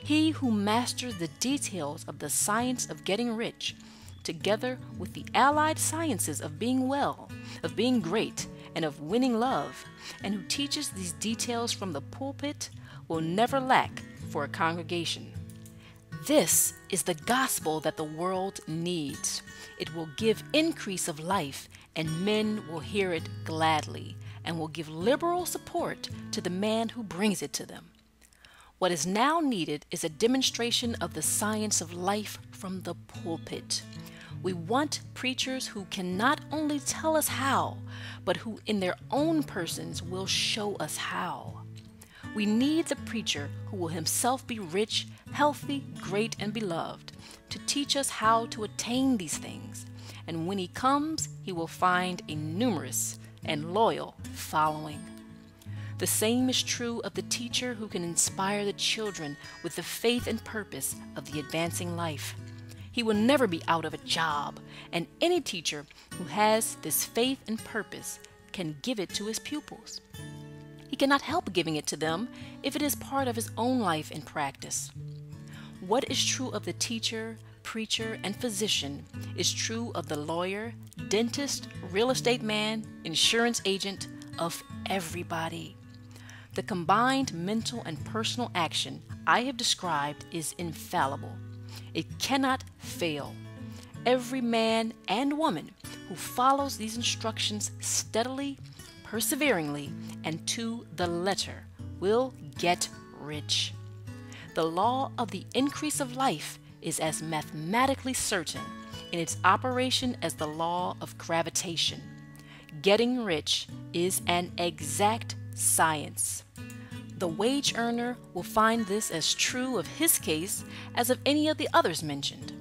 He who masters the details of the science of getting rich, together with the allied sciences of being well, of being great, and of winning love, and who teaches these details from the pulpit, will never lack for a congregation. This is the gospel that the world needs. It will give increase of life, and men will hear it gladly and will give liberal support to the man who brings it to them. What is now needed is a demonstration of the science of life from the pulpit. We want preachers who can not only tell us how, but who in their own persons will show us how. We need the preacher who will himself be rich, healthy, great, and beloved to teach us how to attain these things. And when he comes, he will find a numerous and loyal following. The same is true of the teacher who can inspire the children with the faith and purpose of the advancing life. He will never be out of a job, and any teacher who has this faith and purpose can give it to his pupils. He cannot help giving it to them if it is part of his own life and practice. What is true of the teacher, preacher, and physician is true of the lawyer, dentist, real estate man, insurance agent, of everybody. The combined mental and personal action I have described is infallible. It cannot fail. Every man and woman who follows these instructions steadily, perseveringly, and to the letter will get rich. The law of the increase of life is as mathematically certain in its operation as the law of gravitation. Getting rich is an exact science. The wage earner will find this as true of his case as of any of the others mentioned.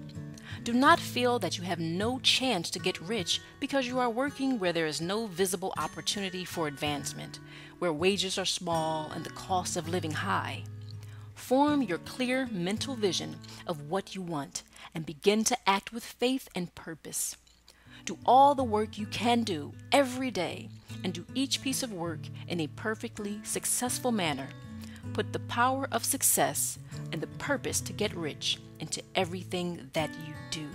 Do not feel that you have no chance to get rich because you are working where there is no visible opportunity for advancement, where wages are small and the cost of living high. Form your clear mental vision of what you want and begin to act with faith and purpose. Do all the work you can do every day and do each piece of work in a perfectly successful manner. Put the power of success and the purpose to get rich into everything that you do.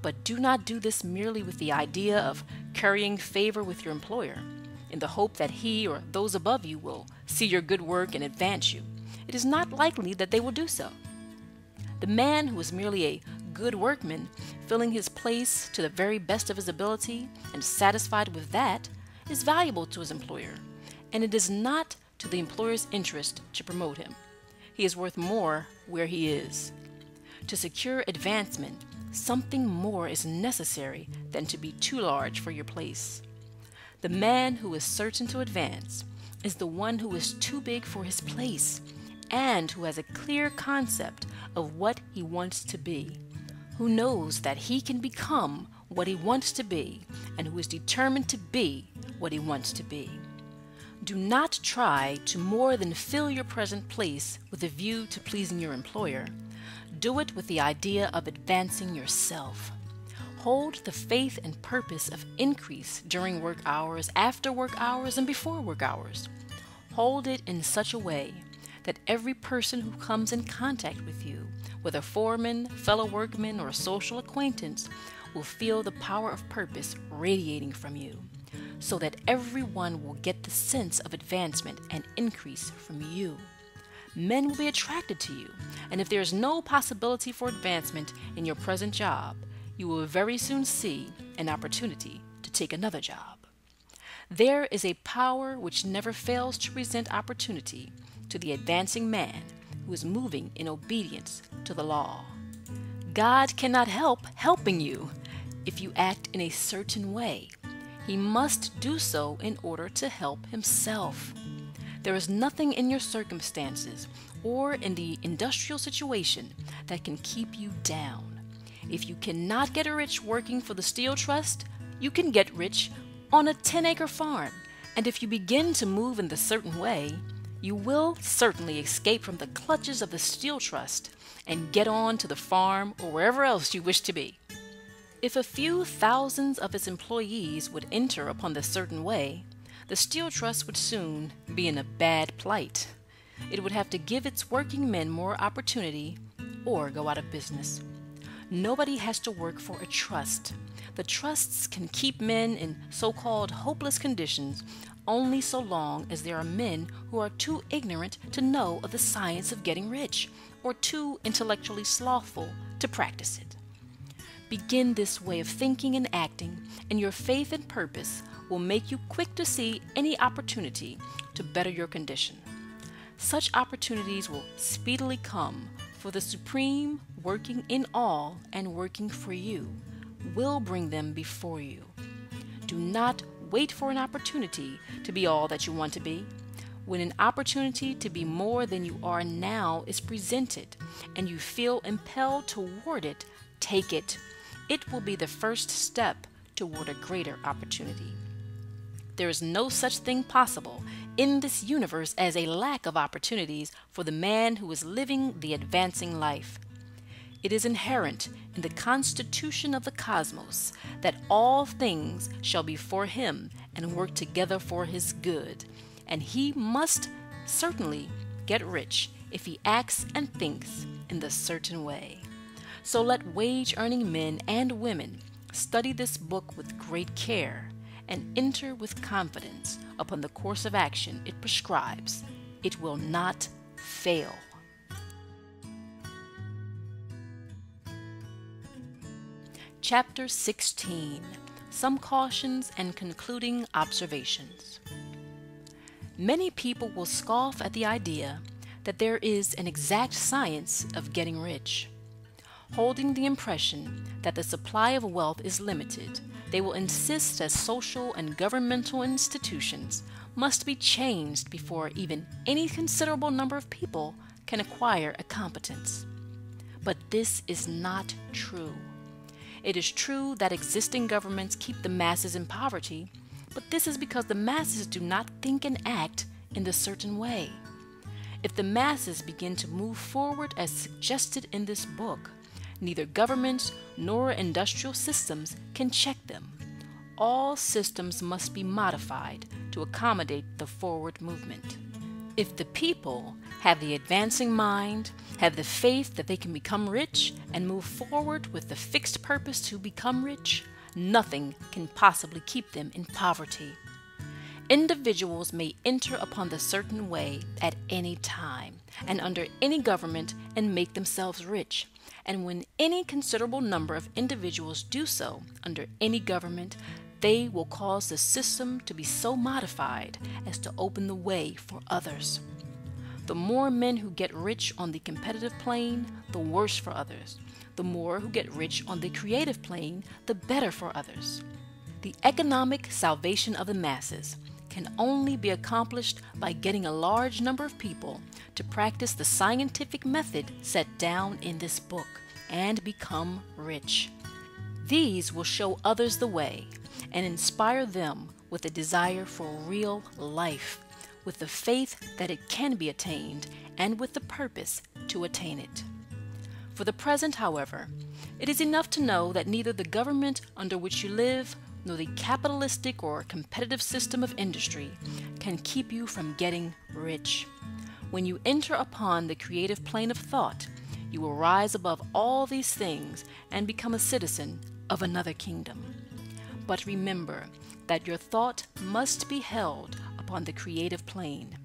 But do not do this merely with the idea of currying favor with your employer, in the hope that he or those above you will see your good work and advance you. It is not likely that they will do so. The man who is merely a good workman, filling his place to the very best of his ability and satisfied with that, is valuable to his employer, and it is not to the employer's interest to promote him. He is worth more where he is. To secure advancement, something more is necessary than to be too large for your place. The man who is certain to advance is the one who is too big for his place and who has a clear concept of what he wants to be, who knows that he can become what he wants to be, and who is determined to be what he wants to be. Do not try to more than fill your present place with a view to pleasing your employer do it with the idea of advancing yourself. Hold the faith and purpose of increase during work hours, after work hours, and before work hours. Hold it in such a way that every person who comes in contact with you, whether foreman, fellow workman, or a social acquaintance, will feel the power of purpose radiating from you, so that everyone will get the sense of advancement and increase from you men will be attracted to you. And if there is no possibility for advancement in your present job, you will very soon see an opportunity to take another job. There is a power which never fails to present opportunity to the advancing man who is moving in obedience to the law. God cannot help helping you if you act in a certain way. He must do so in order to help himself. There is nothing in your circumstances or in the industrial situation that can keep you down. If you cannot get a rich working for the Steel Trust, you can get rich on a 10 acre farm. And if you begin to move in the certain way, you will certainly escape from the clutches of the Steel Trust and get on to the farm or wherever else you wish to be. If a few thousands of its employees would enter upon the certain way, the Steel Trust would soon be in a bad plight. It would have to give its working men more opportunity or go out of business. Nobody has to work for a trust. The trusts can keep men in so called hopeless conditions only so long as there are men who are too ignorant to know of the science of getting rich or too intellectually slothful to practice it. Begin this way of thinking and acting, and your faith and purpose will make you quick to see any opportunity to better your condition. Such opportunities will speedily come, for the Supreme, working in all and working for you, will bring them before you. Do not wait for an opportunity to be all that you want to be. When an opportunity to be more than you are now is presented and you feel impelled toward it, take it. It will be the first step toward a greater opportunity. There is no such thing possible in this universe as a lack of opportunities for the man who is living the advancing life. It is inherent in the constitution of the cosmos that all things shall be for him and work together for his good, and he must certainly get rich if he acts and thinks in the certain way. So let wage earning men and women study this book with great care and enter with confidence upon the course of action it prescribes. It will not fail. Chapter 16 Some Cautions and Concluding Observations. Many people will scoff at the idea that there is an exact science of getting rich. Holding the impression that the supply of wealth is limited, they will insist that social and governmental institutions must be changed before even any considerable number of people can acquire a competence. But this is not true. It is true that existing governments keep the masses in poverty, but this is because the masses do not think and act in the certain way. If the masses begin to move forward as suggested in this book, neither governments nor industrial systems can check them. All systems must be modified to accommodate the forward movement. If the people have the advancing mind, have the faith that they can become rich, and move forward with the fixed purpose to become rich, nothing can possibly keep them in poverty. Individuals may enter upon the certain way at any time and under any government and make themselves rich. And when any considerable number of individuals do so under any government, they will cause the system to be so modified as to open the way for others. The more men who get rich on the competitive plane, the worse for others. The more who get rich on the creative plane, the better for others. The economic salvation of the masses can only be accomplished by getting a large number of people to practice the scientific method set down in this book and become rich. These will show others the way and inspire them with a desire for real life, with the faith that it can be attained, and with the purpose to attain it. For the present, however, it is enough to know that neither the government under which you live nor the capitalistic or competitive system of industry can keep you from getting rich. When you enter upon the creative plane of thought, you will rise above all these things and become a citizen of another kingdom. But remember that your thought must be held upon the creative plane.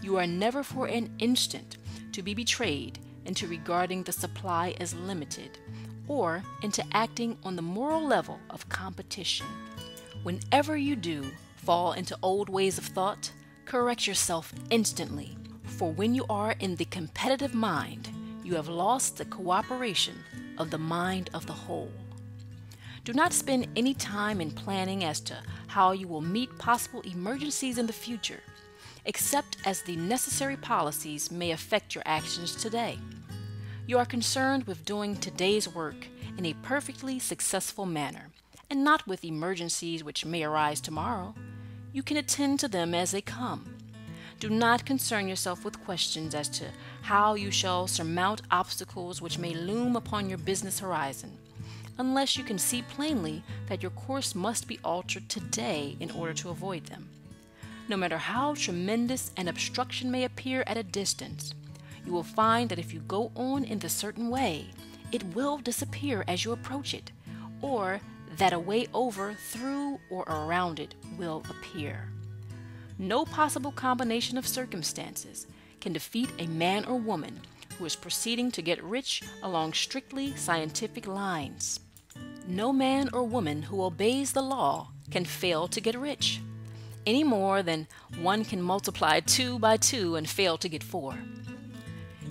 You are never for an instant to be betrayed into regarding the supply as limited or into acting on the moral level of competition. Whenever you do fall into old ways of thought, correct yourself instantly, for when you are in the competitive mind, you have lost the cooperation of the mind of the whole. Do not spend any time in planning as to how you will meet possible emergencies in the future, except as the necessary policies may affect your actions today. You are concerned with doing today's work in a perfectly successful manner, and not with emergencies which may arise tomorrow. You can attend to them as they come. Do not concern yourself with questions as to how you shall surmount obstacles which may loom upon your business horizon, unless you can see plainly that your course must be altered today in order to avoid them. No matter how tremendous an obstruction may appear at a distance, you will find that if you go on in the certain way, it will disappear as you approach it, or that a way over, through, or around it will appear. No possible combination of circumstances can defeat a man or woman who is proceeding to get rich along strictly scientific lines. No man or woman who obeys the law can fail to get rich, any more than one can multiply two by two and fail to get four.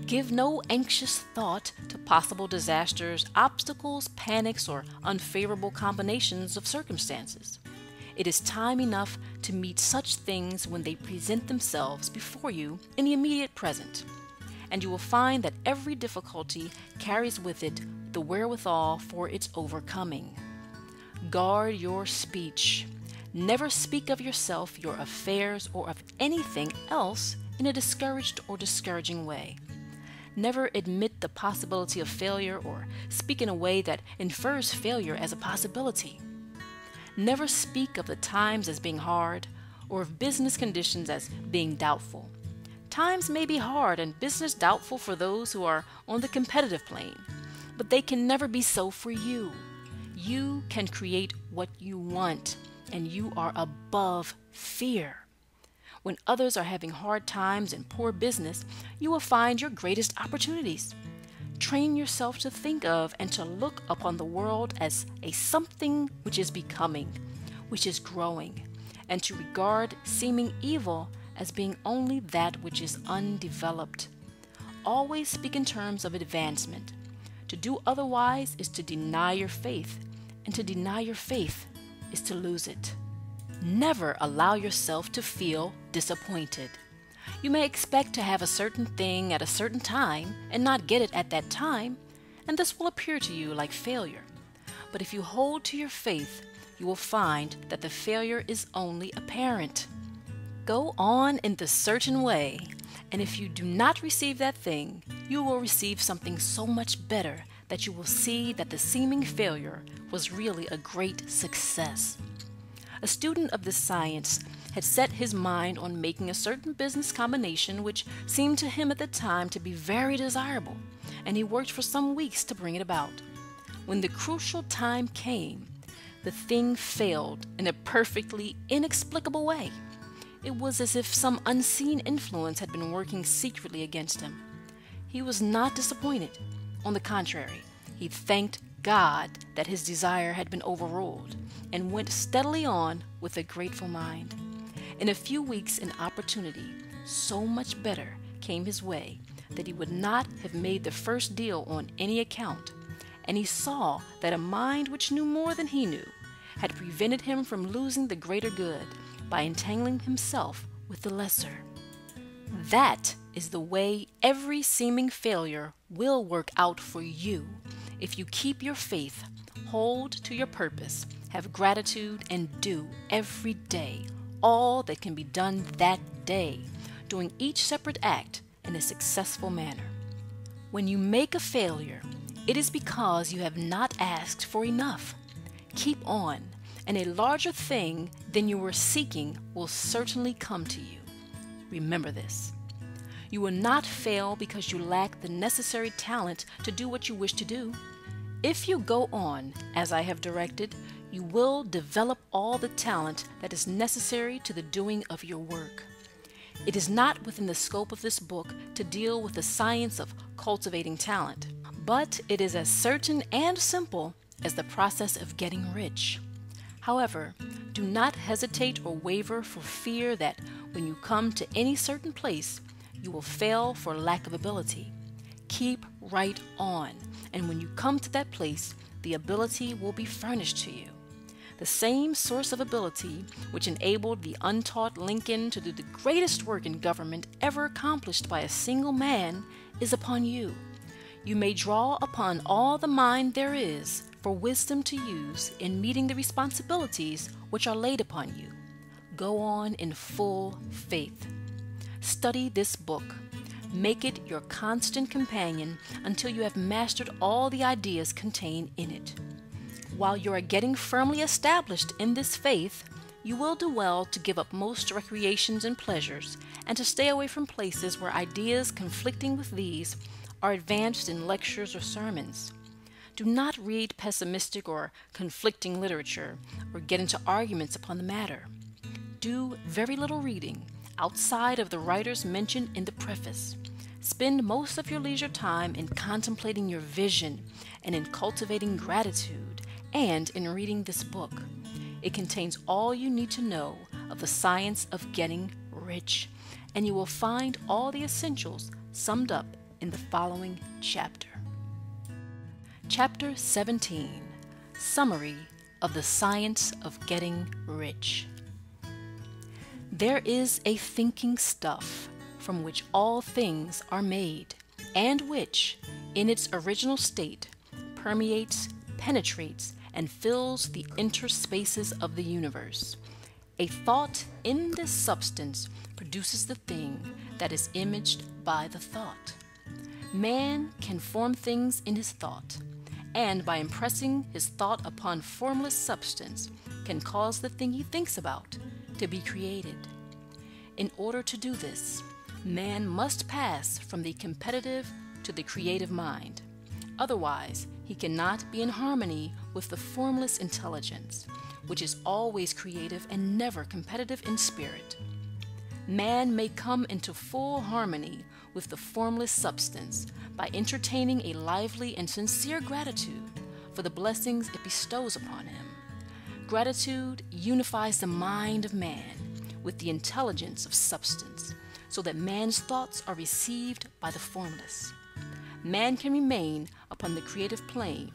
Give no anxious thought to possible disasters, obstacles, panics, or unfavorable combinations of circumstances. It is time enough to meet such things when they present themselves before you in the immediate present, and you will find that every difficulty carries with it the wherewithal for its overcoming. Guard your speech. Never speak of yourself, your affairs, or of anything else in a discouraged or discouraging way. Never admit the possibility of failure or speak in a way that infers failure as a possibility. Never speak of the times as being hard or of business conditions as being doubtful. Times may be hard and business doubtful for those who are on the competitive plane, but they can never be so for you. You can create what you want, and you are above fear. When others are having hard times and poor business, you will find your greatest opportunities. Train yourself to think of and to look upon the world as a something which is becoming, which is growing, and to regard seeming evil as being only that which is undeveloped. Always speak in terms of advancement. To do otherwise is to deny your faith, and to deny your faith is to lose it. Never allow yourself to feel disappointed. You may expect to have a certain thing at a certain time and not get it at that time, and this will appear to you like failure. But if you hold to your faith, you will find that the failure is only apparent. Go on in the certain way, and if you do not receive that thing, you will receive something so much better that you will see that the seeming failure was really a great success. A student of this science had set his mind on making a certain business combination which seemed to him at the time to be very desirable, and he worked for some weeks to bring it about. When the crucial time came, the thing failed in a perfectly inexplicable way. It was as if some unseen influence had been working secretly against him. He was not disappointed. On the contrary, he thanked God that his desire had been overruled, and went steadily on with a grateful mind. In a few weeks, an opportunity so much better came his way that he would not have made the first deal on any account, and he saw that a mind which knew more than he knew had prevented him from losing the greater good by entangling himself with the lesser. That is the way every seeming failure will work out for you if you keep your faith, hold to your purpose, have gratitude, and do every day all that can be done that day, doing each separate act in a successful manner. When you make a failure, it is because you have not asked for enough. Keep on, and a larger thing than you were seeking will certainly come to you. Remember this. You will not fail because you lack the necessary talent to do what you wish to do. If you go on as I have directed, you will develop all the talent that is necessary to the doing of your work. It is not within the scope of this book to deal with the science of cultivating talent, but it is as certain and simple as the process of getting rich. However, do not hesitate or waver for fear that when you come to any certain place, you will fail for lack of ability. Keep right on, and when you come to that place, the ability will be furnished to you. The same source of ability which enabled the untaught Lincoln to do the greatest work in government ever accomplished by a single man is upon you. You may draw upon all the mind there is for wisdom to use in meeting the responsibilities which are laid upon you. Go on in full faith. Study this book. Make it your constant companion until you have mastered all the ideas contained in it. While you are getting firmly established in this faith, you will do well to give up most recreations and pleasures and to stay away from places where ideas conflicting with these are advanced in lectures or sermons. Do not read pessimistic or conflicting literature or get into arguments upon the matter. Do very little reading outside of the writers mentioned in the preface. Spend most of your leisure time in contemplating your vision and in cultivating gratitude and in reading this book. It contains all you need to know of the science of getting rich, and you will find all the essentials summed up in the following chapter. Chapter 17 Summary of the Science of Getting Rich. There is a thinking stuff from which all things are made, and which, in its original state, permeates, penetrates, and fills the interspaces of the universe. A thought in this substance produces the thing that is imaged by the thought. Man can form things in his thought, and by impressing his thought upon formless substance, can cause the thing he thinks about to be created. In order to do this, man must pass from the competitive to the creative mind. Otherwise, he cannot be in harmony with the formless intelligence, which is always creative and never competitive in spirit. Man may come into full harmony with the formless substance by entertaining a lively and sincere gratitude for the blessings it bestows upon him. Gratitude unifies the mind of man with the intelligence of substance, so that man's thoughts are received by the formless. Man can remain upon the creative plane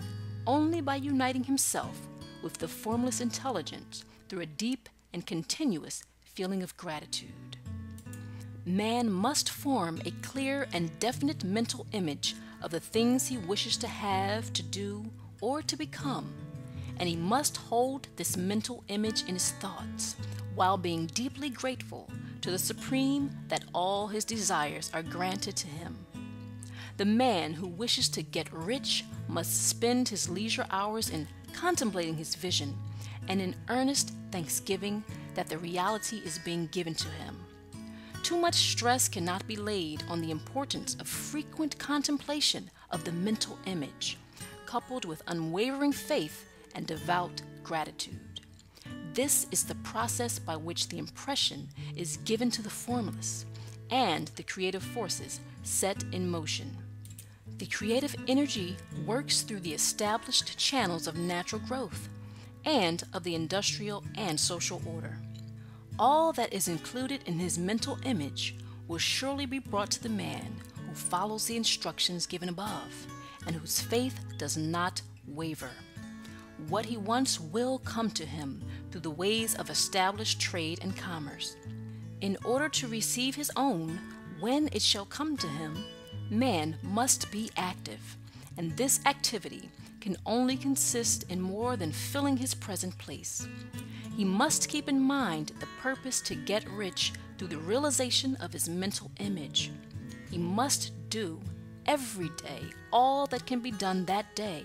only by uniting himself with the formless intelligence through a deep and continuous feeling of gratitude. Man must form a clear and definite mental image of the things he wishes to have, to do, or to become, and he must hold this mental image in his thoughts while being deeply grateful to the Supreme that all his desires are granted to him. The man who wishes to get rich must spend his leisure hours in contemplating his vision and in earnest thanksgiving that the reality is being given to him. Too much stress cannot be laid on the importance of frequent contemplation of the mental image, coupled with unwavering faith and devout gratitude. This is the process by which the impression is given to the formless and the creative forces set in motion. The creative energy works through the established channels of natural growth and of the industrial and social order. All that is included in his mental image will surely be brought to the man who follows the instructions given above and whose faith does not waver. What he wants will come to him through the ways of established trade and commerce. In order to receive his own, when it shall come to him, man must be active, and this activity can only consist in more than filling his present place. He must keep in mind the purpose to get rich through the realization of his mental image. He must do every day all that can be done that day,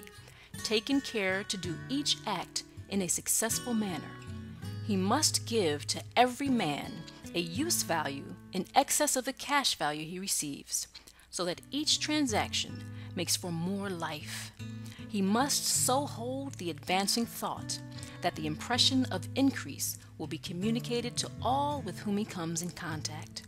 taking care to do each act in a successful manner. He must give to every man a use value in excess of the cash value he receives, so that each transaction makes for more life. He must so hold the advancing thought that the impression of increase will be communicated to all with whom he comes in contact.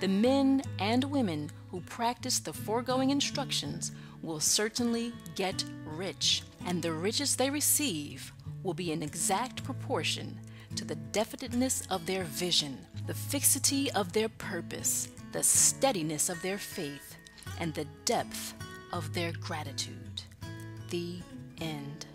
The men and women who practice the foregoing instructions will certainly get rich, and the riches they receive will be in exact proportion to the definiteness of their vision, the fixity of their purpose, the steadiness of their faith, and the depth of their gratitude. The end.